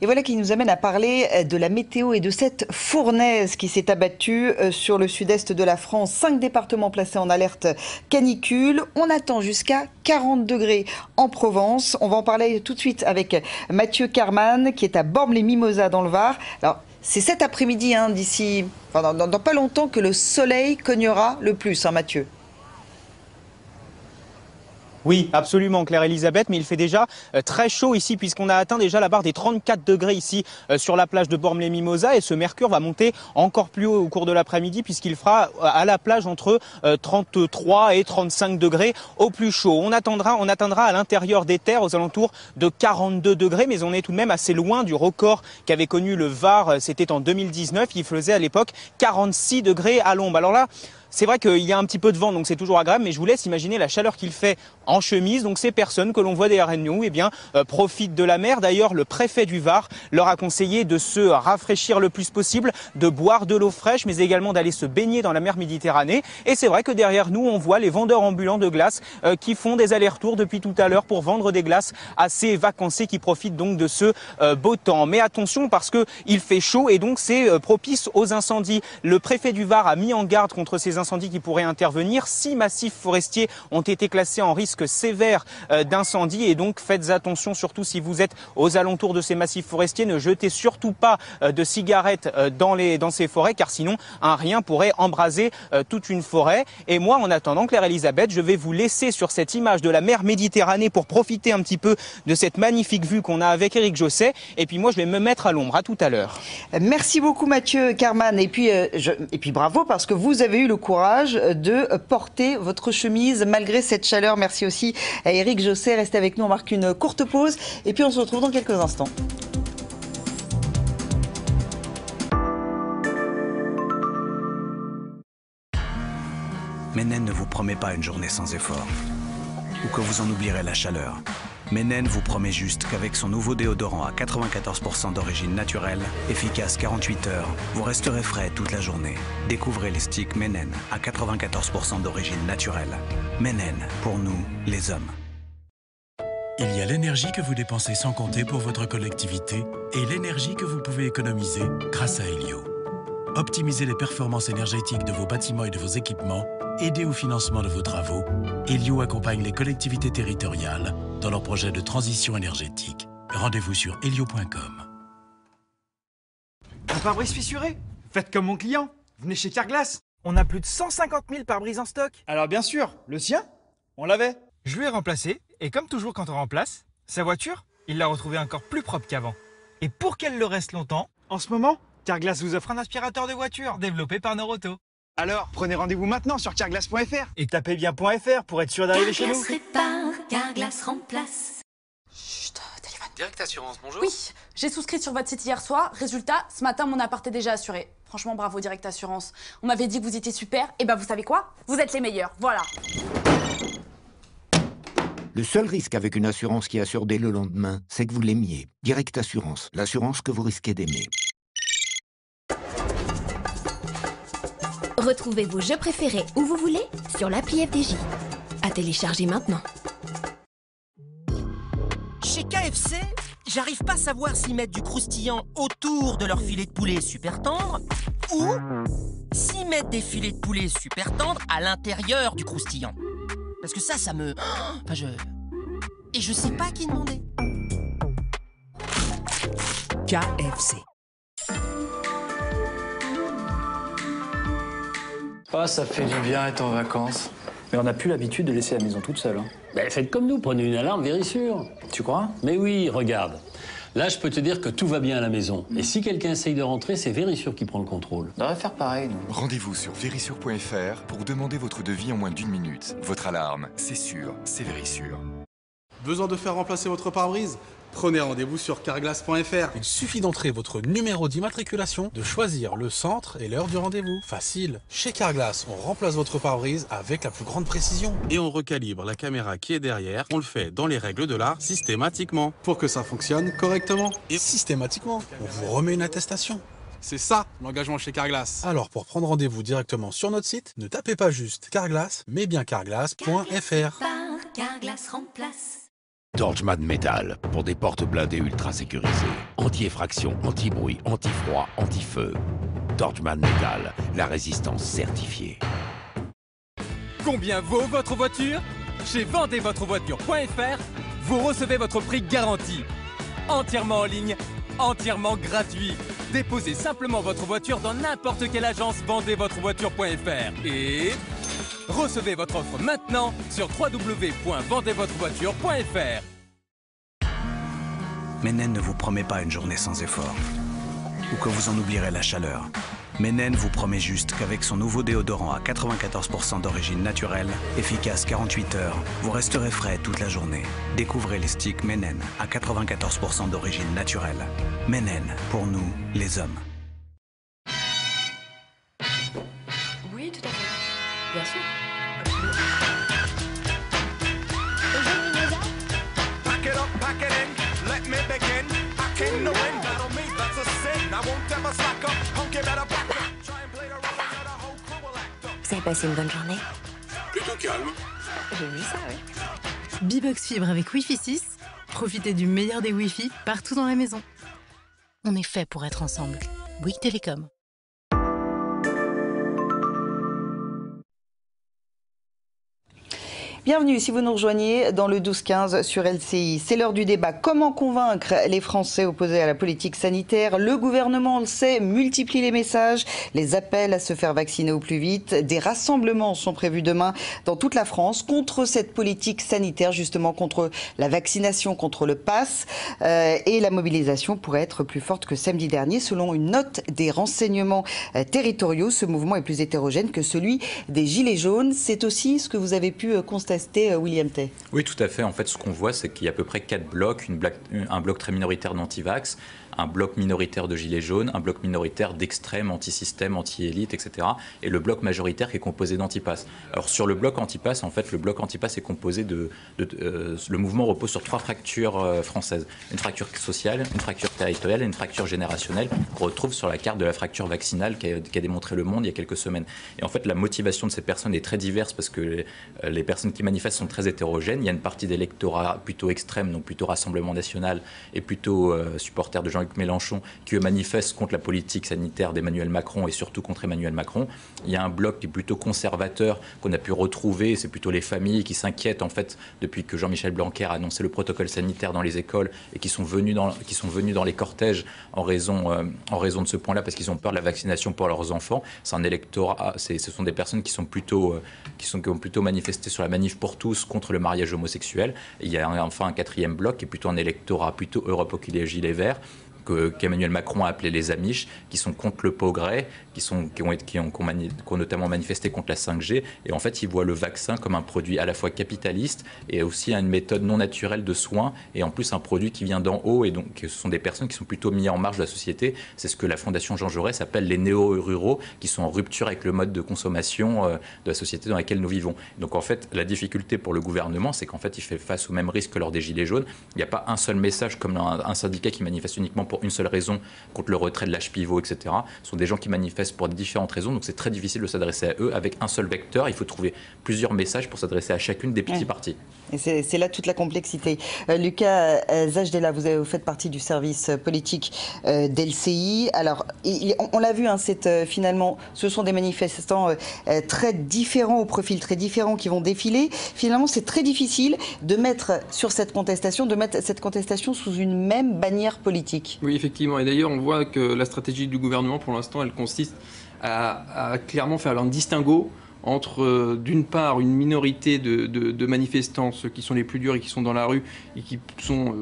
Et voilà qui nous amène à parler euh, de la météo et de cette fournaise qui s'est abattue euh, sur le sud-est de la France. Cinq départements placés en alerte canicule. On attend jusqu'à 40 degrés en Provence. On va en parler tout de suite avec Mathieu Carman qui est à Bormes-les-Mimosas dans le Var. Alors, c'est cet après-midi, hein, d'ici, dans, dans, pas longtemps, que le soleil cognera le plus, hein, Mathieu. Oui, absolument, Claire-Elisabeth, mais il fait déjà euh, très chaud ici puisqu'on a atteint déjà la barre des 34 degrés ici euh, sur la plage de Bormes-les-Mimosas et ce mercure va monter encore plus haut au cours de l'après-midi puisqu'il fera euh, à la plage entre 33 et 35 degrés au plus chaud. On attendra, on atteindra à l'intérieur des terres aux alentours de 42 degrés, mais on est tout de même assez loin du record qu'avait connu le Var, c'était en 2019, il faisait à l'époque 46 degrés à l'ombre. Alors là, c'est vrai qu'il y a un petit peu de vent, donc c'est toujours agréable, mais je vous laisse imaginer la chaleur qu'il fait en chemise. Donc ces personnes que l'on voit derrière nous, eh bien, euh, profitent de la mer. D'ailleurs, le préfet du Var leur a conseillé de se rafraîchir le plus possible, de boire de l'eau fraîche, mais également d'aller se baigner dans la mer Méditerranée. Et c'est vrai que derrière nous, on voit les vendeurs ambulants de glace euh, qui font des allers-retours depuis tout à l'heure pour vendre des glaces à ces vacanciers qui profitent donc de ce euh, beau temps. Mais attention parce que il fait chaud et donc c'est propice aux incendies. Le préfet du Var a mis en garde contre ces incendies qui pourraient intervenir. Six massifs forestiers ont été classés en risque sévère euh, d'incendie et donc faites attention surtout si vous êtes aux alentours de ces massifs forestiers. Ne jetez surtout pas euh, de cigarettes euh, dans, les, dans ces forêts car sinon un rien pourrait embraser toute une forêt. Et moi en attendant Claire Elisabeth, je vais vous laisser sur cette image de la mer Méditerranée pour profiter un petit peu de cette magnifique vue qu'on a avec Eric Josset. Et puis moi je vais me mettre à l'ombre. À tout à l'heure. Merci beaucoup Mathieu Carman et puis, et puis bravo parce que vous avez eu le courage courage de porter votre chemise malgré cette chaleur. Merci aussi à Eric Josset. Restez avec nous, on marque une courte pause et puis on se retrouve dans quelques instants. Ménène ne vous promet pas une journée sans effort ou que vous en oublierez la chaleur. Ménène vous promet juste qu'avec son nouveau déodorant à 94% d'origine naturelle, efficace 48 heures, vous resterez frais toute la journée. Découvrez les sticks Ménène à 94% d'origine naturelle. Ménène, pour nous, les hommes. Il y a l'énergie que vous dépensez sans compter pour votre collectivité et l'énergie que vous pouvez économiser grâce à Helio. Optimisez les performances énergétiques de vos bâtiments et de vos équipements, aidez au financement de vos travaux. Helio accompagne les collectivités territoriales dans leurs projets de transition énergétique. Rendez-vous sur helio.com. Un pare-brise fissuré? Faites comme mon client. Venez chez Carglass. On a plus de 150 000 pare-brises en stock. Alors bien sûr, le sien, on l'avait. Je lui ai remplacé, et comme toujours quand on remplace, sa voiture, il l'a retrouvée encore plus propre qu'avant. Et pour qu'elle le reste longtemps, en ce moment, Carglass vous offre un aspirateur de voiture développé par Noroto. Alors, prenez rendez-vous maintenant sur carglass.fr et tapez bien .fr pour être sûr d'arriver chez nous. Carglass répare, Carglass remplace. Direct Assurance, bonjour. Oui, j'ai souscrit sur votre site hier soir. Résultat, ce matin, mon appart est déjà assuré. Franchement, bravo Direct Assurance. On m'avait dit que vous étiez super. Et ben, vous savez quoi? Vous êtes les meilleurs. Voilà. Le seul risque avec une assurance qui assure dès le lendemain, c'est que vous l'aimiez. Direct Assurance, l'assurance que vous risquez d'aimer. Retrouvez vos jeux préférés où vous voulez sur l'appli FDJ. À télécharger maintenant. Chez KFC, j'arrive pas à savoir s'ils mettent du croustillant autour de leur filet de poulet super tendre ou s'ils mettent des filets de poulet super tendres à l'intérieur du croustillant. Parce que ça, ça me... Enfin, je... Et je sais pas à qui demander. KFC. Ah, ça fait du bien être en vacances. Mais on n'a plus l'habitude de laisser la maison toute seule. hein. Ben, faites comme nous, prenez une alarme Vérissure. Tu crois? Mais oui, regarde. Là, je peux te dire que tout va bien à la maison. Et si quelqu'un essaye de rentrer, c'est Vérissure qui prend le contrôle. On devrait faire pareil, nous. Rendez-vous sur vérissure.fr pour demander votre devis en moins d'une minute. Votre alarme, c'est sûr, c'est Vérissure. Besoin de faire remplacer votre pare-brise? Prenez rendez-vous sur carglass.fr. Il suffit d'entrer votre numéro d'immatriculation, de choisir le centre et l'heure du rendez-vous. Facile. Chez Carglass, on remplace votre pare-brise avec la plus grande précision. Et on recalibre la caméra qui est derrière. On le fait dans les règles de l'art systématiquement. Pour que ça fonctionne correctement. Et systématiquement, on vous remet une attestation. C'est ça, l'engagement chez Carglass. Alors pour prendre rendez-vous directement sur notre site, ne tapez pas juste Carglass, mais bien carglass.fr. Par Carglass remplace. Torchman Metal pour des portes blindées ultra sécurisées. Anti-effraction, anti-bruit, anti-froid, anti-feu. Torchman Metal, la résistance certifiée. Combien vaut votre voiture? Chez vendezvotrevoiture.fr, vous recevez votre prix garanti. Entièrement en ligne, entièrement gratuit. Déposez simplement votre voiture dans n'importe quelle agence vendezvotrevoiture.fr et recevez votre offre maintenant sur www.vendezvotrevoiture.fr. Ménène ne vous promet pas une journée sans effort ou que vous en oublierez la chaleur. Ménène vous promet juste qu'avec son nouveau déodorant à 94% d'origine naturelle, efficace 48 heures, vous resterez frais toute la journée. Découvrez les sticks Ménène à 94% d'origine naturelle. Ménène, pour nous, les hommes. Avez passé une bonne journée Plutôt calme. J'ai vu ça, oui. Bibox Fibre avec Wi-Fi 6. Profitez du meilleur des Wi-Fi partout dans la maison. On est fait pour être ensemble. Bouygues Télécom. Bienvenue si vous nous rejoignez dans le 12-15 sur LCI. C'est l'heure du débat. Comment convaincre les Français opposés à la politique sanitaire? Le gouvernement, on le sait, multiplie les messages, les appels à se faire vacciner au plus vite. Des rassemblements sont prévus demain dans toute la France contre cette politique sanitaire, justement contre la vaccination, contre le pass. Euh, et la mobilisation pourrait être plus forte que samedi dernier. Selon une note des renseignements euh, territoriaux, ce mouvement est plus hétérogène que celui des Gilets jaunes. C'est aussi ce que vous avez pu euh, constater euh, William. Oui, tout à fait. En fait, ce qu'on voit, c'est qu'il y a à peu près quatre blocs. Un bloc très minoritaire d'anti-vax, un bloc minoritaire de gilets jaunes, un bloc minoritaire d'extrême, anti-système, anti-élite, etc. Et le bloc majoritaire qui est composé d'antipass. Alors sur le bloc antipass, en fait, le bloc antipass est composé de... Euh, le mouvement repose sur trois fractures euh, françaises. Une fracture sociale, une fracture territoriale et une fracture générationnelle qu'on retrouve sur la carte de la fracture vaccinale qu'a démontré le monde il y a quelques semaines. Et en fait, la motivation de ces personnes est très diverse parce que les, euh, les personnes qui manifestent sont très hétérogènes. Il y a une partie d'électorat plutôt extrême, donc plutôt Rassemblement national et plutôt supporters de Jean-Luc Mélenchon, qui manifeste contre la politique sanitaire d'Emmanuel Macron et surtout contre Emmanuel Macron. Il y a un bloc qui est plutôt conservateur qu'on a pu retrouver. C'est plutôt les familles qui s'inquiètent en fait depuis que Jean-Michel Blanquer a annoncé le protocole sanitaire dans les écoles et qui sont venus dans, qui sont venus dans les cortèges en raison, euh, en raison de ce point-là parce qu'ils ont peur de la vaccination pour leurs enfants. C'est un électorat, ce sont des personnes qui sont plutôt, euh, qui sont qui ont plutôt manifesté sur la manif pour tous contre le mariage homosexuel. il y a enfin un quatrième bloc qui est plutôt un électorat plutôt Europe Gilets Verts qu'Emmanuel Macron a appelé les Amish, qui sont contre le progrès, qui, sont, qui, ont, qui, ont, notamment manifesté contre la 5G. Et en fait, ils voient le vaccin comme un produit à la fois capitaliste et aussi une méthode non naturelle de soins, et en plus un produit qui vient d'en haut. Et donc, ce sont des personnes qui sont plutôt mises en marge de la société. C'est ce que la Fondation Jean Jaurès appelle les néo-ruraux, qui sont en rupture avec le mode de consommation euh, de la société dans laquelle nous vivons. Donc, en fait, la difficulté pour le gouvernement, c'est qu'en fait, il fait face au même risque que lors des Gilets jaunes. Il n'y a pas un seul message comme un syndicat qui manifeste uniquement pour une seule raison contre le retrait de l'âge pivot, etc. Ce sont des gens qui manifestent pour différentes raisons, donc c'est très difficile de s'adresser à eux avec un seul vecteur. Il faut trouver plusieurs messages pour s'adresser à chacune des petits partis. Et c'est là toute la complexité. Euh, Lucas euh, Zajdela, vous, faites partie du service politique euh, d'LCI. Alors, on, l'a vu, hein, finalement, ce sont des manifestants très différents, au profil très différent, qui vont défiler. Finalement, c'est très difficile de mettre sur cette contestation, de mettre cette contestation sous une même bannière politique. Oui, effectivement. Et d'ailleurs, on voit que la stratégie du gouvernement, pour l'instant, elle consiste à, clairement faire un distinguo entre, euh, d'une part, une minorité de, manifestants, ceux qui sont les plus durs et qui sont dans la rue et qui sont euh,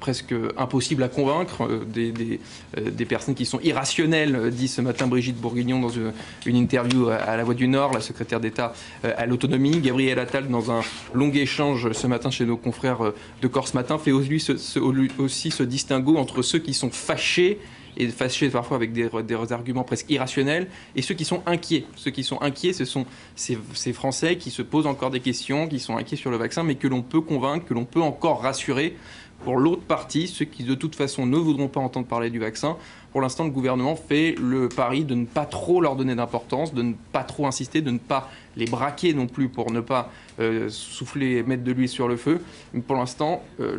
presque impossibles à convaincre, euh, des, personnes qui sont irrationnelles, dit ce matin Brigitte Bourguignon dans une, interview à, La Voix du Nord, la secrétaire d'État à l'autonomie. Gabriel Attal, dans un long échange ce matin chez nos confrères de Corse Matin, fait aussi ce distinguo entre ceux qui sont fâchés et fâchés parfois avec des, arguments presque irrationnels, et ceux qui sont inquiets. Ceux qui sont inquiets, ce sont ces, ces, Français qui se posent encore des questions, qui sont inquiets sur le vaccin, mais que l'on peut convaincre, que l'on peut encore rassurer. Pour l'autre partie, ceux qui de toute façon ne voudront pas entendre parler du vaccin, pour l'instant, le gouvernement fait le pari de ne pas trop leur donner d'importance, de ne pas trop insister, de ne pas les braquer non plus pour ne pas euh, souffler, mettre de l'huile sur le feu. Mais pour l'instant, euh,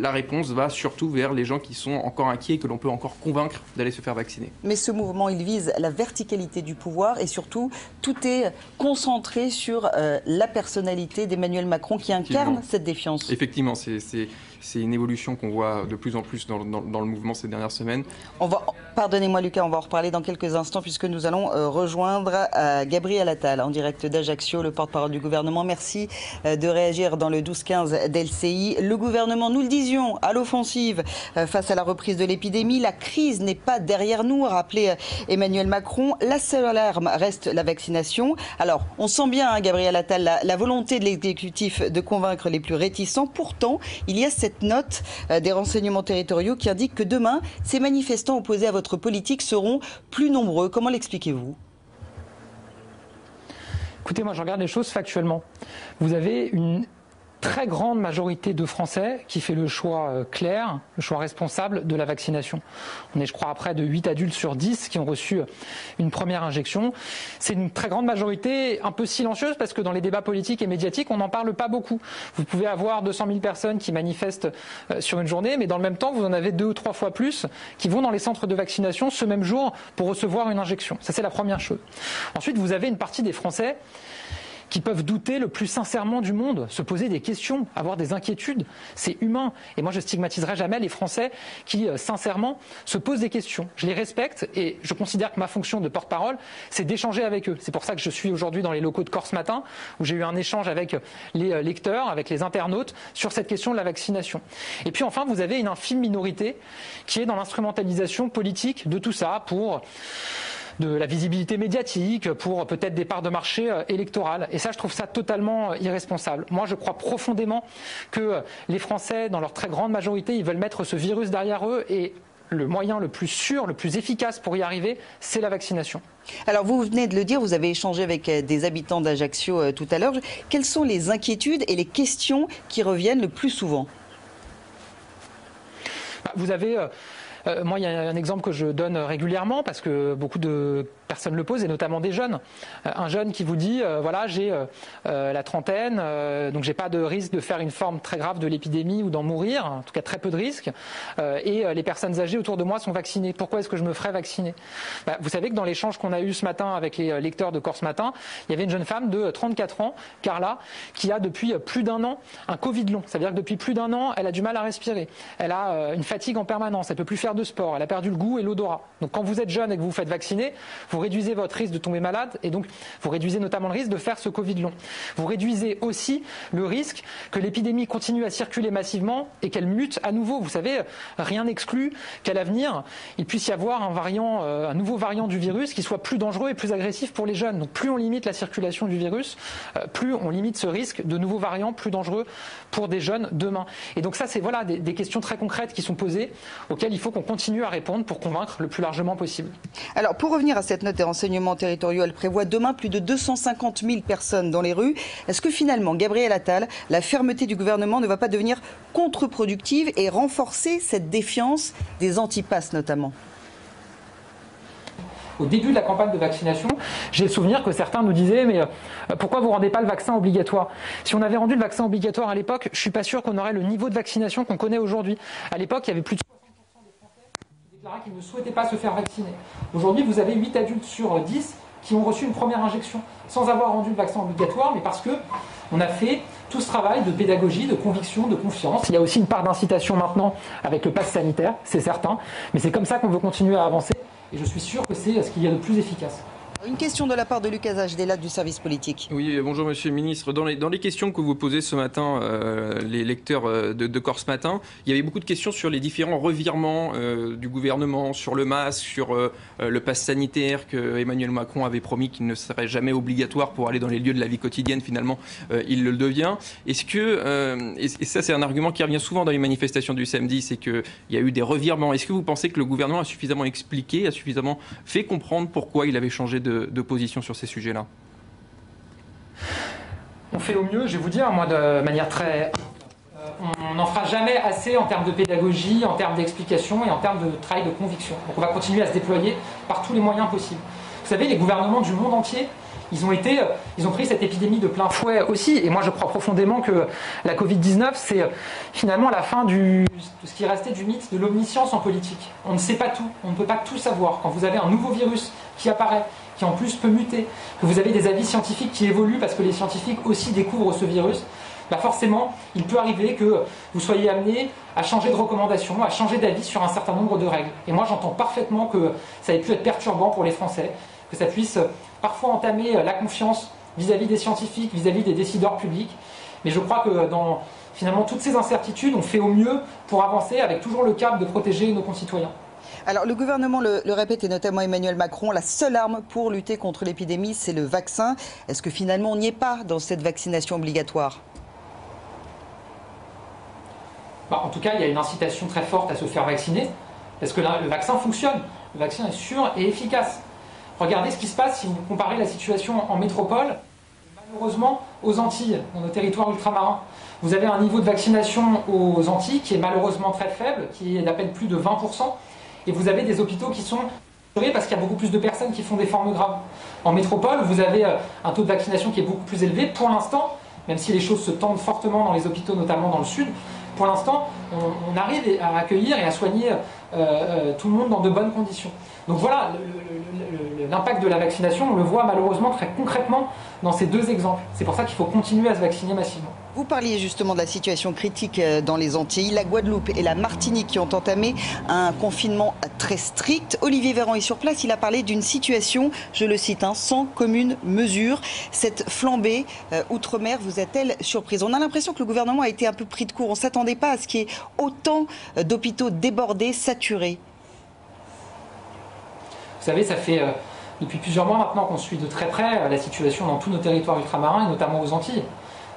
la réponse va surtout vers les gens qui sont encore inquiets et que l'on peut encore convaincre d'aller se faire vacciner. Mais ce mouvement, il vise la verticalité du pouvoir et surtout, tout est concentré sur euh, la personnalité d'Emmanuel Macron qui incarne cette défiance. Effectivement, c'est une évolution qu'on voit de plus en plus dans, dans, le mouvement ces dernières semaines. On va, pardonnez-moi Lucas, on va en reparler dans quelques instants puisque nous allons rejoindre Gabriel Attal en direct d'Ajaccio, le porte-parole du gouvernement. Merci euh, de réagir dans le 12-15 d'LCI. Le gouvernement, nous le disions, à l'offensive euh, face à la reprise de l'épidémie. La crise n'est pas derrière nous, a rappelé euh, Emmanuel Macron. La seule alarme reste la vaccination. Alors, on sent bien, hein, Gabriel Attal, la, volonté de l'exécutif de convaincre les plus réticents. Pourtant, il y a cette note des renseignements territoriaux qui indique que demain, ces manifestants opposés à votre politique seront plus nombreux. Comment l'expliquez-vous? Écoutez, moi je regarde les choses factuellement. Vous avez une très grande majorité de Français qui fait le choix euh, clair, le choix responsable de la vaccination. On est, je crois, à près de 8 adultes sur 10 qui ont reçu une première injection. C'est une très grande majorité un peu silencieuse parce que dans les débats politiques et médiatiques, on n'en parle pas beaucoup. Vous pouvez avoir 200 000 personnes qui manifestent euh, sur une journée, mais dans le même temps, vous en avez deux ou trois fois plus qui vont dans les centres de vaccination ce même jour pour recevoir une injection. Ça, c'est la première chose. Ensuite, vous avez une partie des Français qui peuvent douter le plus sincèrement du monde, se poser des questions, avoir des inquiétudes. C'est humain. Et moi, je stigmatiserai jamais les Français qui, euh, sincèrement, se posent des questions. Je les respecte et je considère que ma fonction de porte-parole, c'est d'échanger avec eux. C'est pour ça que je suis aujourd'hui dans les locaux de Corse Matin, où j'ai eu un échange avec les euh, lecteurs, avec les internautes, sur cette question de la vaccination. Et puis enfin, vous avez une infime minorité qui est dans l'instrumentalisation politique de tout ça pour de la visibilité médiatique, pour peut-être des parts de marché euh, électorales. Et ça, je trouve ça totalement euh, irresponsable. Moi, je crois profondément que euh, les Français, dans leur très grande majorité, ils veulent mettre ce virus derrière eux et le moyen le plus sûr, le plus efficace pour y arriver, c'est la vaccination. Alors vous venez de le dire, vous avez échangé avec des habitants d'Ajaccio tout à l'heure. Quelles sont les inquiétudes et les questions qui reviennent le plus souvent? Bah, Vous avez... Euh, moi, il y a un exemple que je donne régulièrement parce que beaucoup de personne le pose, et notamment des jeunes. Euh, un jeune qui vous dit, euh, voilà, j'ai la trentaine, donc j'ai pas de risque de faire une forme très grave de l'épidémie ou d'en mourir, en tout cas très peu de risques, et les personnes âgées autour de moi sont vaccinées. Pourquoi est-ce que je me ferais vacciner? Bah, Vous savez que dans l'échange qu'on a eu ce matin avec les lecteurs de Corse Matin, il y avait une jeune femme de 34 ans, Carla, qui a depuis plus d'un an un Covid long. Ça veut dire que depuis plus d'un an, elle a du mal à respirer. Elle a une fatigue en permanence, elle peut plus faire de sport, elle a perdu le goût et l'odorat. Donc quand vous êtes jeune et que vous vous faites vacciner, vous réduisez votre risque de tomber malade et donc vous réduisez notamment le risque de faire ce Covid long. Vous réduisez aussi le risque que l'épidémie continue à circuler massivement et qu'elle mute à nouveau. Vous savez, rien n'exclut qu'à l'avenir, il puisse y avoir un euh, nouveau variant du virus qui soit plus dangereux et plus agressif pour les jeunes. Donc plus on limite la circulation du virus, euh, plus on limite ce risque de nouveaux variants plus dangereux pour des jeunes demain. Et donc ça, c'est voilà des, des questions très concrètes qui sont posées auxquelles il faut qu'on continue à répondre pour convaincre le plus largement possible. Alors pour revenir à cette note des renseignements territoriaux, elle prévoit demain plus de 250 000 personnes dans les rues. Est-ce que finalement, Gabriel Attal, la fermeté du gouvernement ne va pas devenir contre-productive et renforcer cette défiance des antipasses notamment? Au début de la campagne de vaccination, j'ai le souvenir que certains nous disaient mais euh, pourquoi vous ne rendez pas le vaccin obligatoire? Si on avait rendu le vaccin obligatoire à l'époque, je suis pas sûr qu'on aurait le niveau de vaccination qu'on connaît aujourd'hui. À l'époque, il y avait plus de qui ne souhaitaient pas se faire vacciner. Aujourd'hui, vous avez 8 adultes sur 10 qui ont reçu une première injection sans avoir rendu le vaccin obligatoire, mais parce que on a fait tout ce travail de pédagogie, de conviction, de confiance. Il y a aussi une part d'incitation maintenant avec le pass sanitaire, c'est certain, mais c'est comme ça qu'on veut continuer à avancer et je suis sûr que c'est ce qu'il y a de plus efficace. Une question de la part de Lucas Ajdela du service politique. Oui, bonjour Monsieur le Ministre. Dans les, questions que vous posez ce matin, euh, les lecteurs euh, de, de, Corse Matin, il y avait beaucoup de questions sur les différents revirements euh, du gouvernement, sur le masque, sur le pass sanitaire que Emmanuel Macron avait promis qu'il ne serait jamais obligatoire pour aller dans les lieux de la vie quotidienne. Finalement, il le devient. Est-ce que, et, ça c'est un argument qui revient souvent dans les manifestations du samedi, c'est qu'il y a eu des revirements. Est-ce que vous pensez que le gouvernement a suffisamment expliqué, a suffisamment fait comprendre pourquoi il avait changé de position sur ces sujets-là On fait au mieux, je vais vous dire, moi, de manière très... Euh, on n'en fera jamais assez en termes de pédagogie, en termes d'explication et en termes de travail de conviction. Donc on va continuer à se déployer par tous les moyens possibles. Vous savez, les gouvernements du monde entier ils ont, été, euh, ils ont pris cette épidémie de plein fouet aussi. Et moi, je crois profondément que la Covid-19, c'est euh, finalement la fin du, de ce qui restait du mythe de l'omniscience en politique. On ne sait pas tout, on ne peut pas tout savoir. Quand vous avez un nouveau virus qui apparaît, qui en plus peut muter, que vous avez des avis scientifiques qui évoluent parce que les scientifiques aussi découvrent ce virus, bah forcément, il peut arriver que vous soyez amené à changer de recommandation, à changer d'avis sur un certain nombre de règles. Et moi, j'entends parfaitement que ça ait pu être perturbant pour les Français, que ça puisse parfois entamer la confiance vis-à-vis des scientifiques, vis-à-vis des décideurs publics. Mais je crois que dans finalement toutes ces incertitudes, on fait au mieux pour avancer avec toujours le cap de protéger nos concitoyens. Alors le gouvernement le, répète et notamment Emmanuel Macron, la seule arme pour lutter contre l'épidémie, c'est le vaccin. Est-ce que finalement on n'y est pas dans cette vaccination obligatoire? Bah, En tout cas, il y a une incitation très forte à se faire vacciner, parce que le vaccin fonctionne. Le vaccin est sûr et efficace. Regardez ce qui se passe si vous comparez la situation en métropole, malheureusement, aux Antilles, dans nos territoires ultramarins. Vous avez un niveau de vaccination aux Antilles qui est malheureusement très faible, qui est d'à peine plus de 20%, et vous avez des hôpitaux qui sont parce qu'il y a beaucoup plus de personnes qui font des formes graves. En métropole, vous avez euh, un taux de vaccination qui est beaucoup plus élevé. Pour l'instant, même si les choses se tendent fortement dans les hôpitaux, notamment dans le sud, pour l'instant, on, on, arrive à accueillir et à soigner tout le monde dans de bonnes conditions. Donc voilà, l'impact de la vaccination, on le voit malheureusement très concrètement dans ces deux exemples. C'est pour ça qu'il faut continuer à se vacciner massivement. Vous parliez justement de la situation critique euh, dans les Antilles. La Guadeloupe et la Martinique qui ont entamé un confinement très strict. Olivier Véran est sur place. Il a parlé d'une situation, je le cite, hein, sans commune mesure. Cette flambée euh, outre-mer vous a-t-elle surprise? On a l'impression que le gouvernement a été un peu pris de court. On ne s'attendait pas à ce qu'il y ait autant euh, d'hôpitaux débordés, saturés. Vous savez, ça fait depuis plusieurs mois maintenant qu'on suit de très près la situation dans tous nos territoires ultramarins et notamment aux Antilles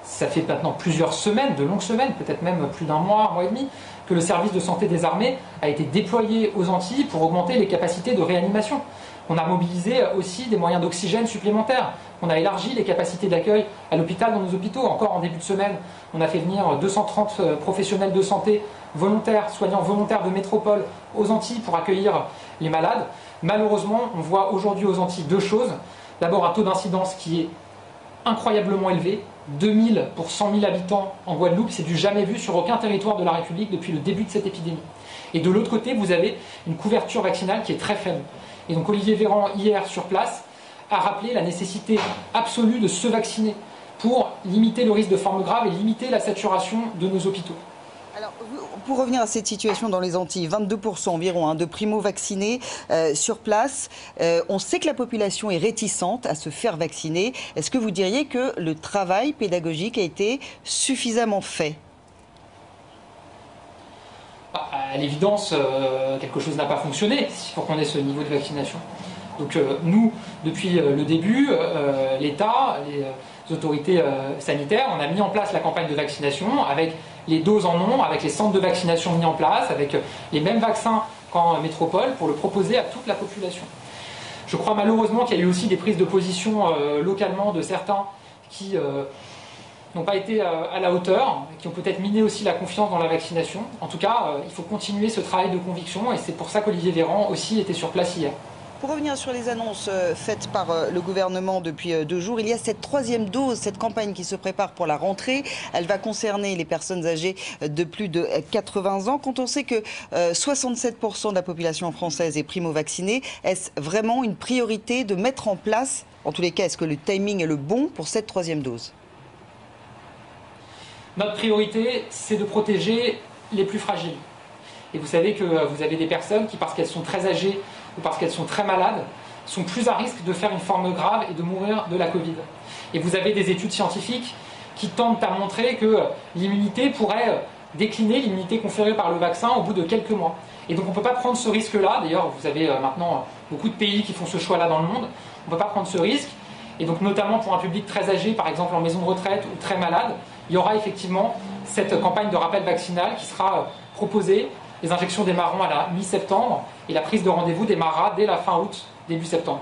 ça fait maintenant plusieurs semaines, de longues semaines, peut-être même plus d'un mois, un mois et demi, que le service de santé des armées a été déployé aux Antilles pour augmenter les capacités de réanimation. On a mobilisé aussi des moyens d'oxygène supplémentaires. On a élargi les capacités d'accueil à l'hôpital dans nos hôpitaux. Encore en début de semaine, on a fait venir 230 euh, professionnels de santé volontaires, soignants volontaires de métropole aux Antilles pour accueillir les malades. Malheureusement, on voit aujourd'hui aux Antilles deux choses. D'abord, un taux d'incidence qui est incroyablement élevé, 2000 pour 100 000 habitants en Guadeloupe, c'est du jamais vu sur aucun territoire de la République depuis le début de cette épidémie. Et de l'autre côté, vous avez une couverture vaccinale qui est très faible. Et donc Olivier Véran, hier sur place, a rappelé la nécessité absolue de se vacciner pour limiter le risque de forme grave et limiter la saturation de nos hôpitaux. Pour revenir à cette situation dans les Antilles, 22% environ hein, de primo-vaccinés euh, sur place. Euh, on sait que la population est réticente à se faire vacciner. Est-ce que vous diriez que le travail pédagogique a été suffisamment fait? Bah, À l'évidence, euh, quelque chose n'a pas fonctionné pour qu'on ait ce niveau de vaccination. Donc nous, depuis le début, l'État, les autorités sanitaires, on a mis en place la campagne de vaccination avec les doses en nombre, avec les centres de vaccination mis en place, avec les mêmes vaccins qu'en métropole, pour le proposer à toute la population. Je crois malheureusement qu'il y a eu aussi des prises de position euh, localement de certains qui euh, n'ont pas été euh, à la hauteur, qui ont peut-être miné aussi la confiance dans la vaccination. En tout cas, il faut continuer ce travail de conviction et c'est pour ça qu'Olivier Véran aussi était sur place hier. Pour revenir sur les annonces euh, faites par euh, le gouvernement depuis euh, deux jours, il y a cette troisième dose, cette campagne qui se prépare pour la rentrée. Elle va concerner les personnes âgées de plus de 80 ans. Quand on sait que 67% de la population française est primo-vaccinée, est-ce vraiment une priorité de mettre en place, en tous les cas, est-ce que le timing est le bon pour cette troisième dose? Notre priorité, c'est de protéger les plus fragiles. Et vous savez que vous avez des personnes qui, parce qu'elles sont très âgées, ou parce qu'elles sont très malades, sont plus à risque de faire une forme grave et de mourir de la Covid. Et vous avez des études scientifiques qui tentent à montrer que l'immunité pourrait décliner, l'immunité conférée par le vaccin au bout de quelques mois. Et donc on ne peut pas prendre ce risque-là. D'ailleurs, vous avez euh, maintenant beaucoup de pays qui font ce choix-là dans le monde. On ne peut pas prendre ce risque. Et donc notamment pour un public très âgé, par exemple en maison de retraite ou très malade, il y aura effectivement cette campagne de rappel vaccinal qui sera euh, proposée les injections démarreront à la mi-septembre et la prise de rendez-vous démarrera dès la fin août, début septembre.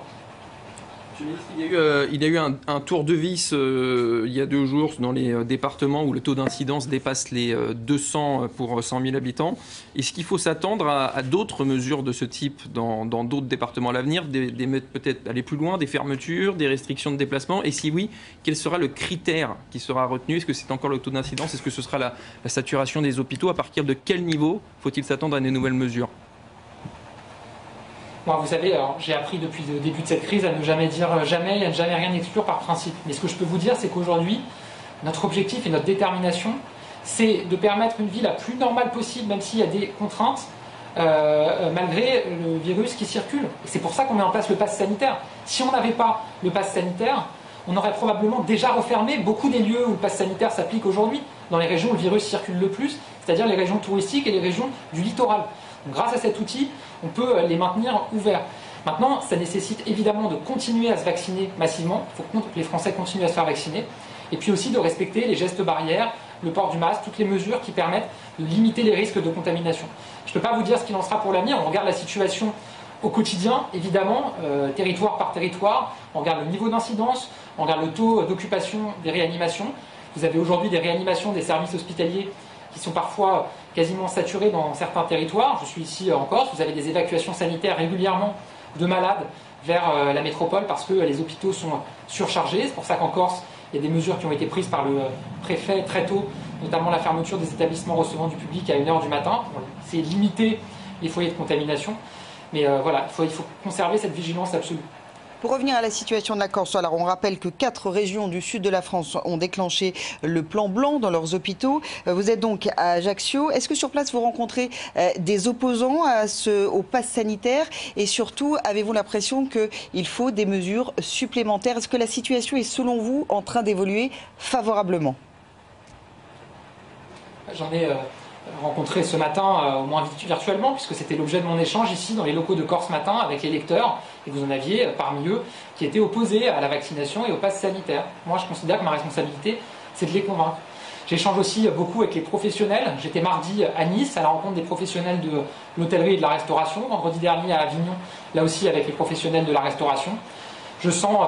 Il y a eu, euh, il y a eu un, tour de vis euh, il y a deux jours dans les euh, départements où le taux d'incidence dépasse les 200 pour 100 000 habitants. Est-ce qu'il faut s'attendre à, d'autres mesures de ce type dans d'autres départements à l'avenir? Peut-être aller plus loin, des fermetures, des restrictions de déplacement Et si oui, quel sera le critère qui sera retenu? Est-ce que c'est encore le taux d'incidence? Est-ce que ce sera la, la saturation des hôpitaux? À partir de quel niveau faut-il s'attendre à des nouvelles mesures? Moi, vous savez, j'ai appris depuis le début de cette crise à ne jamais dire euh, jamais et à ne jamais rien exclure par principe. Mais ce que je peux vous dire, c'est qu'aujourd'hui, notre objectif et notre détermination, c'est de permettre une vie la plus normale possible, même s'il y a des contraintes, euh, euh, malgré le virus qui circule. C'est pour ça qu'on met en place le pass sanitaire. Si on n'avait pas le pass sanitaire, on aurait probablement déjà refermé beaucoup des lieux où le pass sanitaire s'applique aujourd'hui, dans les régions où le virus circule le plus, c'est-à-dire les régions touristiques et les régions du littoral. grâce à cet outil, on peut les maintenir ouverts. Maintenant, ça nécessite évidemment de continuer à se vacciner massivement. Il faut que les Français continuent à se faire vacciner. Et puis aussi de respecter les gestes barrières, le port du masque, toutes les mesures qui permettent de limiter les risques de contamination. Je ne peux pas vous dire ce qu'il en sera pour l'avenir. On regarde la situation au quotidien, évidemment, euh, territoire par territoire. On regarde le niveau d'incidence, on regarde le taux d'occupation des réanimations. Vous avez aujourd'hui des réanimations des services hospitaliers qui sont parfois quasiment saturés dans certains territoires. Je suis ici en Corse, vous avez des évacuations sanitaires régulièrement de malades vers euh, la métropole parce que les hôpitaux sont surchargés. C'est pour ça qu'en Corse, il y a des mesures qui ont été prises par le préfet très tôt, notamment la fermeture des établissements recevant du public à 1h du matin. C'est limiter les foyers de contamination. Mais euh, voilà, il faut conserver cette vigilance absolue. Pour revenir à la situation de la Corse, alors on rappelle que quatre régions du sud de la France ont déclenché le plan blanc dans leurs hôpitaux. Euh, Vous êtes donc à Ajaccio. Est-ce que sur place vous rencontrez euh, des opposants au pass sanitaire? Et surtout, avez-vous l'impression qu'il faut des mesures supplémentaires? Est-ce que la situation est selon vous en train d'évoluer favorablement? J'en ai euh, rencontré ce matin, au moins virtuellement, puisque c'était l'objet de mon échange ici dans les locaux de Corse matin avec les lecteurs. Et vous en aviez euh, parmi eux qui étaient opposés à la vaccination et au pass sanitaire. Moi, je considère que ma responsabilité, c'est de les convaincre. J'échange aussi beaucoup avec les professionnels. J'étais mardi à Nice à la rencontre des professionnels de l'hôtellerie et de la restauration. Vendredi dernier à Avignon, là aussi avec les professionnels de la restauration. Je sens, euh,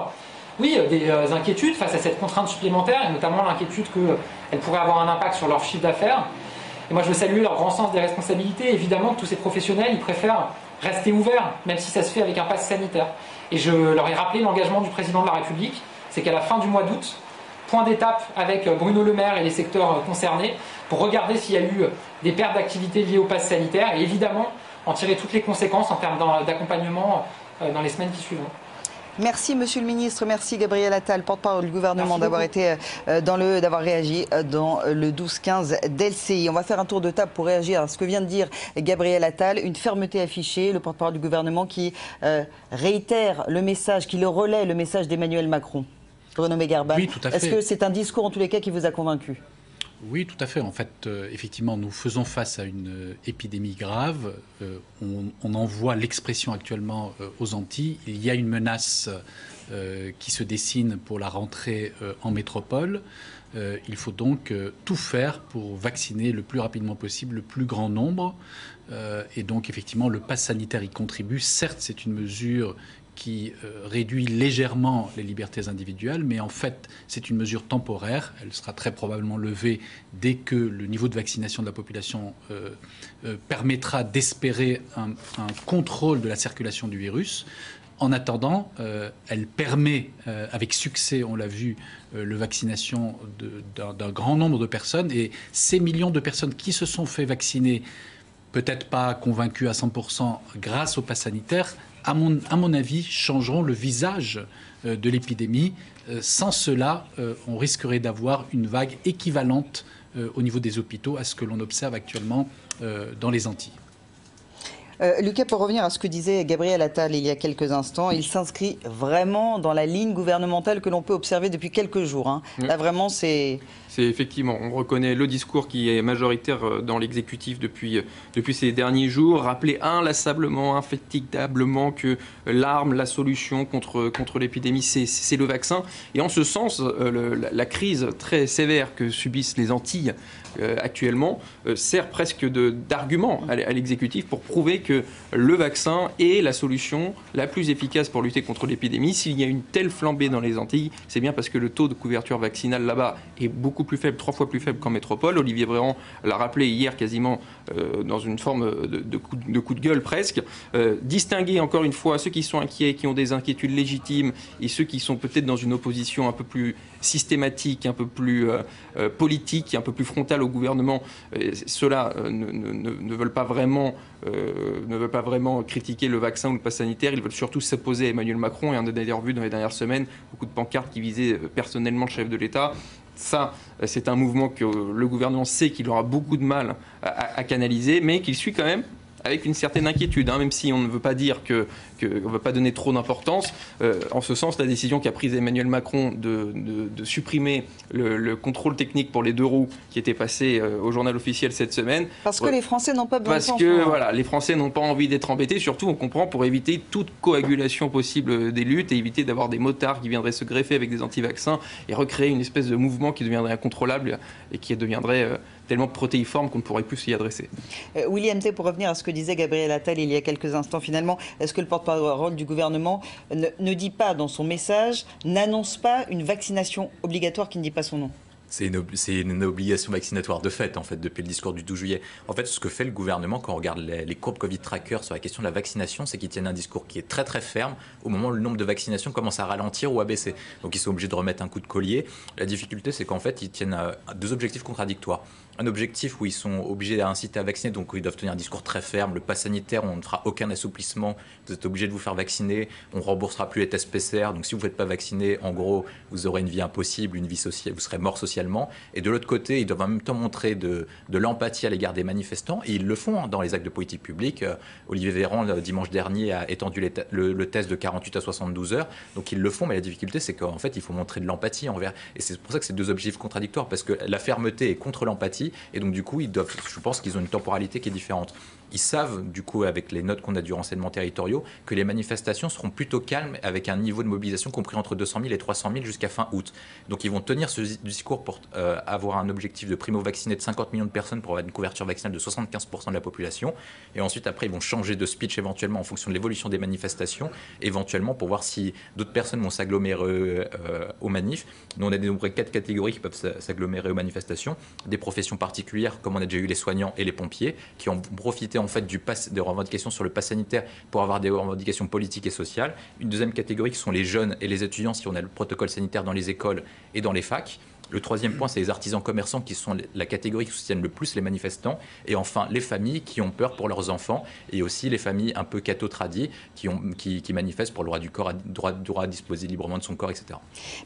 oui, euh, des inquiétudes face à cette contrainte supplémentaire et notamment l'inquiétude qu'elle pourrait avoir un impact sur leur chiffre d'affaires. Et moi, je veux saluer leur grand sens des responsabilités. Évidemment, tous ces professionnels, ils préfèrent rester ouverts, même si ça se fait avec un pass sanitaire. Et je leur ai rappelé l'engagement du président de la République, c'est qu'à la fin du mois d'août, point d'étape avec Bruno Le Maire et les secteurs concernés pour regarder s'il y a eu des pertes d'activité liées au pass sanitaire et évidemment en tirer toutes les conséquences en termes d'accompagnement euh, dans les semaines qui suivront. Merci Monsieur le Ministre, merci Gabriel Attal, porte-parole du gouvernement, d'avoir été euh, dans le, d'avoir réagi euh, dans le 12-15 d'LCI. On va faire un tour de table pour réagir à ce que vient de dire Gabriel Attal, une fermeté affichée, le porte-parole du gouvernement qui euh, réitère le message, qui le relaie le message d'Emmanuel Macron. Bruno Mégarban. Oui, tout à Est-ce que c'est un discours en tous les cas qui vous a convaincu? Oui, tout à fait. En fait, euh, effectivement, nous faisons face à une euh, épidémie grave. Euh, on, on en voit l'expression actuellement aux Antilles. Il y a une menace qui se dessine pour la rentrée en métropole. Il faut donc tout faire pour vacciner le plus rapidement possible le plus grand nombre. Et donc, effectivement, le pass sanitaire y contribue. Certes, c'est une mesure qui euh, réduit légèrement les libertés individuelles, mais en fait, c'est une mesure temporaire. Elle sera très probablement levée dès que le niveau de vaccination de la population euh, euh, permettra d'espérer un, contrôle de la circulation du virus. En attendant, elle permet avec succès, on l'a vu, le vaccination d'un grand nombre de personnes. Et ces millions de personnes qui se sont fait vacciner, peut-être pas convaincus à 100% grâce au pass sanitaire, à mon, avis, changeront le visage euh, de l'épidémie. Euh, sans cela, euh, on risquerait d'avoir une vague équivalente au niveau des hôpitaux à ce que l'on observe actuellement dans les Antilles. Euh, Lucas, pour revenir à ce que disait Gabriel Attal il y a quelques instants, il s'inscrit vraiment dans la ligne gouvernementale que l'on peut observer depuis quelques jours. hein. Oui. Là, vraiment, c'est. C'est effectivement, on reconnaît le discours qui est majoritaire euh, dans l'exécutif depuis, euh, depuis ces derniers jours, rappeler inlassablement, infatigablement que l'arme, la solution contre, contre l'épidémie, c'est- c'est le vaccin. Et en ce sens, le- la, la crise très sévère que subissent les Antilles actuellement euh, sert presque d'argument à l'exécutif pour prouver que le vaccin est la solution la plus efficace pour lutter contre l'épidémie. S'il y a une telle flambée dans les Antilles, c'est bien parce que le taux de couverture vaccinale là-bas est beaucoup plus faible, trois fois plus faible qu'en métropole. Olivier Véran l'a rappelé hier quasiment euh, dans une forme de, coup, de gueule presque. Euh, distinguer encore une fois ceux qui sont inquiets, qui ont des inquiétudes légitimes et ceux qui sont peut-être dans une opposition un peu plus systématique, un peu plus euh, euh, politique, un peu plus frontale au gouvernement. Euh, Ceux-là euh, ne, veulent pas vraiment euh, ne veulent pas vraiment critiquer le vaccin ou le pass sanitaire, ils veulent surtout s'opposer à Emmanuel Macron et on a d'ailleurs vu dans les dernières semaines beaucoup de pancartes qui visaient personnellement le chef de l'État. Ça, c'est un mouvement que le gouvernement sait qu'il aura beaucoup de mal à canaliser, mais qu'il suit quand même avec une certaine inquiétude, hein, même si on ne veut pas dire que, que on ne veut pas donner trop d'importance. Euh, en ce sens, la décision qu'a prise Emmanuel Macron de, de- de supprimer le, le contrôle technique pour les deux roues qui était passé euh, au journal officiel cette semaine. Parce que Ouais. les Français n'ont pas besoin Parce de que voilà, les Français n'ont pas envie d'être embêtés, surtout on comprend pour éviter toute coagulation possible des luttes et éviter d'avoir des motards qui viendraient se greffer avec des anti-vaccins et recréer une espèce de mouvement qui deviendrait incontrôlable et qui deviendrait euh, tellement protéiforme qu'on ne pourrait plus s'y adresser. Euh, William T, pour revenir à ce que disait Gabriel Attal il y a quelques instants, finalement, est-ce que le porte-parole du gouvernement ne, ne dit pas dans son message, n'annonce pas une vaccination obligatoire qui ne dit pas son nom? C'est une, obligation vaccinatoire de fait, en fait, depuis le discours du 12 juillet. En fait, ce que fait le gouvernement quand on regarde les, les courbes Covid Tracker sur la question de la vaccination, c'est qu'ils tiennent un discours qui est très très ferme au moment où le nombre de vaccinations commence à ralentir ou à baisser. Donc ils sont obligés de remettre un coup de collier. La difficulté, c'est qu'en fait, ils tiennent à deux objectifs contradictoires. Un objectif où ils sont obligés d'inciter à vacciner, donc ils doivent tenir un discours très ferme. Le pass sanitaire, on ne fera aucun assouplissement. Vous êtes obligé de vous faire vacciner. On ne remboursera plus les tests PCR. Donc si vous ne faites pas vacciner, en gros, vous aurez une vie impossible, une vie vous serez mort socialement. Et de l'autre côté, ils doivent en même temps montrer de, de l'empathie à l'égard des manifestants. Et ils le font hein, dans les actes de politique publique. Euh, Olivier Véran, dimanche dernier, a étendu le, le test de 48 à 72 heures. Donc ils le font, mais la difficulté, c'est qu'en fait, il faut montrer de l'empathie envers. Et c'est pour ça que c'est deux objectifs contradictoires, parce que la fermeté est contre l'empathie. Et donc, du coup, ils doivent, je pense qu'ils ont une temporalité qui est différente. Ils savent, du coup, avec les notes qu'on a du renseignement territoriaux, que les manifestations seront plutôt calmes avec un niveau de mobilisation compris entre 200 000 et 300 000 jusqu'à fin août. Donc ils vont tenir ce discours pour euh, avoir un objectif de primo-vacciné de 50 millions de personnes pour avoir une couverture vaccinale de 75% de la population. Et ensuite, après, ils vont changer de speech éventuellement en fonction de l'évolution des manifestations, éventuellement pour voir si d'autres personnes vont s'agglomérer euh, aux manifs. Nous, on a dénombré quatre catégories qui peuvent s'a- s'agglomérer aux manifestations. Des professions particulières, comme on a déjà eu les soignants et les pompiers, qui ont profité en fait du pass, des revendications sur le pass sanitaire pour avoir des revendications politiques et sociales. Une deuxième catégorie qui sont les jeunes et les étudiants, si on a le protocole sanitaire dans les écoles et dans les facs. Le troisième point, c'est les artisans commerçants qui sont la catégorie qui soutiennent le plus les manifestants. Et enfin, les familles qui ont peur pour leurs enfants et aussi les familles un peu catho-tradies qui, ont- qui, qui manifestent pour le droit du corps, à, droit, droit à disposer librement de son corps, etc.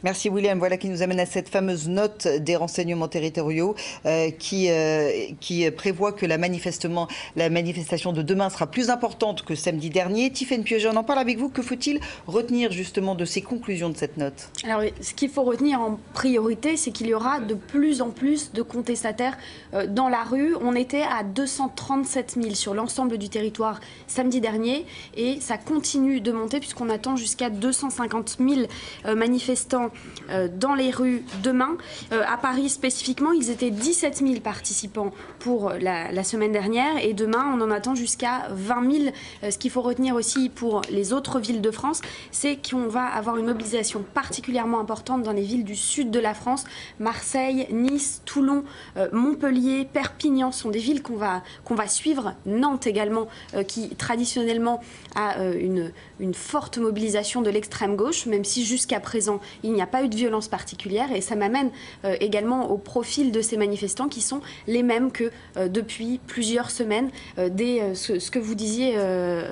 Merci William. Voilà qui nous amène à cette fameuse note des renseignements territoriaux euh, qui, euh, qui prévoit que la, manifestement, la manifestation de demain sera plus importante que samedi dernier. Tiffaine Pieuget, on en parle avec vous. Que faut-il retenir justement de ces conclusions de cette note? Alors, ce qu'il faut retenir en priorité, c'est qu'il y aura de plus en plus de contestataires euh, dans la rue. On était à 237 000 sur l'ensemble du territoire samedi dernier et ça continue de monter puisqu'on attend jusqu'à 250 000 euh, manifestants euh, dans les rues demain. À Paris spécifiquement, ils étaient 17 000 participants pour la, la semaine dernière et demain, on en attend jusqu'à 20 000. Euh, ce qu'il faut retenir aussi pour les autres villes de France, c'est qu'on va avoir une mobilisation particulièrement importante dans les villes du sud de la France. Marseille, Nice, Toulon, euh, Montpellier, Perpignan sont des villes qu'on va, qu'on va suivre. Nantes également, euh, qui traditionnellement a euh, une, une forte mobilisation de l'extrême gauche, même si jusqu'à présent il n'y a pas eu de violence particulière. Et ça m'amène également au profil de ces manifestants qui sont les mêmes que depuis plusieurs semaines. Des, ce, que vous disiez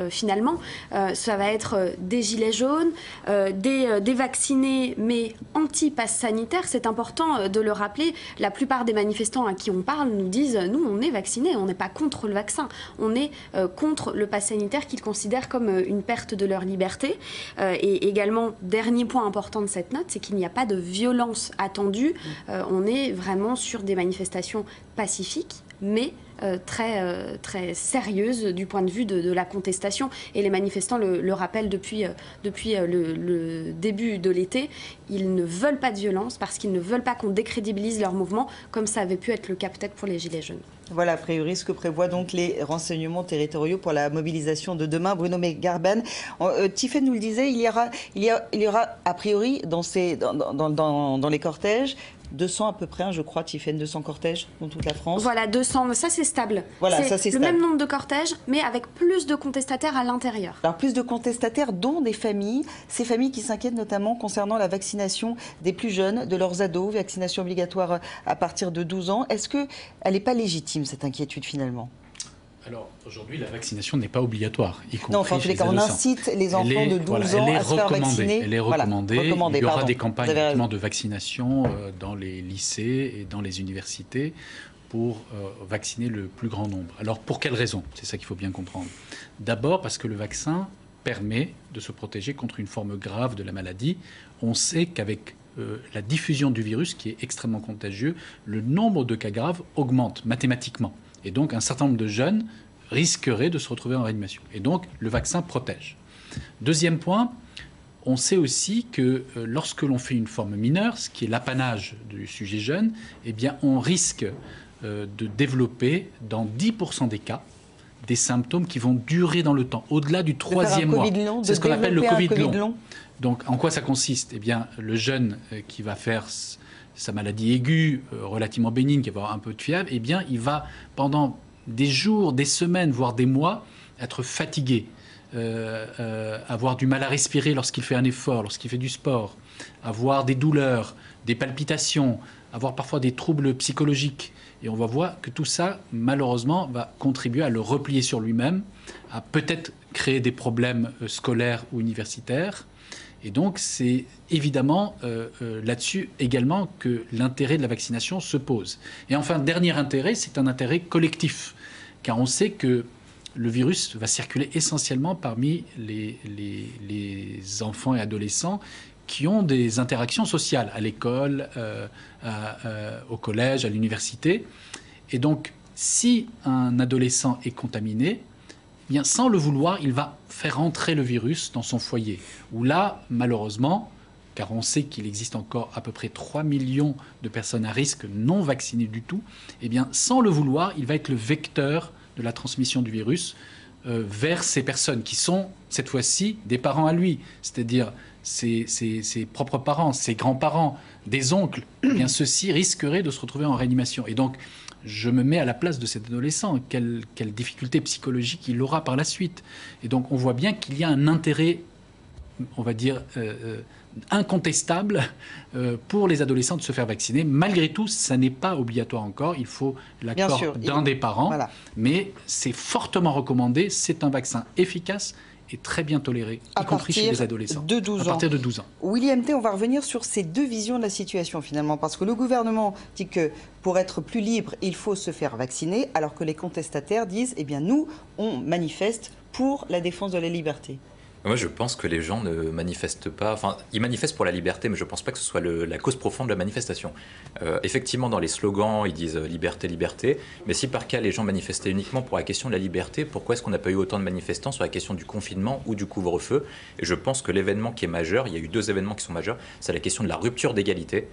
finalement, ça va être des gilets jaunes, des, des vaccinés mais anti-pass sanitaire. C'est important euh, de le rappeler. La plupart des manifestants à qui on parle nous disent nous on est vaccinés, on n'est pas contre le vaccin, on est euh, contre le pass sanitaire qu'ils considèrent comme euh, une perte de leur liberté. Euh, et également, dernier point important de cette note, c'est qu'il n'y a pas de violence attendue. Euh, on est vraiment sur des manifestations pacifiques, mais euh, très, euh, très sérieuses du point de vue de, la contestation. Et les manifestants le, le rappellent depuis, euh, depuis le, début de l'été. Ils ne veulent pas de violence parce qu'ils ne veulent pas qu'on décrédibilise leur mouvement, comme ça avait pu être le cas peut-être pour les Gilets jaunes. Voilà, a priori, ce que prévoient donc les renseignements territoriaux pour la mobilisation de demain. Bruno Megarben, Tiffany nous le disait, il y aura, il y a, aura a priori dans les cortèges 200 à peu près, hein, je crois, Tiffany, 200 cortèges dans toute la France. Voilà, 200, ça c'est stable. Voilà, ça c'est le stable. même nombre de cortèges, mais avec plus de contestataires à l'intérieur. Alors plus de contestataires, dont des familles, ces familles qui s'inquiètent notamment concernant la vaccination des plus jeunes, de leurs ados, vaccination obligatoire à partir de 12 ans. Est-ce qu'elle n'est pas légitime, cette inquiétude finalement? Alors aujourd'hui, la vaccination n'est pas obligatoire. Y Non, enfin, en tous les cas, on incite les enfants de 12 ans à se faire vacciner. Elle est Voilà, recommandée. Il y aura pardon. des campagnes de vaccination euh, dans les lycées et dans les universités pour euh, vacciner le plus grand nombre. Alors pour quelles raisons? C'est ça qu'il faut bien comprendre. D'abord parce que le vaccin permet de se protéger contre une forme grave de la maladie. On sait qu'avec euh, la diffusion du virus, qui est extrêmement contagieux, le nombre de cas graves augmente mathématiquement. Et donc un certain nombre de jeunes risqueraient de se retrouver en réanimation. Et donc le vaccin protège. Deuxième point, on sait aussi que euh, lorsque l'on fait une forme mineure, ce qui est l'apanage du sujet jeune, eh bien, on risque euh, de développer dans 10% des cas des symptômes qui vont durer dans le temps, au-delà du troisième mois. C'est ce qu'on appelle le Covid, Covid long. long. Donc, en quoi ça consiste? Eh bien, le jeune euh, qui va faire sa maladie aiguë, relativement bénigne, qui va avoir un peu de fièvre, eh bien, il va, pendant des jours, des semaines, voire des mois, être fatigué, euh, euh, avoir du mal à respirer lorsqu'il fait un effort, lorsqu'il fait du sport, avoir des douleurs, des palpitations, avoir parfois des troubles psychologiques. Et on va voir que tout ça, malheureusement, va contribuer à le replier sur lui-même, à peut-être créer des problèmes euh, scolaires ou universitaires. Et donc, c'est évidemment euh, euh, là-dessus également que l'intérêt de la vaccination se pose. Et enfin, dernier intérêt, c'est un intérêt collectif, car on sait que le virus va circuler essentiellement parmi les, enfants et adolescents qui ont des interactions sociales à l'école, euh, au collège, à l'université. Et donc, si un adolescent est contaminé, eh bien, sans le vouloir, il va faire entrer le virus dans son foyer. Où là, malheureusement, car on sait qu'il existe encore à peu près 3 millions de personnes à risque non vaccinées du tout, eh bien, sans le vouloir, il va être le vecteur de la transmission du virus euh, vers ces personnes qui sont, cette fois-ci, des parents à lui, c'est-à-dire ses, propres parents, ses grands-parents, des oncles. Eh bien, ceux-ci risqueraient de se retrouver en réanimation. Et donc, je me mets à la place de cet adolescent. Quelle, quelle difficulté psychologique il aura par la suite. Et donc, on voit bien qu'il y a un intérêt, on va dire, euh, euh, incontestable euh, pour les adolescents de se faire vacciner. Malgré tout, ça n'est pas obligatoire encore. Il faut l'accord d'un Il- des parents. voilà. Mais c'est fortement recommandé. C'est un vaccin efficace et très bien toléré, À y compris chez les adolescents. de 12 à partir de 12 ans. William T, on va revenir sur ces deux visions de la situation finalement, parce que le gouvernement dit que pour être plus libre, il faut se faire vacciner, alors que les contestataires disent, eh bien nous, on manifeste pour la défense de la liberté. Moi, je pense que les gens ne manifestent pas. Enfin, ils manifestent pour la liberté, mais je ne pense pas que ce soit la cause profonde de la manifestation. Euh, effectivement, dans les slogans, ils disent euh, liberté, liberté. Mais si par cas les gens manifestaient uniquement pour la question de la liberté, pourquoi est-ce qu'on n'a pas eu autant de manifestants sur la question du confinement ou du couvre-feu? Et je pense que l'événement qui est majeur, il y a eu deux événements qui sont majeurs, c'est la question de la rupture d'égalité.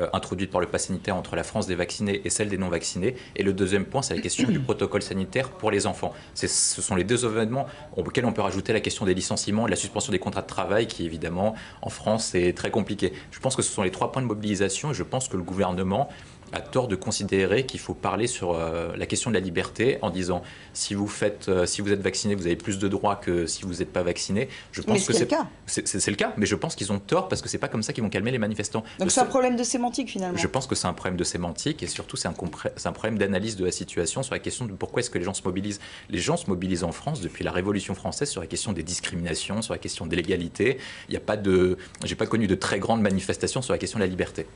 Euh, introduite par le pass sanitaire entre la France des vaccinés et celle des non vaccinés. Et le deuxième point, c'est la question du protocole sanitaire pour les enfants. Ce sont les deux événements auxquels on peut rajouter la question des licenciements et de la suspension des contrats de travail, qui évidemment en France est très compliqué. Je pense que ce sont les trois points de mobilisation et je pense que le gouvernement a tort de considérer qu'il faut parler sur euh, la question de la liberté en disant si vous faites, euh, si vous êtes vacciné, vous avez plus de droits que si vous n'êtes pas vacciné. Je pense Mais que c'est le cas. c'est le cas, mais je pense qu'ils ont tort parce que c'est pas comme ça qu'ils vont calmer les manifestants. Donc c'est un problème de sémantique finalement. je pense que c'est un problème de sémantique et surtout c'est un, compré- c'est un problème d'analyse de la situation sur la question de pourquoi est-ce que les gens se mobilisent. Les gens se mobilisent en France depuis la Révolution française sur la question des discriminations, sur la question de l'égalité. Il n'y a pas de, j'ai pas connu de très grandes manifestations sur la question de la liberté.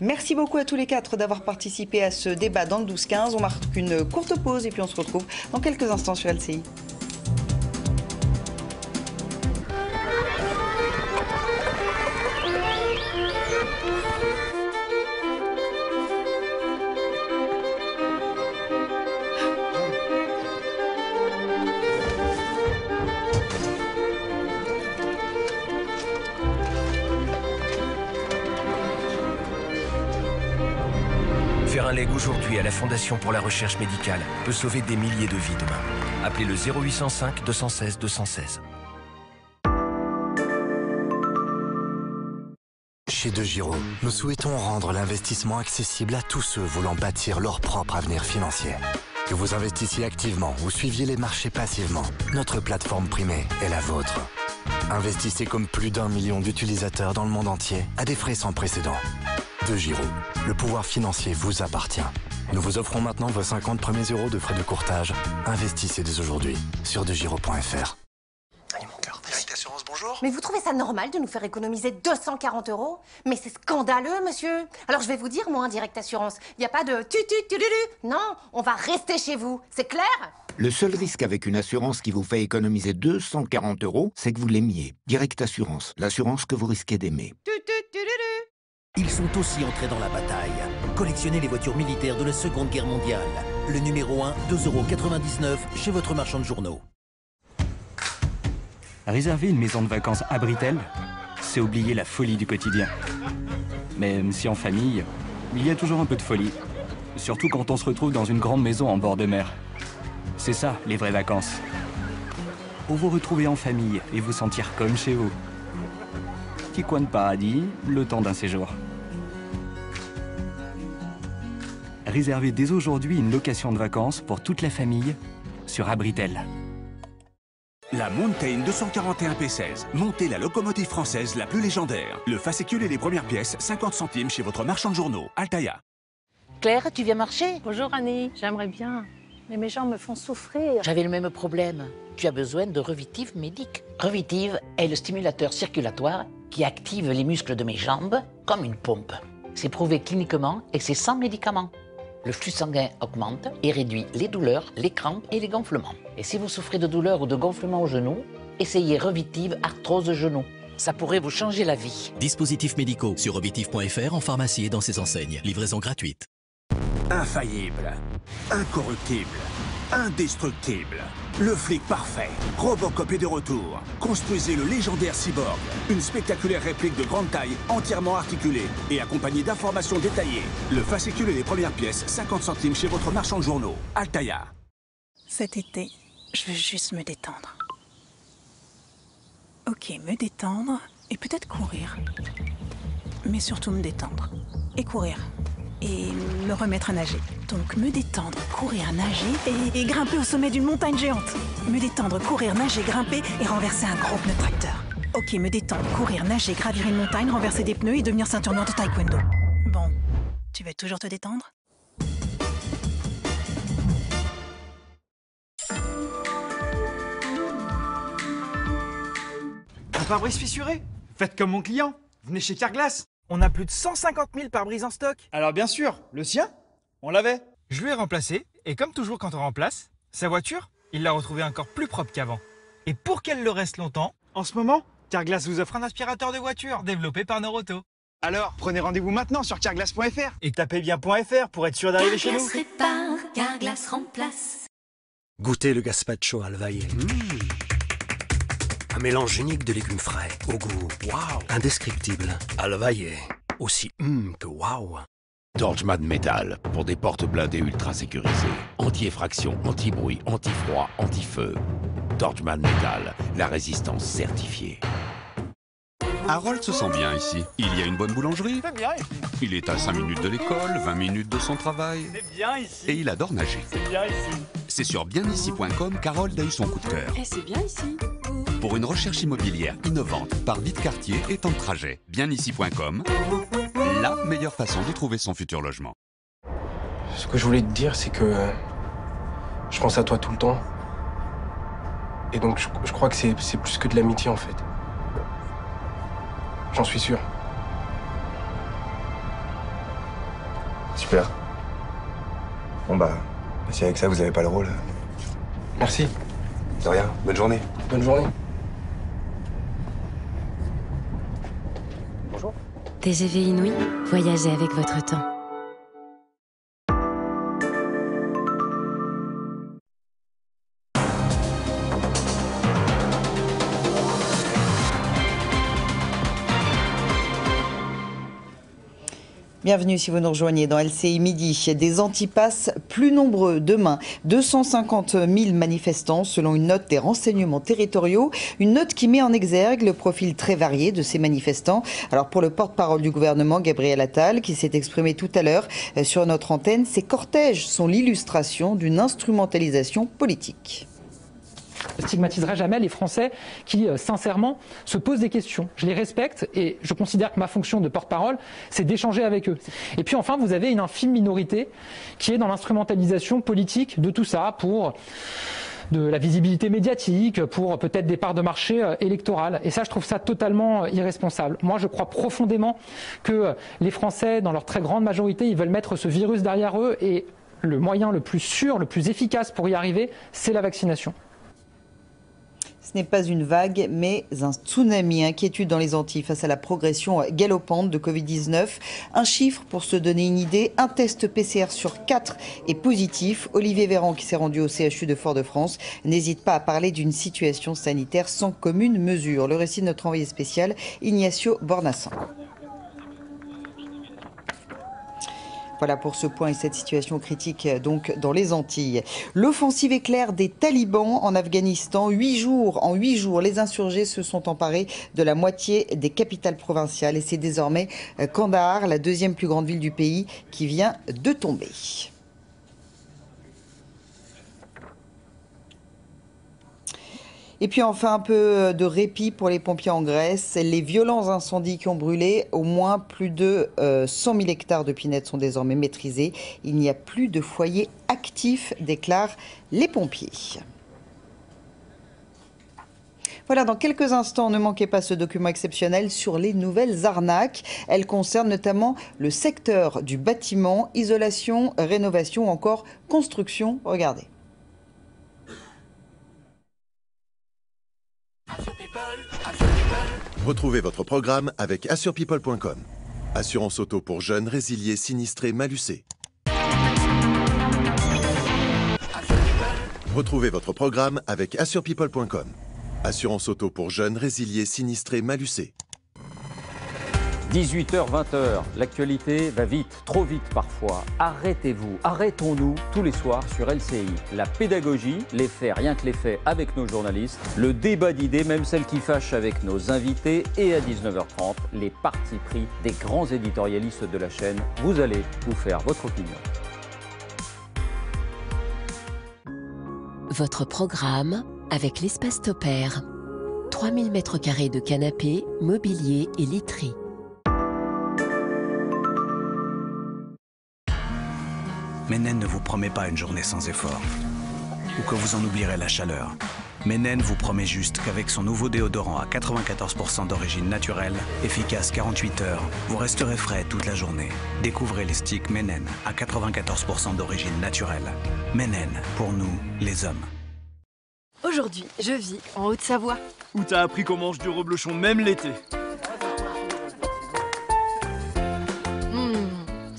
Merci beaucoup à tous les quatre d'avoir participé à ce débat dans le 12-15. On marque une courte pause et puis on se retrouve dans quelques instants sur LCI. Pour la recherche médicale peut sauver des milliers de vies demain. Appelez le 0805 216 216. Chez De Giro, nous souhaitons rendre l'investissement accessible à tous ceux voulant bâtir leur propre avenir financier. Que vous investissiez activement ou suiviez les marchés passivement, notre plateforme primée est la vôtre. Investissez comme plus d'un million d'utilisateurs dans le monde entier à des frais sans précédent. De Giro, le pouvoir financier vous appartient. Nous vous offrons maintenant vos 50 premiers euros de frais de courtage. Investissez dès aujourd'hui sur degiro.fr. Mais vous trouvez ça normal de nous faire économiser 240 euros? Mais c'est scandaleux, monsieur Alors je vais vous dire, moi, Direct Assurance, il n'y a pas de tu tu tu. Non, on va rester chez vous, c'est clair? Le seul risque avec une assurance qui vous fait économiser 240 euros, c'est que vous l'aimiez. Direct Assurance, l'assurance que vous risquez d'aimer. Tu tu tu. Ils sont aussi entrés dans la bataille. Collectionnez les voitures militaires de la Seconde Guerre mondiale. Le numéro 1, 2,99€ chez votre marchand de journaux. Réserver une maison de vacances à Britel, c'est oublier la folie du quotidien. Même si en famille, il y a toujours un peu de folie. Surtout quand on se retrouve dans une grande maison en bord de mer. C'est ça, les vraies vacances. Pour vous retrouver en famille et vous sentir comme chez vous. Petit coin de paradis, le temps d'un séjour. Réservez dès aujourd'hui une location de vacances pour toute la famille sur Abritel. La Mountain 241 P16. Montez la locomotive française la plus légendaire. Le fascicule et les premières pièces, 50 centimes chez votre marchand de journaux, Altaïa. Claire, tu viens marcher? Bonjour Annie, j'aimerais bien, mais mes jambes me font souffrir. J'avais le même problème. Tu as besoin de Revitive Médic. Revitive est le stimulateur circulatoire qui active les muscles de mes jambes comme une pompe. C'est prouvé cliniquement et c'est sans médicaments. Le flux sanguin augmente et réduit les douleurs, les crampes et les gonflements. Et si vous souffrez de douleurs ou de gonflements au genou, essayez Revitive Arthrose Genou. Ça pourrait vous changer la vie. Dispositifs médicaux sur obitif.fr en pharmacie et dans ses enseignes. Livraison gratuite. Infaillible, incorruptible, indestructible. Le flic parfait. Robocop est de retour. Construisez le légendaire Cyborg. Une spectaculaire réplique de grande taille, entièrement articulée et accompagnée d'informations détaillées. Le fascicule et les premières pièces, 50 centimes chez votre marchand de journaux. Altaïa. Cet été, je veux juste me détendre. Ok, me détendre et peut-être courir. Mais surtout me détendre. Et courir. Et me remettre à nager. Donc me détendre, courir, nager et, grimper au sommet d'une montagne géante. Me détendre, courir, nager, grimper et renverser un gros pneu tracteur. Ok, me détendre, courir, nager, gravir une montagne, renverser des pneus et devenir ceinture noire de taekwondo. Bon, tu veux toujours te détendre? Un pare-brise fissuré Faites comme mon client. Venez chez Carglass. On a plus de 150 000 pare-brises en stock. Alors bien sûr, le sien, on l'avait. Je lui ai remplacé, et comme toujours quand on remplace, sa voiture, il l'a retrouvée encore plus propre qu'avant. Et pour qu'elle le reste longtemps, en ce moment, Carglass vous offre un aspirateur de voiture développé par Noroto. Alors, prenez rendez-vous maintenant sur carglass.fr et tapez bien .fr pour être sûr d'arriver chez nous. Carglass répare, Carglass remplace. Goûtez le gazpacho. Un mélange unique de légumes frais, au goût waouh, indescriptible. Alvaille, aussi hum que waouh. Torchman Metal, pour des portes blindées ultra sécurisées. Anti-effraction, anti-bruit, anti-froid, anti-feu. Torchman Metal, la résistance certifiée. Harold se sent bien ici. Il y a une bonne boulangerie. C'est bien ici. Il est à 5 minutes de l'école, 20 minutes de son travail. C'est bien ici. Et il adore nager. C'est bien ici. C'est sur bienici.com qu'Harold a eu son coup de cœur. Et c'est bien ici. Pour une recherche immobilière innovante, par vie de quartier et temps de trajet. Bienici.com, la meilleure façon de trouver son futur logement. Ce que je voulais te dire, c'est que euh, je pense à toi tout le temps. Et donc, je, je crois que c'est plus que de l'amitié, en fait. J'en suis sûr. Super. Bon bah, si avec ça vous avez pas le rôle. Merci. De rien, bonne journée. Bonne journée. TGV Inouï, voyagez avec votre temps. Bienvenue si vous nous rejoignez dans LCI Midi. Des antipasses plus nombreux demain. 250 000 manifestants selon une note des renseignements territoriaux. Une note qui met en exergue le profil très varié de ces manifestants. Alors pour le porte-parole du gouvernement, Gabriel Attal, qui s'est exprimé tout à l'heure euh, sur notre antenne, ces cortèges sont l'illustration d'une instrumentalisation politique. Stigmatiserai jamais les Français qui, euh, sincèrement, se posent des questions. Je les respecte et je considère que ma fonction de porte-parole, c'est d'échanger avec eux. Et puis enfin, vous avez une infime minorité qui est dans l'instrumentalisation politique de tout ça pour de la visibilité médiatique, pour peut-être des parts de marché euh, électorales. Et ça, je trouve ça totalement euh, irresponsable. Moi, je crois profondément que les Français, dans leur très grande majorité, ils veulent mettre ce virus derrière eux et le moyen le plus sûr, le plus efficace pour y arriver, c'est la vaccination. Ce n'est pas une vague, mais un tsunami. Inquiétude dans les Antilles face à la progression galopante de Covid-19. Un chiffre pour se donner une idée. Un test PCR sur 4 est positif. Olivier Véran, qui s'est rendu au CHU de Fort-de-France, n'hésite pas à parler d'une situation sanitaire sans commune mesure. Le récit de notre envoyé spécial, Ignacio Bornassan. Voilà pour ce point et cette situation critique euh, donc dans les Antilles. L'offensive éclair des talibans en Afghanistan. Huit jours, en huit jours, les insurgés se sont emparés de la moitié des capitales provinciales et c'est désormais euh, Kandahar, la deuxième plus grande ville du pays, qui vient de tomber. Et puis enfin un peu de répit pour les pompiers en Grèce. Les violents incendies qui ont brûlé au moins plus de 100 000 hectares de pinettes sont désormais maîtrisés. Il n'y a plus de foyers actifs, déclarent les pompiers. Voilà, dans quelques instants, ne manquez pas ce document exceptionnel sur les nouvelles arnaques. Elles concernent notamment le secteur du bâtiment, isolation, rénovation ou encore construction. Regardez. Retrouvez votre programme avec assurepeople.com. Assurance auto pour jeunes, résiliés, sinistrés, malucés. Retrouvez votre programme avec assurepeople.com. Assurance auto pour jeunes, résiliés, sinistrés, malucés. 18h, 20h, l'actualité va vite, trop vite parfois. Arrêtez-vous, arrêtons-nous tous les soirs sur LCI. La pédagogie, les faits, rien que les faits avec nos journalistes, le débat d'idées, même celles qui fâchent avec nos invités, et à 19h30, les partis pris des grands éditorialistes de la chaîne. Vous allez vous faire votre opinion. Votre programme avec l'espace Topair. 3000 m2 de canapé, mobilier et literie. Menen ne vous promet pas une journée sans effort, ou que vous en oublierez la chaleur. Menen vous promet juste qu'avec son nouveau déodorant à 94% d'origine naturelle, efficace 48 heures, vous resterez frais toute la journée. Découvrez les sticks Menen à 94% d'origine naturelle. Menen, pour nous, les hommes. Aujourd'hui, je vis en Haute-Savoie. Où t'as appris qu'on mange du reblochon même l'été?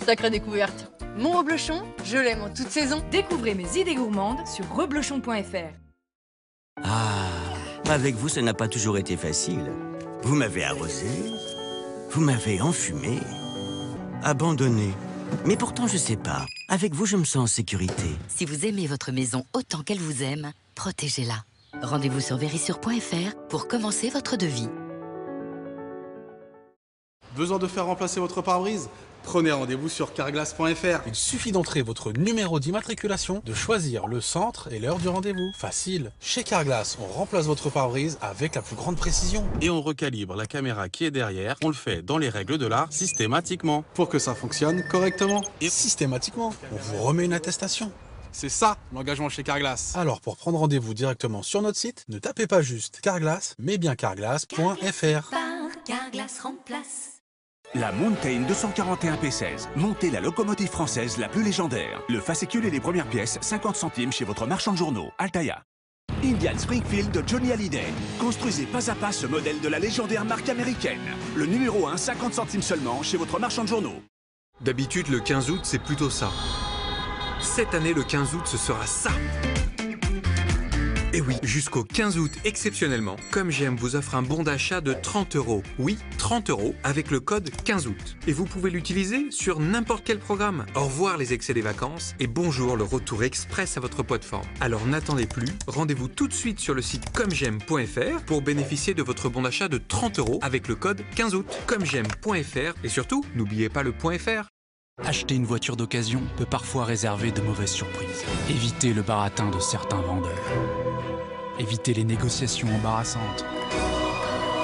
Sacrée découverte. Mon reblochon, je l'aime en toute saison. Découvrez mes idées gourmandes sur reblochon.fr. Ah, avec vous, ça n'a pas toujours été facile. Vous m'avez arrosé, vous m'avez enfumé, abandonné. Mais pourtant, je sais pas. Avec vous, je me sens en sécurité. Si vous aimez votre maison autant qu'elle vous aime, protégez-la. Rendez-vous sur verissure.fr pour commencer votre devis. Besoin de faire remplacer votre pare-brise? Prenez rendez-vous sur carglass.fr. Il suffit d'entrer votre numéro d'immatriculation, de choisir le centre et l'heure du rendez-vous. Facile. Chez Carglass, on remplace votre pare-brise avec la plus grande précision. Et on recalibre la caméra qui est derrière. On le fait dans les règles de l'art systématiquement. Pour que ça fonctionne correctement. Et systématiquement, on vous remet une attestation. C'est ça, l'engagement chez Carglass. Alors, pour prendre rendez-vous directement sur notre site, ne tapez pas juste Carglass, mais bien carglass.fr. Carglass remplace. La Mountain 241 P16. Montez la locomotive française la plus légendaire. Le fascicule et les premières pièces, 50 centimes chez votre marchand de journaux, Altaïa. Indian Springfield de Johnny Hallyday. Construisez pas à pas ce modèle de la légendaire marque américaine. Le numéro 1, 50 centimes seulement chez votre marchand de journaux. D'habitude, le 15 août, c'est plutôt ça. Cette année, le 15 août, ce sera ça. Et oui, jusqu'au 15 août, exceptionnellement, Comme J'aime vous offre un bon d'achat de 30 euros. Oui, 30 euros avec le code 15 août. Et vous pouvez l'utiliser sur n'importe quel programme. Au revoir les excès des vacances et bonjour le retour express à votre plateforme. Alors n'attendez plus, rendez-vous tout de suite sur le site commej'aime.fr pour bénéficier de votre bon d'achat de 30 euros avec le code 15 août. Commej'aime.fr et surtout, n'oubliez pas le .fr. Acheter une voiture d'occasion peut parfois réserver de mauvaises surprises. Évitez le baratin de certains vendeurs. Évitez les négociations embarrassantes.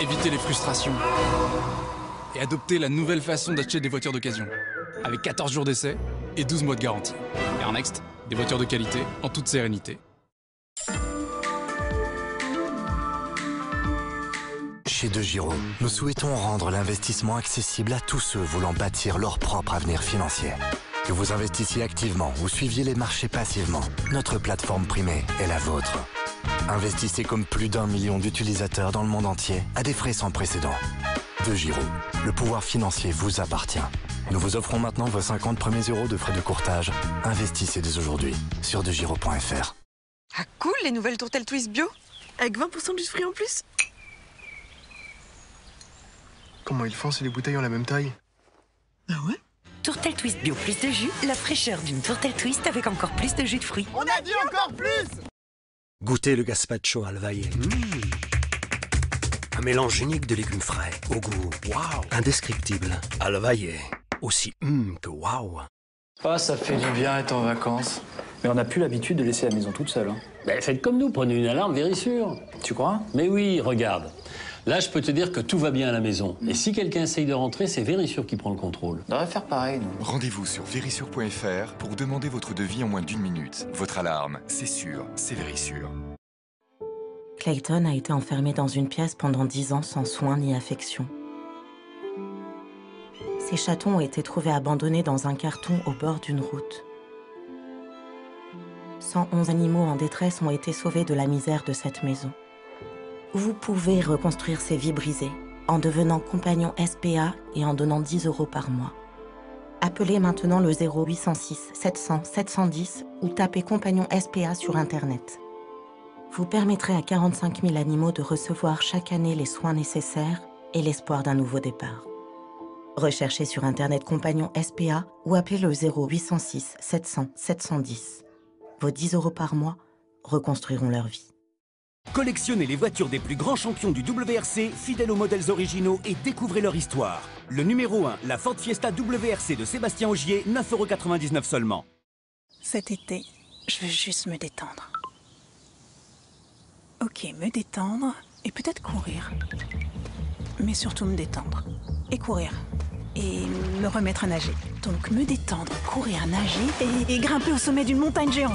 Évitez les frustrations. Et adoptez la nouvelle façon d'acheter des voitures d'occasion. Avec 14 jours d'essai et 12 mois de garantie. Et Next, des voitures de qualité en toute sérénité. Chez De Giro, nous souhaitons rendre l'investissement accessible à tous ceux voulant bâtir leur propre avenir financier. Que vous investissiez activement ou suiviez les marchés passivement, notre plateforme primée est la vôtre. Investissez comme plus d'un million d'utilisateurs dans le monde entier à des frais sans précédent. De Giro, le pouvoir financier vous appartient. Nous vous offrons maintenant vos 50 premiers euros de frais de courtage. Investissez dès aujourd'hui sur degiro.fr. Ah cool, les nouvelles tourtelles Twist bio Avec 20% de jus de fruits en plus Comment ils font si les bouteilles ont la même taille? Ah ouais Tourtelle Twist bio plus de jus, la fraîcheur d'une tourtelle Twist avec encore plus de jus de fruits. On a dit encore plus Goûtez le gazpacho Alvaille. Un mélange unique de légumes frais, au goût wow, indescriptible. Alvaille, aussi hum que waouh. Ah, ça fait du bien être en vacances. Mais on n'a plus l'habitude de laisser la maison toute seule. Hein. Ben, faites comme nous, prenez une alarme Vérissure. Tu crois? Mais oui, regarde. Là, je peux te dire que tout va bien à la maison. Et si quelqu'un essaye de rentrer, c'est Vérissure qui prend le contrôle. On devrait faire pareil, nous. Rendez-vous sur vérissure.fr pour demander votre devis en moins d'une minute. Votre alarme, c'est sûr, c'est Vérissure. Clayton a été enfermé dans une pièce pendant dix ans sans soins ni affection. Ces chatons ont été trouvés abandonnés dans un carton au bord d'une route. 111 animaux en détresse ont été sauvés de la misère de cette maison. Vous pouvez reconstruire ces vies brisées en devenant compagnon SPA et en donnant 10 euros par mois. Appelez maintenant le 0806 700 710 ou tapez compagnon SPA sur Internet. Vous permettrez à 45 000 animaux de recevoir chaque année les soins nécessaires et l'espoir d'un nouveau départ. Recherchez sur Internet compagnon SPA ou appelez le 0806 700 710. Vos 10 euros par mois reconstruiront leur vie. Collectionnez les voitures des plus grands champions du WRC, fidèles aux modèles originaux et découvrez leur histoire. Le numéro 1, la Ford Fiesta WRC de Sébastien Augier, 9,99€ seulement. Cet été, je veux juste me détendre. Ok, me détendre et peut-être courir. Mais surtout me détendre. Et courir. Et me remettre à nager. Donc me détendre, courir, nager et, grimper au sommet d'une montagne géante.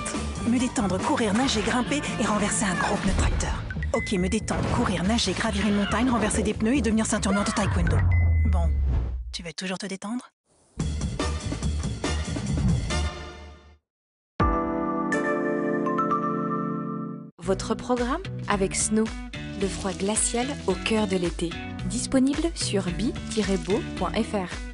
Me détendre, courir, nager, grimper et renverser un gros pneu tracteur. Ok, me détendre, courir, nager, gravir une montagne, renverser des pneus et devenir ceinture noire de taekwondo. Bon, tu veux toujours te détendre? Votre programme avec Snow, le froid glacial au cœur de l'été. Disponible sur bi-beau.fr.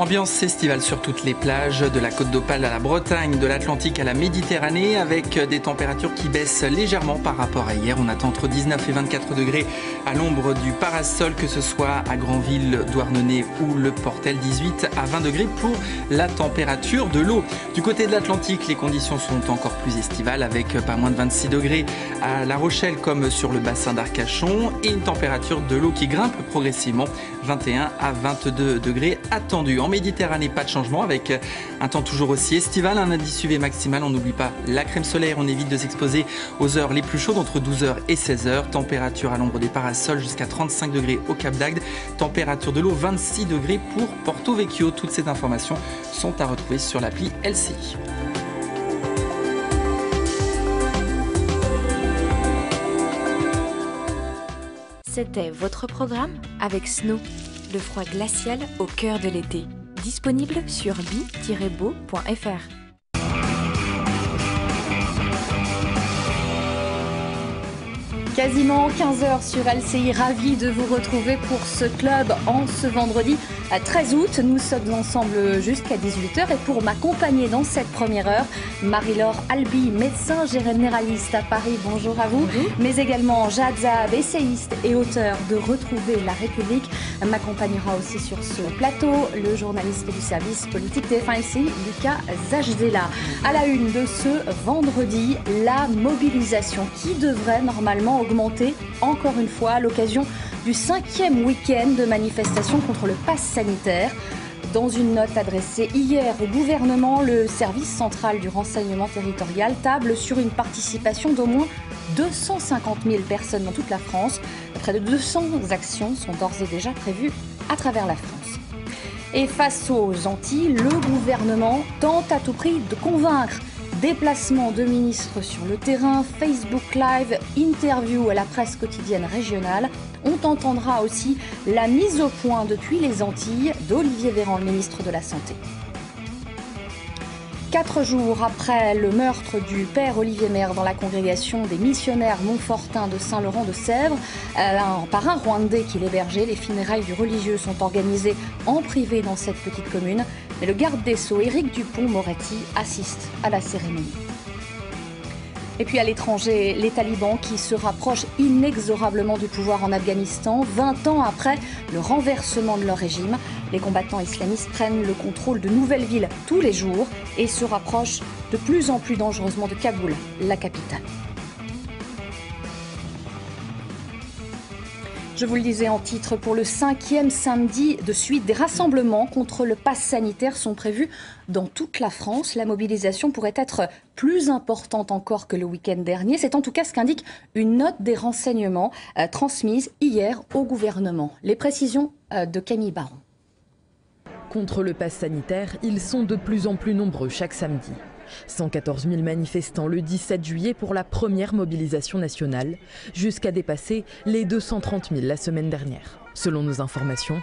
Ambiance estivale sur toutes les plages, de la côte d'Opale à la Bretagne, de l'Atlantique à la Méditerranée, avec des températures qui baissent légèrement par rapport à hier. On attend entre 19 et 24 degrés à l'ombre du parasol, que ce soit à Granville, Douarnenez ou le Portel, 18 à 20 degrés pour la température de l'eau. Du côté de l'Atlantique, les conditions sont encore plus estivales, avec pas moins de 26 degrés à La Rochelle comme sur le bassin d'Arcachon, et une température de l'eau qui grimpe progressivement, 21 à 22 degrés attendus. En Méditerranée, pas de changement avec un temps toujours aussi estival, un indice UV maximal. On n'oublie pas la crème solaire, on évite de s'exposer aux heures les plus chaudes entre 12h et 16h. Température à l'ombre des parasols jusqu'à 35 degrés au Cap d'Agde. Température de l'eau 26 degrés pour Porto Vecchio. Toutes ces informations sont à retrouver sur l'appli LCI. C'était votre programme avec Snow, le froid glacial au cœur de l'été. Disponible sur bi-beau.fr. Quasiment 15h sur LCI, ravi de vous retrouver pour ce club en ce vendredi 13 août. Nous sommes ensemble jusqu'à 18h et pour m'accompagner dans cette première heure, Marie-Laure Albi, médecin généraliste à Paris, bonjour à vous, mais également Jade Zahab, essayiste et auteur de Retrouver la République, m'accompagnera aussi sur ce plateau le journaliste du service politique TF1 ici, Lucas Zajdela. À la une de ce vendredi, la mobilisation qui devrait normalement augmenter encore une fois à l'occasion du cinquième week-end de manifestation contre le pass sanitaire. Dans une note adressée hier au gouvernement, le service central du renseignement territorial table sur une participation d'au moins 250 000 personnes dans toute la France. Près de 200 actions sont d'ores et déjà prévues à travers la France. Et face aux Antilles, le gouvernement tente à tout prix de convaincre Déplacement de ministres sur le terrain, Facebook Live, interview à la presse quotidienne régionale. On entendra aussi la mise au point depuis les Antilles d'Olivier Véran, le ministre de la Santé. Quatre jours après le meurtre du père Olivier Maire dans la congrégation des missionnaires Montfortins de Saint-Laurent-de-Sèvres, par un Rwandais qui l'hébergeait, les funérailles du religieux sont organisées en privé dans cette petite commune. Mais le garde des Sceaux, Éric Dupont-Moretti, assiste à la cérémonie. Et puis à l'étranger, les talibans qui se rapprochent inexorablement du pouvoir en Afghanistan, 20 ans après le renversement de leur régime. Les combattants islamistes prennent le contrôle de nouvelles villes tous les jours et se rapprochent de plus en plus dangereusement de Kaboul, la capitale. Je vous le disais en titre, pour le cinquième samedi de suite, des rassemblements contre le pass sanitaire sont prévus dans toute la France. La mobilisation pourrait être plus importante encore que le week-end dernier. C'est en tout cas ce qu'indique une note des renseignements euh, transmise hier au gouvernement. Les précisions euh, de Camille Baron. Contre le pass sanitaire, ils sont de plus en plus nombreux chaque samedi. 114 000 manifestants le 17 juillet pour la première mobilisation nationale, jusqu'à dépasser les 230 000 la semaine dernière. Selon nos informations,